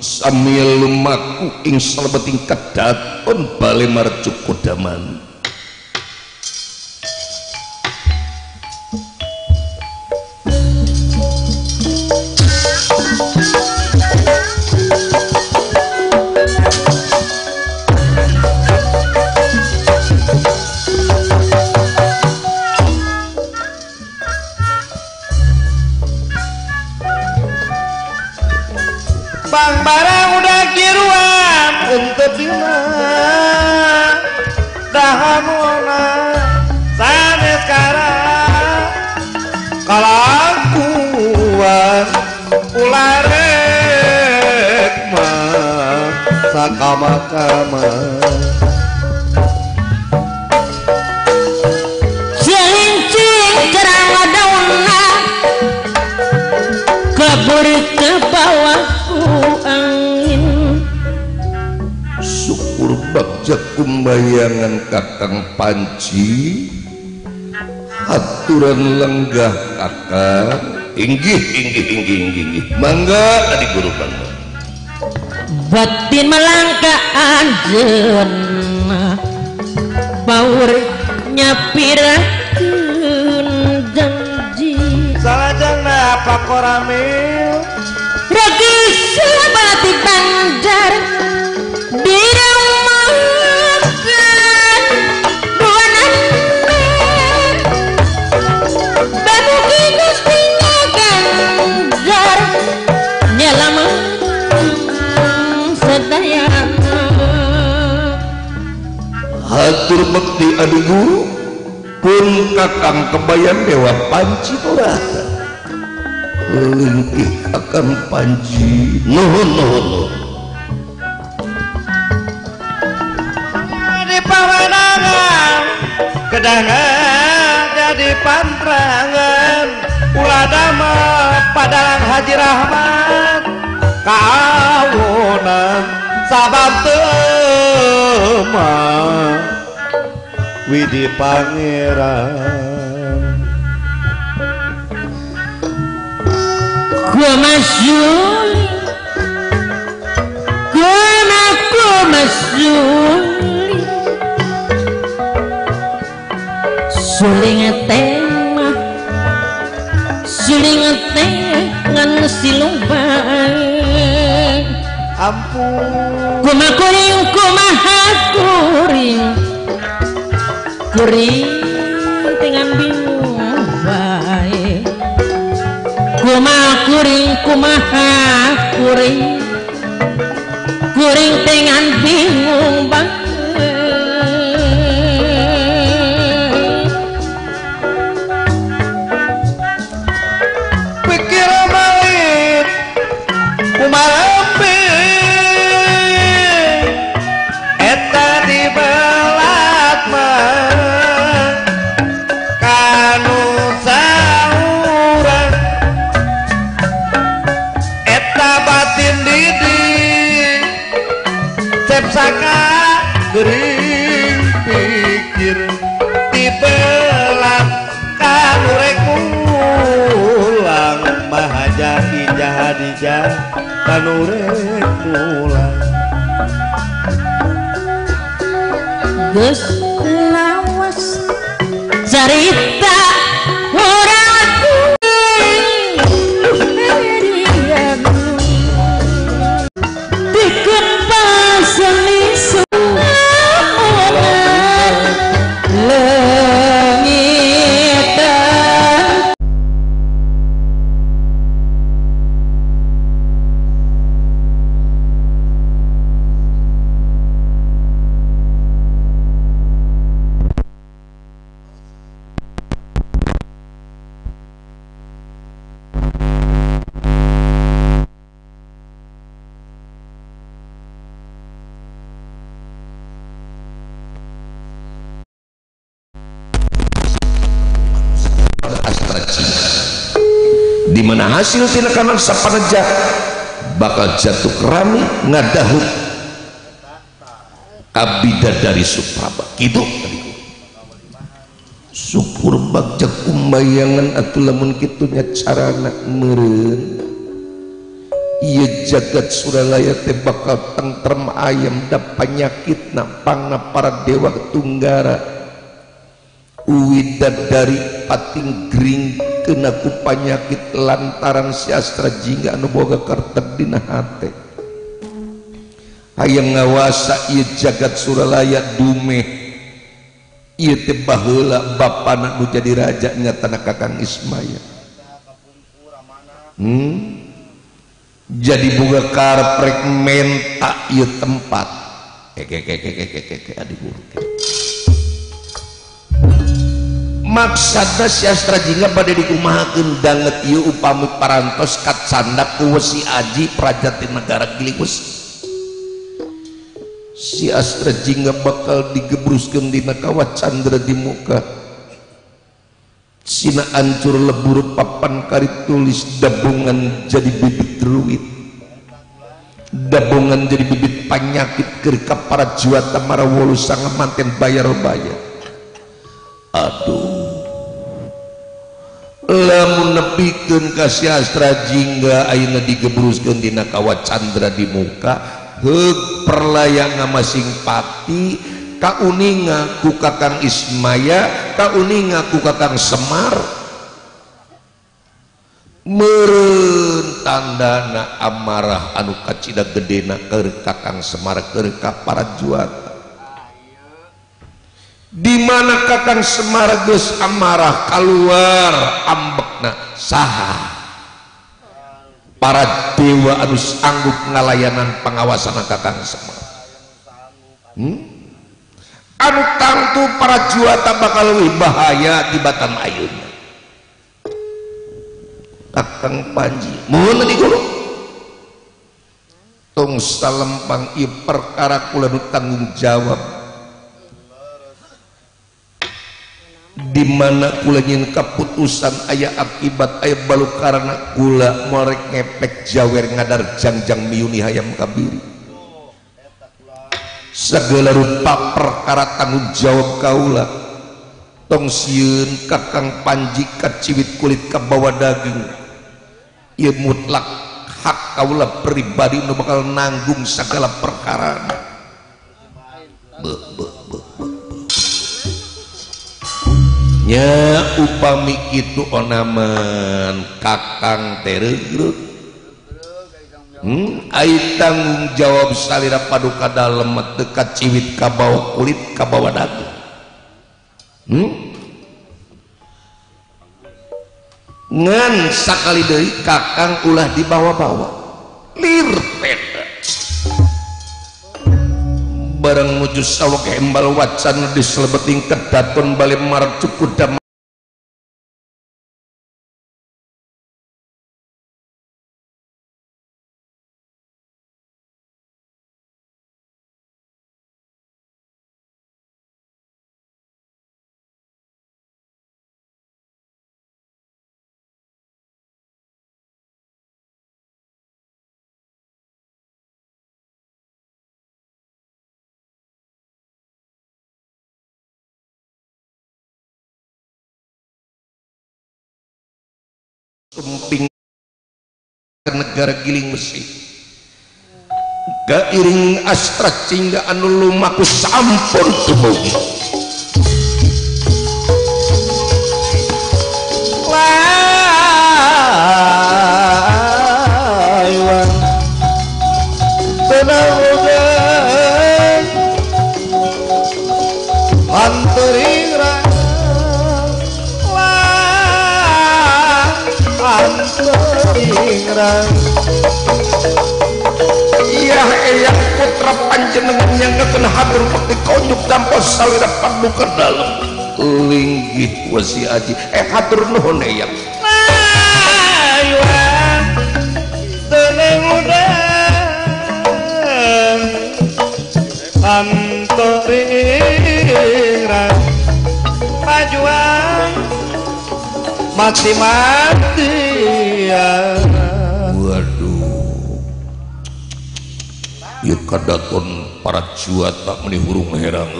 sambil lumaku ing salebeting kedaton bale marcuk kudaman kakama-kama kabur ke bawahku angin. Syukur bakjak kumbayangan kakang panci. Aturan lenggah kakang inggih inggih inggih inggih mangga adik guru mangga batin melangkaan jenah baur nyapira janji. Salah jangan apa koramil? Regi sebatik banjar. Diri hatur bekti adik guru pun kakang kebayan dewa panci torata lingkih akan panci. Nuhun nuhun di pawenangan kedangan jadi pantrangan. Ulah dama padalang Haji Rahmat kawunan sabab tema Widi Pangeran. Gua Mas Yuli Gue aku Mas Yuli Suli ngeteh mah Suli ngeteh ngan silung baik Ampun. Kuma kuring kumaha kuring kuring dengan bingung baik kumah kuring kumaha kuring. Kuring dengan bingung bae kanuremula Gus lawas Zarif hasil tindakan sapanajak bakal jatuh kerami ngadahut abida dari supraba. Adikku. syukur bagja kumbayangan atuh lamun kitunya carana meureun ia jagat Suralaya tebakal tentrem ayam da penyakit napangna para dewa tunggara. Uwida dari pating gring kenaku panyakit lantaran siastra jingga anu boga kartek dina hate hayang ngawasa ia jagat Suralaya dumeh. Teh baheula bapana nu jadi raja nyatana kakang ismaya hmm? jadi bunga karprek menta ieu tempat. maksana siastra jingga pada dikumahakan banget ieu upami parantos kat sandak kuwesi aji prajati negara gilingus siastra jingga bakal digebruskan dina kawat candra di muka. Sina ancur lebur papan karit tulis dabungan jadi bibit ruit dabungan jadi bibit penyakit kerikap para juata marawolu sangat manten bayar-bayar. Aduh. lamun nepikeun ka sastra jingga ayeuna digebruskeun dina kawat candra di muka heug perlayana masing pati kauninga ku kakang Ismaya kauninga ku kakang Semar. Merentandana amarah anu kacida gedena ke kakang Semar ke para juara di mana kakang Semar geus amarah keluar ambekna? Saha. Para dewa anu sanggup ngalayanan pengawasan kakang Semar hmm? anu tangtu para juata bakal lebih bahaya di Batam Ayun. Kakang Panji mohon di guru. Tong salempang i perkara kula tanggung jawab di mana kula nyin keputusan ayah akibat ayah balu karena kula morek ngepek jawer ngadar jangjang miuni hayam kabiri. Segala rupa perkara tanggung jawab kaula. Tong siun kakang panji kaciwit kulit kabawa daging. Ia mutlak hak kaula pribadi nu bakal nanggung segala perkara. Beh beh beh nya upami itu onaman kakang tergrut hmm, tanggung jawab salira paduka dalam dekat ciwit kabawa kulit kabawa datu hmm? ngan sakali dari kakang ulah dibawa-bawa. Lirpet. bareng mujus awak embal wacan dislebeting kedaton pun balik marcuk kuda sumping ke negara giling Mesir gairing astra cingga anu lumaku sampun tumugi orang iya ayah putra panjenengan yang ngeken hadir peti konyuk dampos salira paduka dalam. Linggih wasi aji. Eh hadir nuhun eh, ayah Pantorirang Pajuang Mati-matian. Kadaton para juata meni hurung herang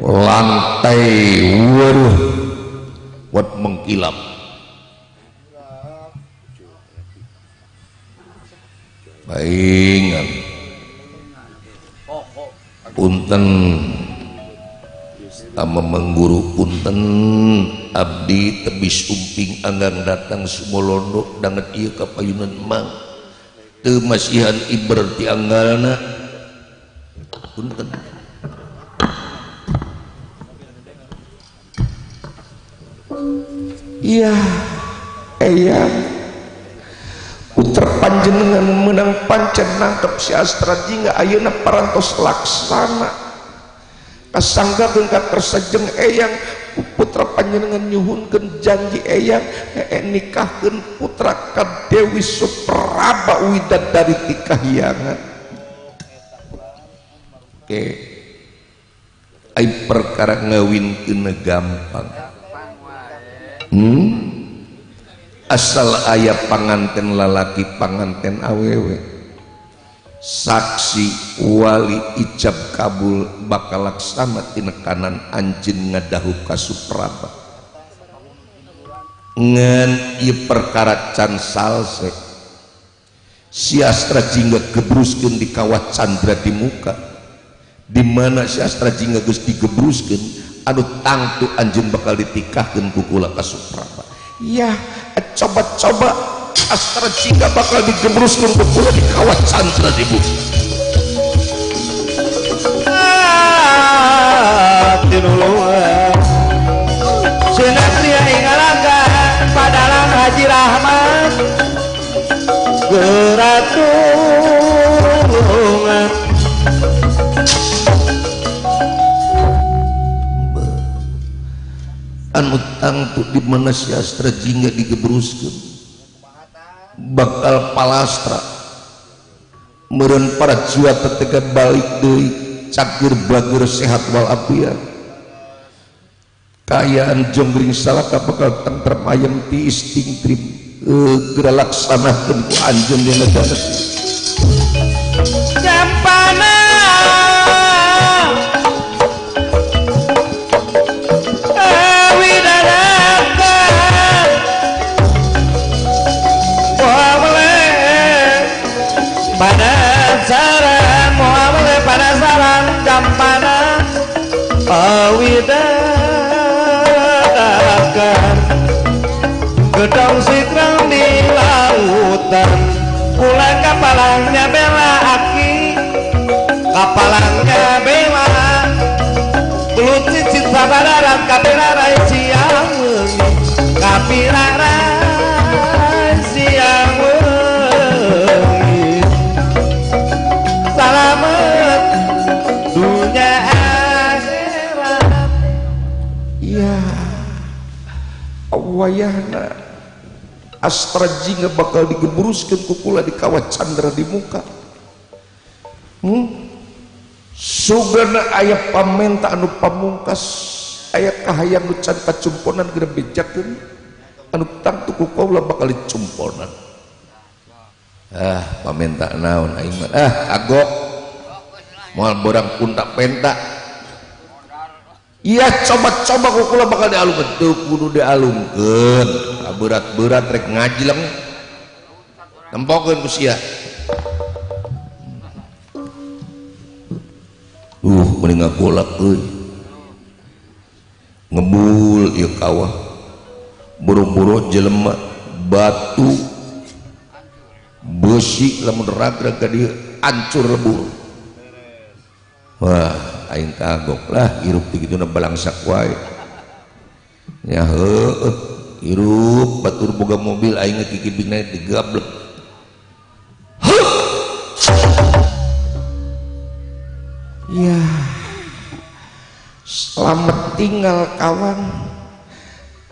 lantai waduh wat mengkilap. Baik punten. Sama mengguru punten. Abdi tebis umping anggar datang semua londok dan ia kapayunan mang temasihan iber di anggalna. Punten iya eyang putra panjenengan menang pancen nangkep si astra jingga ayeuna parantos laksana. Kasangga gengkat tersejeng eyang putra panjenengan nyuhunkeun janji eyang ee nikahkan putrakan Dewi Supraba Widad dari tikahyangan oke okay. Perkara ngawin kena gampang hmm? asal ayah panganten lalaki panganten awewe saksi wali icap kabul bakal laksana tina kanan anjin ngadahu kasupraba. Ngan i perkara can salse. Siastra jingga gebruskeun di kawah candra di muka. Di mana siastra jingga geus digebruskeun anu tangtu anjin bakal ditikahkeun ku kula kasupraba. Ya coba-coba. Astra Cina bakal digebruskan kepula di kawat santra ibu senatria ingalangga padalang Haji Rahmat geratulungan anu tangtu di mana si Astra Jingga digebruskan? bakal palastra. Merun para jiwa tetega balik deui cakir bagir sehat wal afiat kayaan jonggring salaka bakal tentrem ayam ti isting trim uh, gerak sana ku anjeun dina dadas Gedong sikrang di lautan. Pulang kapalangnya bela aki. Kapalangnya bela Belut cicit sabadaran Kapirarai siang wengi Kapirarai siang wengi Salamet dunia akhirat. Iya wayahna astra nggak bakal digeburuskan kukula di kawat candra di muka. Hmm? sugana ayah pamenta anu pamungkas ayah kahayang nu can kacumponan gede bejakan anu tangtu kukula bakal dicumponan. Ah pamenta naon aing ah agok moal borang puntak pentak Iya coba-coba kukula bakal dialum Teu kudu dialumkeun berat-berat rek ngajleng. tempokeun ku sia. Uh mending ngagolak euy. Ngebul ieu kawah. Buru-buru jelema batu. Besi lamun ragrag ka dieu ancur lebur wah. aing kagok lah hirup na balangsak wae. Nya heueuh hirup batur boga mobil aing kikibing naik digablek ya selamat tinggal kawan.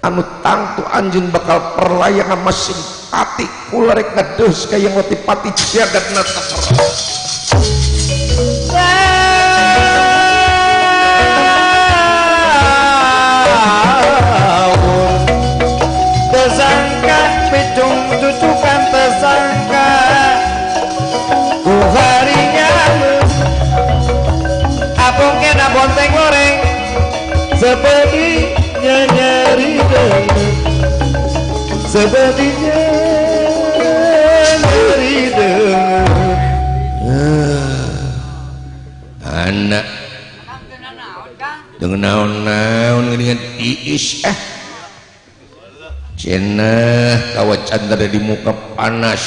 Anu tangtu anjing bakal perlayangan masing pati ularek ngedes kayak ngotipati siagat natapra Sepertinya nyari dengar Sepertinya nyari dengar ah, Anak. Dengan naon-naon Dengan iis eh. Cina kawat candra di muka panas.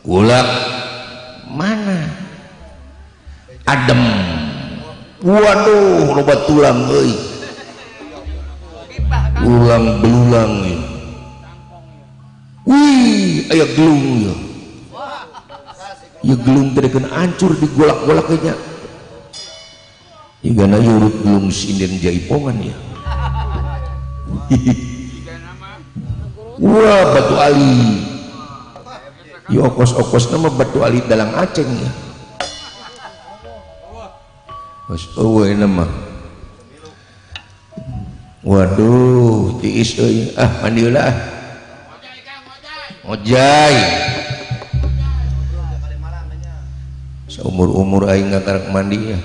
Gulak Mana? Adem waduh loba tulang euy. Ulang belulang ya. wih aya gelung ya. Ya gelung teh kan hancur digolak-golaknya Igana yurut gelung sinden jaipongan ya. Wah batu ali. Ya okos-okos nama batu ali dalam aceng ya Wis eueuh oh, mah. Waduh, tiis euy. Ah, mandilah. Ojai. Seumur-umur aing ngakarek mandi ya.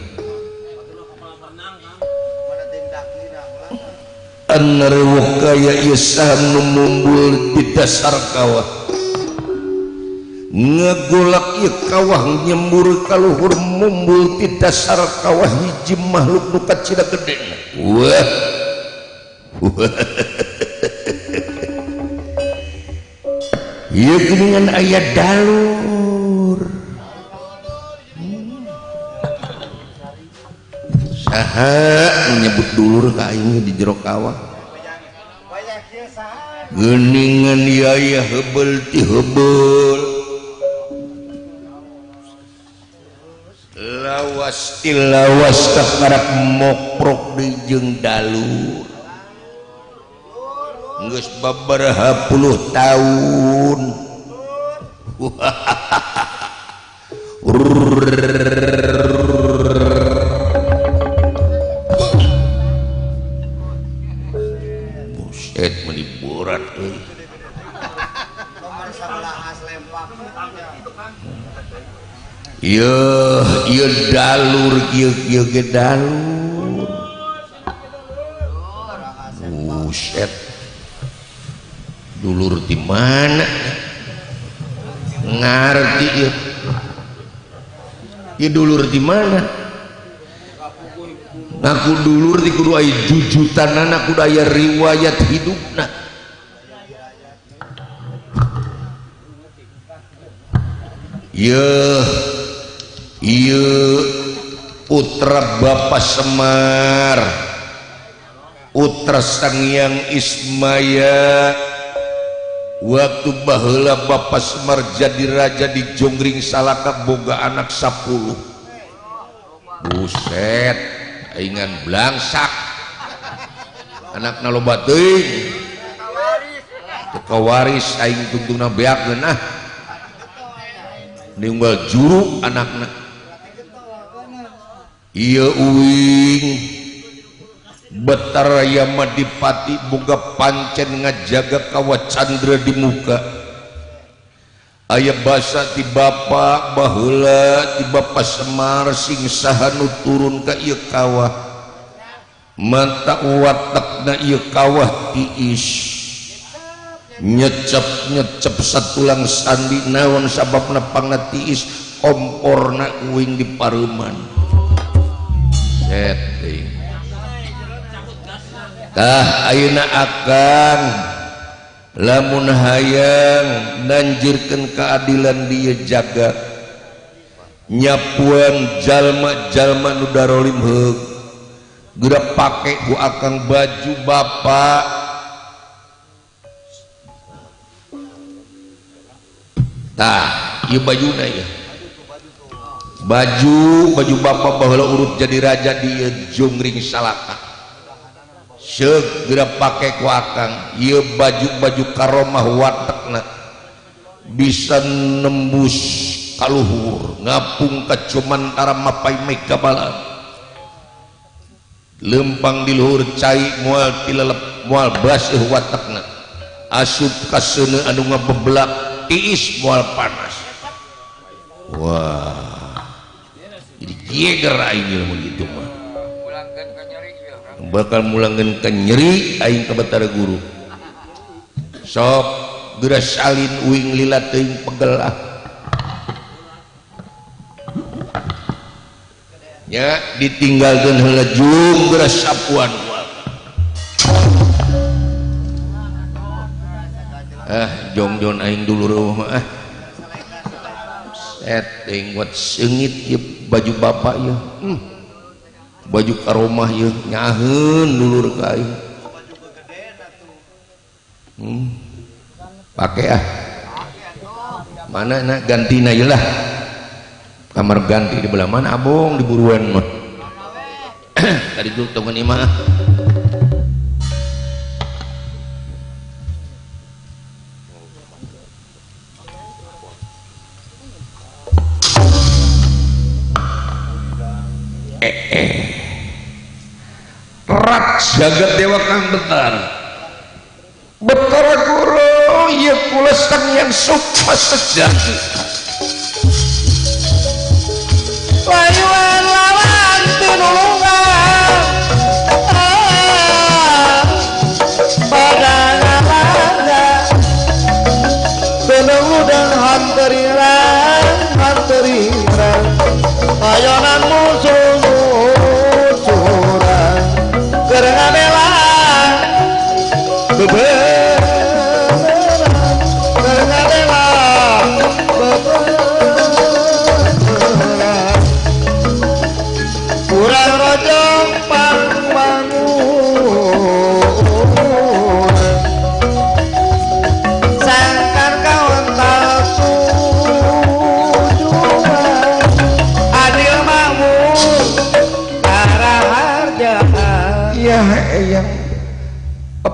Anrewok kaya isah numbul di dasar kawah. ngegolak kawah nyembur kaluhur mumbul ti dasar kawah hiji makhluk buka ci gede. Dengan ayat dalur. Menyebut ka aing di jero kawah? Geningan yaya hebel ti hebel. lawas ti lawas kakarak moprok di jeung dalur. Geus babaraha puluh tahun. dalur dulur di mana? Ngerti buset dulur di mana? Ngaku dulur di kudu aya jujutan anak kudu aya riwayat hidupna ya putra Bapak Semar. Putra Sangyang Ismaya. Waktu baheula Bapak Semar jadi raja di Jonggring Salaka boga anak 10 buset ingan blangsak. Anak loba teuing. Teka waris aing tungtuna beak geunah. Ninggal juru anaknya -anak. uing betaraya Madipati buka pancen ngajaga kawat Candra di muka. Ayaah basa di Bapak bahula di Bapak Semar sing sahanu turun ke kawah. Mata watakna kawah tiis nyecep-nyecep satulang sandi naon sabab napang tiis kompor na uing di Paruman. settingtah eh. ayeuna akan. Lamun hayang danjirkan keadilan dia jaga. Nyapuan jalma-jalma nudarolim geura pake ku akan baju bapak. Tah ieu bajuna ya baju baju Bapak bahwa urut jadi raja di jungring salaka. Segera pakai kuakang ieu baju-baju karomah watakna bisa nembus kaluhur ngapung ke cuman arah mapai meka balan lempang di luhur cai mual tilalep mual basih euh watakna asup kasene anu ngabeblak tiis mual panas. Wah. jadi jeger aing begitu mah. Bakal mulangkan ke nyeri aing ke Batara Guru. Sok geras salin uing lila teuing pegel ah. Ya ditinggalkan heula jung geras sapuan ah jongjon aing dulu rumah ah. Setting buat sengit ya baju bapak ya. Hmm. baju karomah ya. Nyahen dulu kain hmm. pakai ah. Mana nak? Ganti na lah. Kamar ganti di belah mana? Abong di buruan mah. Tadi dulu tunggu nih jagat dewa kang betar betara guru ya kula yang suka sejati layuan lawan tinulungan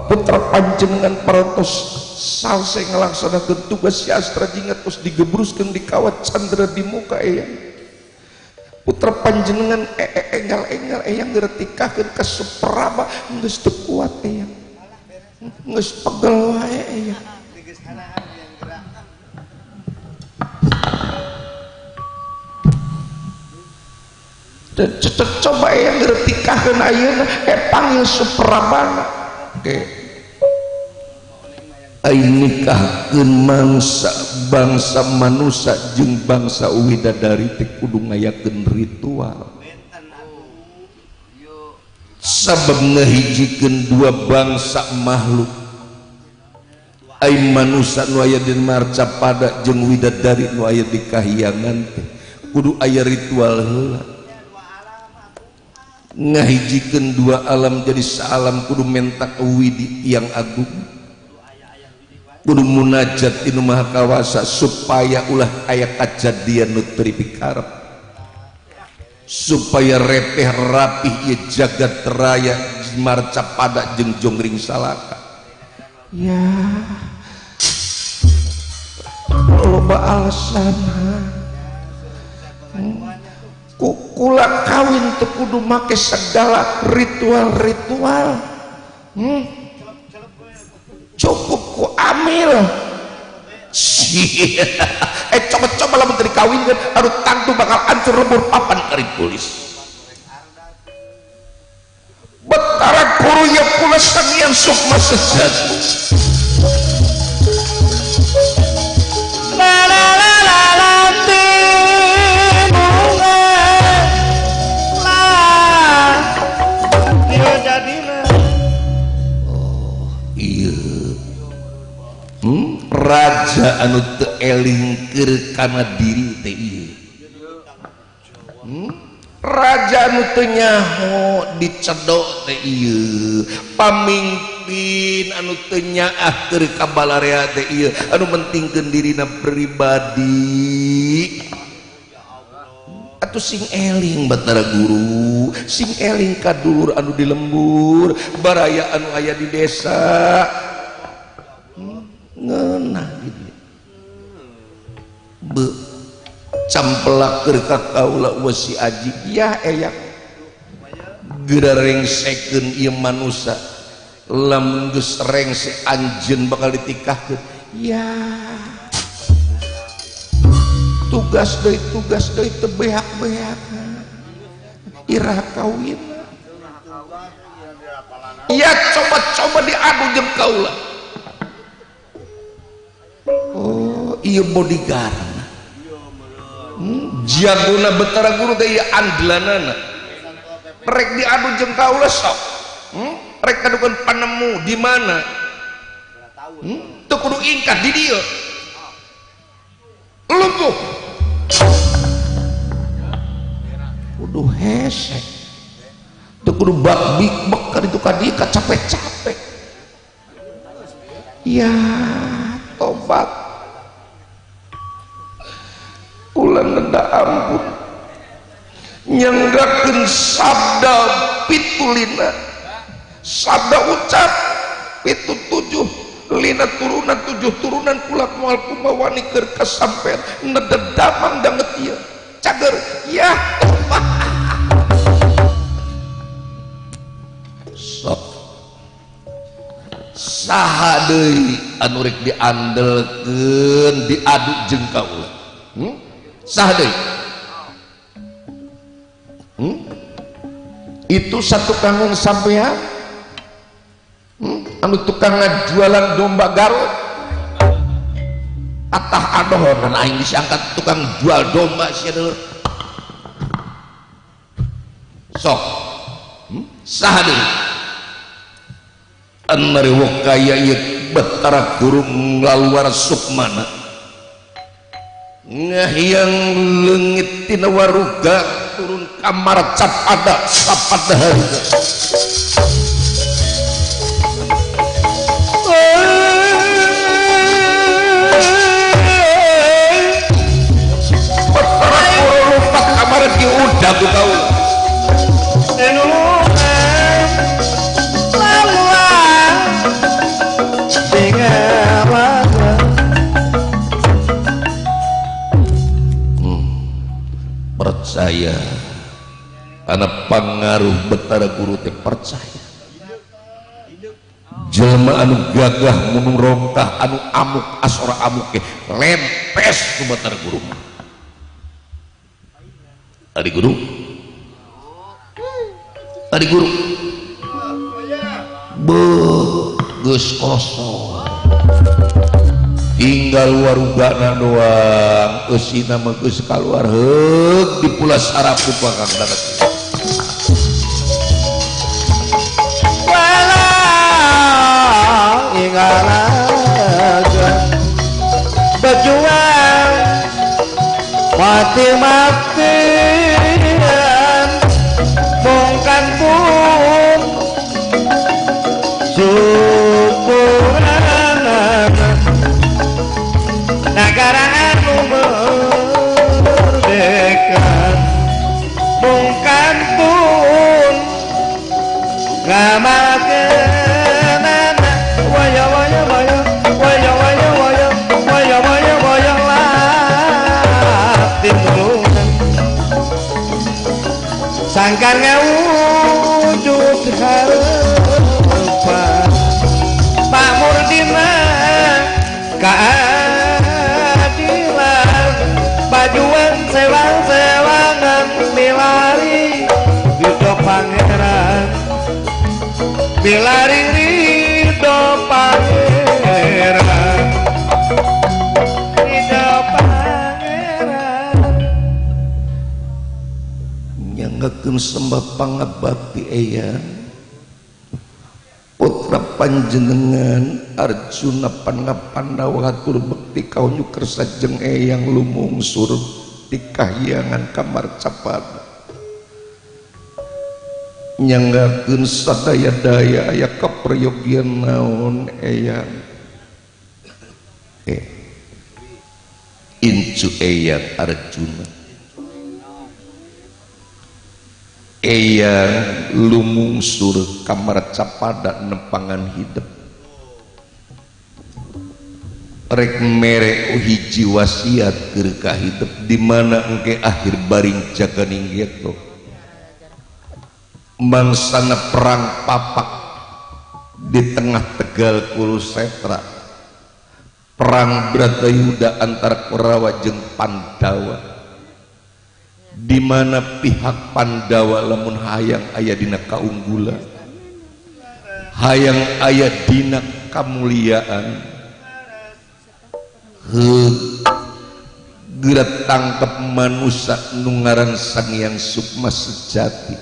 putra panjenengan parantos salse ngelaksanakan tugas siastra jingat terus digebruskan di kawat candra di muka eyang. Putra panjenengan e -e engal engal eyang ngertikakeun ka supraba geus teu kuat eyang. Geus pegel wae eyang. Dan cetek coba eyang ngertikakeun ayeuna eh panggil suprabana oke. Aing nikahkeun mangsa bangsa manusia jeung bangsa widadari teh kudu ngayakeun ritual. Sabab ngahijikeun dua bangsa makhluk. Aing manusia nu aya di marca pada jeung widadari nu aya di kahyangan teh kudu aya ritual heula. Ngahijikeun dua alam jadi salam kudu mentak widi yang agung kudu munajat inu maha kawasa supaya ulah aya kajadian nu teu dipikarep supaya repeh rapih ieu jagat raya marca pada jeung jongring salaka. Ya. Loba alasan ha kukula kawin teu kudu make segala ritual-ritual hmm? cukup ku hamil eh coba-coba lah menteri kawin kan aduh tantu bakal hancur lebur papan kari polis. Betara kuru ya pula sang yang sukma sejati raja anu teu elingkeur kana diri teh hmm? raja anu tenyaho dicedok teh ieu. Pamimpin anu tenyaah keur ka balarea teh ieu. Anu mentingkeun dirina pribadi. Atuh sing eling batara guru. Sing eling kadur anu di lembur. Baraya anu aya di desa. Hmm? campelak ka kaula wasi aji. Ya eyak. Geura rengsekeun ieu manusa lamun geus rengse anjeun bakal ditikahkeun. Ya. Tugas deui tugas deui teu beak-beak. Irah kawin. Iya coba-coba diadu jeung kaula. Oh ieu bodyguard. Jaguna betara guru daya andlanana rek diadu jeung kaula sok. Hmm? rek kadukan panemu di mana? Hmm? teu kudu ingkat di dieu lumpuh. Kudu hesek. Teu kudu bak bik bekar itu kadika capek-capek ya tobat pulangda ampun. Nyenggakeun sabda pitulina. Sabda ucap pitu tujuh lina turunan tujuh turunan kulak mual kumawani keur sampai nededamang danget iya. Cager ya Allah sok sahadei anurek diandelkan diaduk jengkau hmm? sah hmm? itu satu kangung sampean? Hmm? anu tukang jualan domba Garut? Atah adoh dan aing disangkat tukang jual domba sia siadul sok. Hmm? sah deui an mari wakaya ieu betara kurung laluar sukmana. ngahiang leungit tina waruga turun kamar cap ada sapat daharuga kamar diudah tuh kau percaya. Karena pengaruh Betara guru teh percaya. Jelma anu gagah munung rongkah anu amuk asora amuk ke lempes ku Betara guru tadi guru? Tadi guru? Be geus kosong. tinggal warugana doang. Usina geus kaluar. Heuk di pula sarap ku pakang dadak wala ingara berjuang. Mati mati Sangkan ngawujud harapan Pak Murdina Keadilan Bajuan sewang-sewangan Milari Ridho pangeran. Milari sembah pangabakti eyang putra panjenengan Arjuna Pangapandawa hatur bekti kaunyu kersa jeung eyang lumungsur di kahyangan kamar capada nyanggakeun sadaya-daya aya kaprayogian naon eyang eh incu eyang Arjuna eyang lumungsur kamar capada nempangan hidup. Rek mere hiji wasiat keur ka hidup. Di mana engke akhir baring jaganing gitu mangsana perang papak. Di tengah tegal kurusetra perang Bratayuda antara Kurawa jeung Pandawa di mana pihak Pandawa lamun hayang aya dina kaunggulan? Hayang aya dina kemuliaan gerak tangkap manusia nungaran sang yang sukma sejati.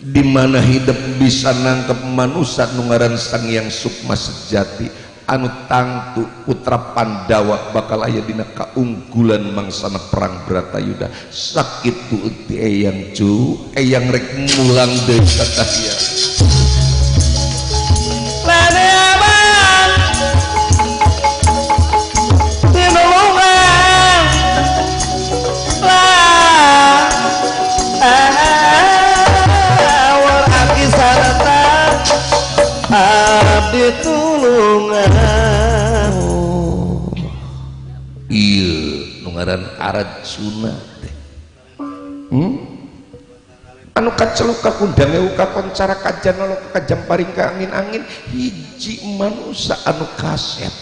Di mana hidup bisa nangkep manusia nungaran sang yang sukma sejati? Anu tangtu putra Pandawa bakal aya dina kaunggulan mangsana perang Bratayuda sakit tu euti eyang cu eyang rek mulang deui kakasian Arjuna teh hmm? anu kaceluk kakundang ewu kakoncara kajan olo kajam paring ke angin-angin hiji manusia anu kaset.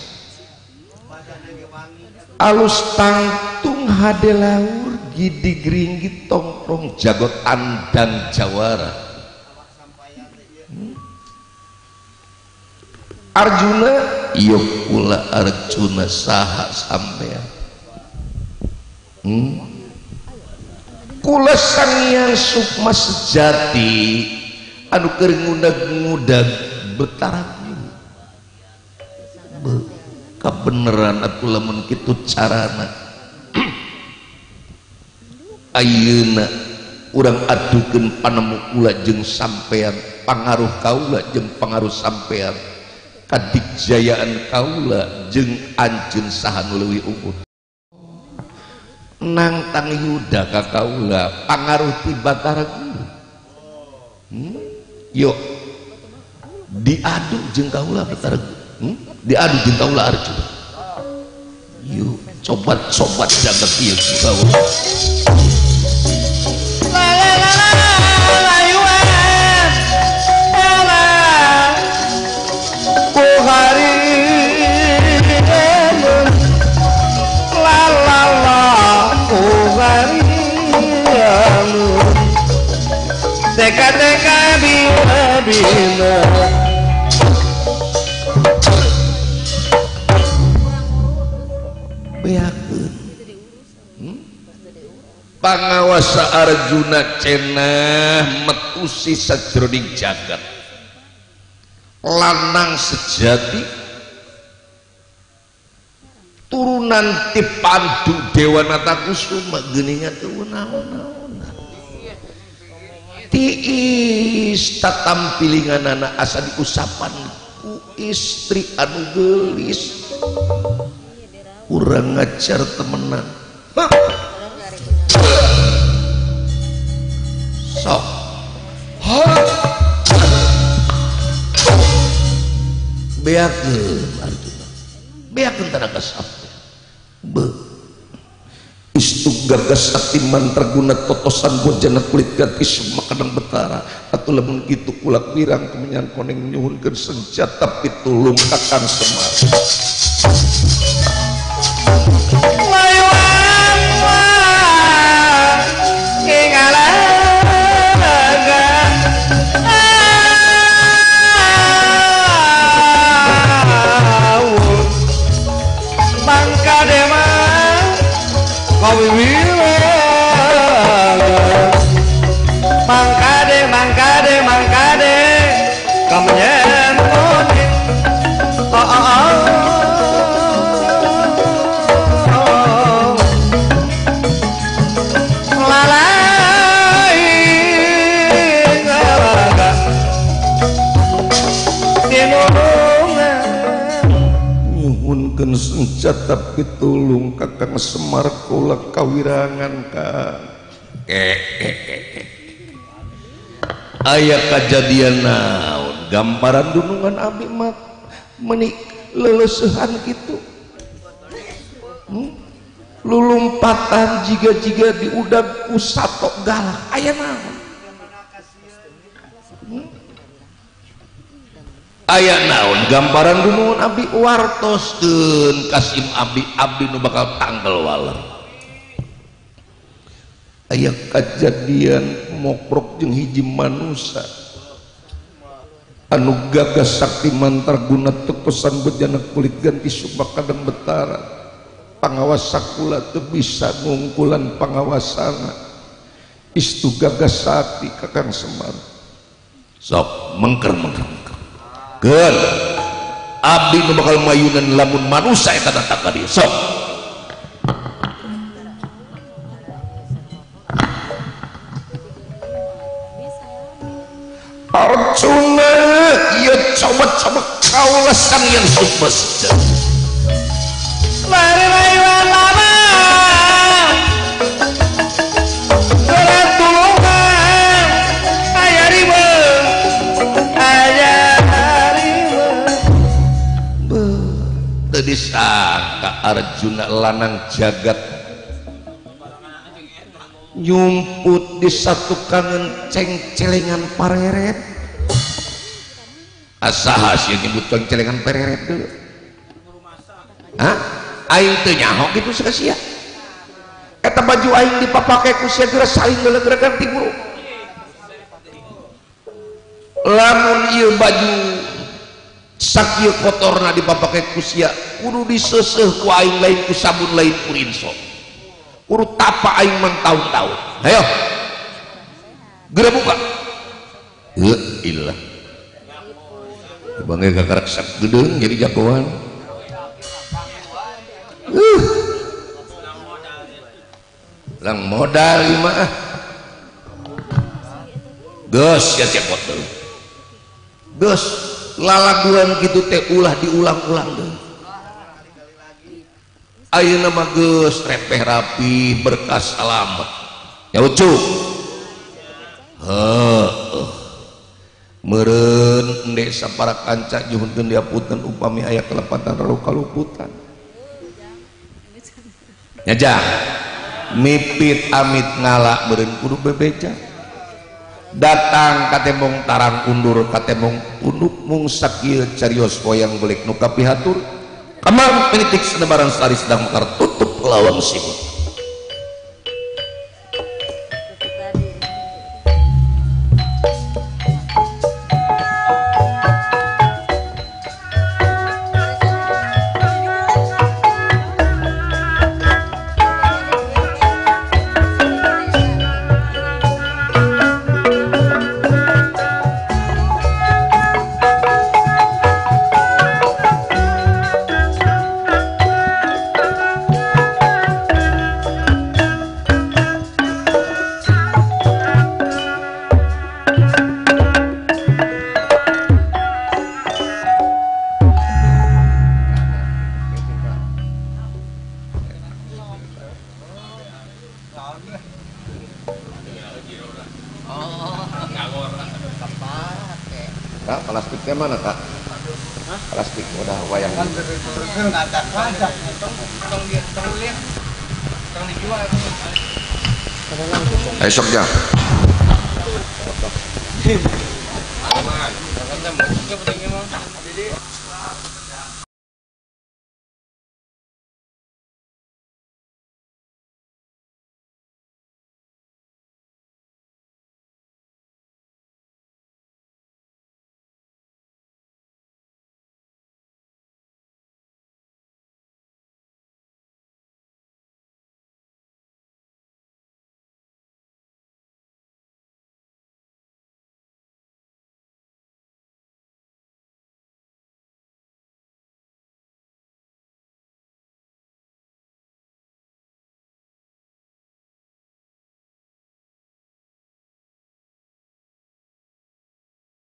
Alus tangtung hade laur gidi geringgit tongkrong jagot andang jawara. Hmm? Arjuna? Iya pula Arjuna saha sampean Hmm? kulesangian sukma sejati anu keur ngudag-ngudag betara Be, kabeneran atuh lamun kitu carana. Ayeuna urang adukeun panemu kula jeung sampean pangaruh kaula jeung pangaruh sampean kadigjayaan kaula jeung anjeun saha nu leuwih unggul. Nang tang yuda ka kaula pangaruh ti batara guru hmm? yuk diadu jeung kaula batara hmm? diadu jeung kaula arjuna yuk cobat-cobat jaga kieu kaula katika bima pangawasa Arjuna cenah metusi sajroning jagat lanang sejati turunan tipandu Dewanata Kusuma geningan tuh naon tiis tatampilingan anak asa diusapan ku istri anu gelis. Kurang ngajar temenan. Sok. Beakeun artuna beakeun tanaga sabda be. Istug gagas sakti mantra guna totosan bojana kulit gadis makadang betara. Atau lamun gitu kulak wirang kemenyan koneng nyuhunkeun senjata pitulung kakang semar pitulung kakang semar kula kawirangan ka aya kajadian naon? Gambaran dunungan abi mat menik leleusehan kitu. Hmm? lulumpatan jiga-jiga di udag ku satok galak. Aya naon aya naon gambaran dunungan Abdi wartoskeun Kasim Abdi Abdi nu bakal tanggal waler. Aya kejadian mokrok jeung hiji manusia anu gagas sakti mantar guna pesan bejana kulit ganti subak kadang betara. Pangawas sakula teu bisa ngungkulan pangawasana. Istu gagah sakti kakang semar. Sok mengker mengker Gen abdi nu bakal mayunan lamun manusia eta datang ka dieu sok. Arjuna ia coba-coba kaulah sang yang semesta Mari mayuan lama iblis ka Arjuna lanang jagat nyumput di satu kangen ceng-celengan pareret asaha sih nyebut ceng-celengan pareret dulu Hah? Aing teu nyaho gitu sia Eta baju aing dipapake ku sia geura saling geuleuh ganti guru. Lamun ieu baju sakit kotorna dipakai kusia kudu diseseh ku aing lain ku sabun lain ku rinso. Kudu tapa aing man tahun-tahun. Ayo. Geura buka. Heuh ilah. Bangga kakarak sak gedung jadi jagoan. Uh. lang modal lima ah geus ya cekot geus. lalaguan gitu teh ulah diulang-ulang deh. Ayo nama geus repeh rapi berkas alamat ya ucuk. Heeh meureun endek sapara kanca juhunkeun diapunten upami aya kelepatan lalu kaluputan. Nyajang. Mipit amit ngala meureun kudu bebeja. datang katemong tarang undur katemong unduk mung sakil carios wayang belik nuka pihatur kamar penitik sedebaran sari sedang kartutup lawang sibuk.